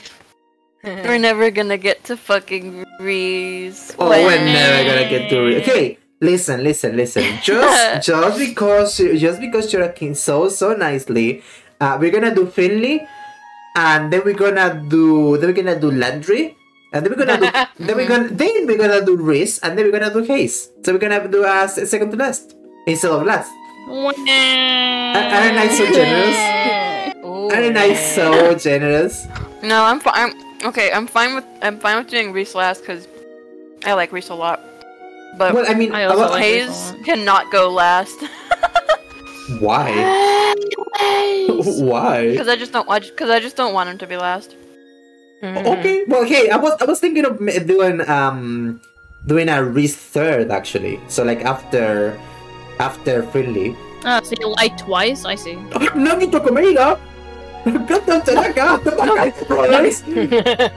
We're never gonna get to fucking Reese. Oh, we're never gonna get to it. Okay, listen, listen, listen. Just, just because, just because you're acting so, so nicely, uh, we're gonna do Finley, and then we're gonna do, then we're gonna do Landry, and then we're gonna do, then we're gonna, then we're gonna do Reese, and then we're gonna do Hayes. So we're gonna have to do a second to last instead of last. Aren't I so generous? Ooh. Aren't I so generous? No, I'm fine. Okay, I'm fine with I'm fine with doing Reese last because I like Reese a lot. But Well, I mean, I also well, like- Hayes cannot go last. Why? Why? Because I just don't watch. Because I just don't want him to be last. Okay. Well, hey, I was I was thinking of doing um doing a Reese third actually. So like after after Friendly. Ah, so you lied twice? I see. Nagito Kamela! Gandang talaga! Brothers! yeah.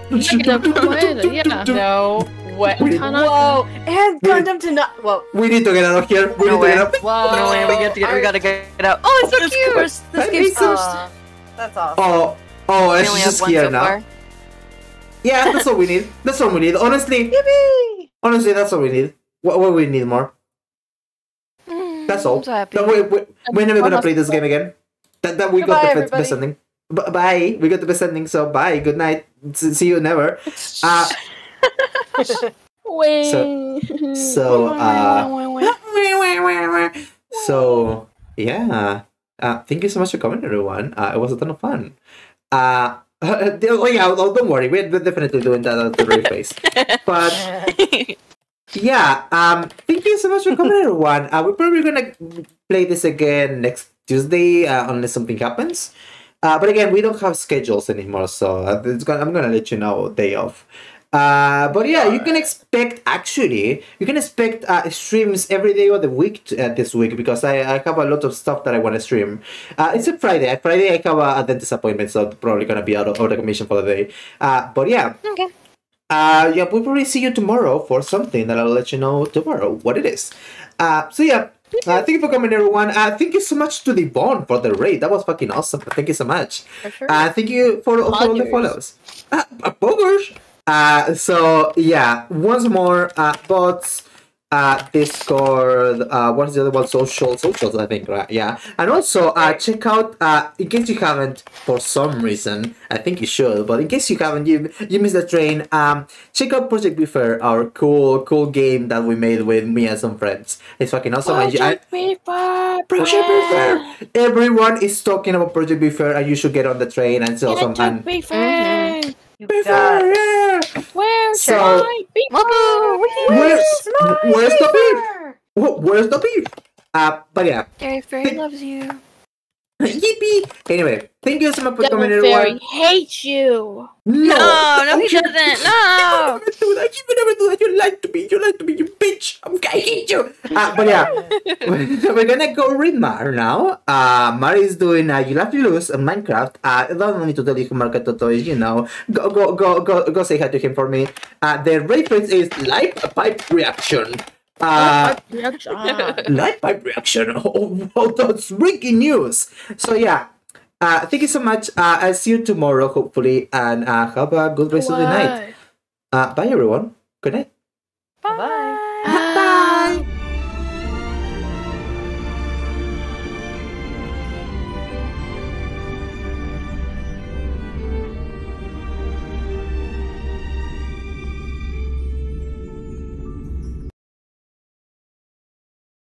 No. What? We- Whoa! And Gundam to not. Whoa. We need to get out of here. We No need to way. get out. Whoa. No way. We get to get. We gotta get it out. Oh, it's so cute. This That game's is so- Aw, That's awesome. Oh, oh, We it's only have just one here so now. Yeah, that's all we need. That's all we need. Honestly, Yippee! honestly, that's all we need. What, what we need more? Mm, That's all. So happy. No, we, we, we're never gonna play this game again. That, that we got Goodbye, the best, best ending. B- bye. We got the best ending. So bye. Good night. S- see you never. Uh, Wait. so uh, so yeah. Uh, thank you so much for coming, everyone. Uh, it was a ton of fun. Uh, oh yeah. Oh, don't worry. We're definitely doing that at the replays. But yeah. Um. Thank you so much for coming, everyone. Uh, we're probably gonna play this again next Tuesday, uh, unless something happens. Uh, but again, we don't have schedules anymore, so uh, it's gonna, I'm gonna let you know day off. Uh, but yeah, you can expect actually, you can expect uh, streams every day of the week t- uh, this week because I, I have a lot of stuff that I want to stream. Uh, it's a Friday. Friday I have a, a dentist appointment, so probably gonna be out of, out of the commission for the day. Uh, but yeah, Okay. uh, yeah, we'll probably see you tomorrow for something that I'll let you know tomorrow what it is. Uh, so yeah, uh, thank you for coming, everyone. Uh, thank you so much to the Bond for the raid. That was fucking awesome. Thank you so much. For sure. Uh, thank you for, for all the Poggers. follows. Uh, uh, poggers. Uh, so yeah, once more, uh, bots, uh, Discord, uh, what's the other one? Social, socials, I think, right? Yeah. And also, uh, check out, uh, in case you haven't, for some reason, I think you should, but in case you haven't, you, you missed the train, um, check out Project Beefer, our cool, cool game that we made with me and some friends. It's fucking awesome. Project you- I- Project Beefer! Everyone is talking about Project Beefer, and you should get on the train and it's awesome. And Beefer. You got yeah! Where's So- my Woohoo! Where's, my where's the beef? Where's the beef? Uh, but yeah, Gary Fairy loves you. yippee! Anyway, thank you so much for Devil coming, Fairy everyone. hates you. No, No, no, he you- doesn't. You No. would never do that. You would never do that. You lied to me. You lied to me. You bitch. I'm, I hate you. Uh, but yeah, we're gonna go read Mar now. Uh, Mar is doing uh, You Love to Lose on Minecraft. Uh, I don't need to tell you who Toto is. You know, go go go go go say hi to him for me. Uh, the phrase is live pipe reaction. Uh, Ah. live pipe reaction. Oh, oh, that's breaking news. So yeah. Uh, thank you so much. Uh, I'll see you tomorrow, hopefully, and uh, have a good rest of the night. Uh, bye, everyone. Good night. Bye.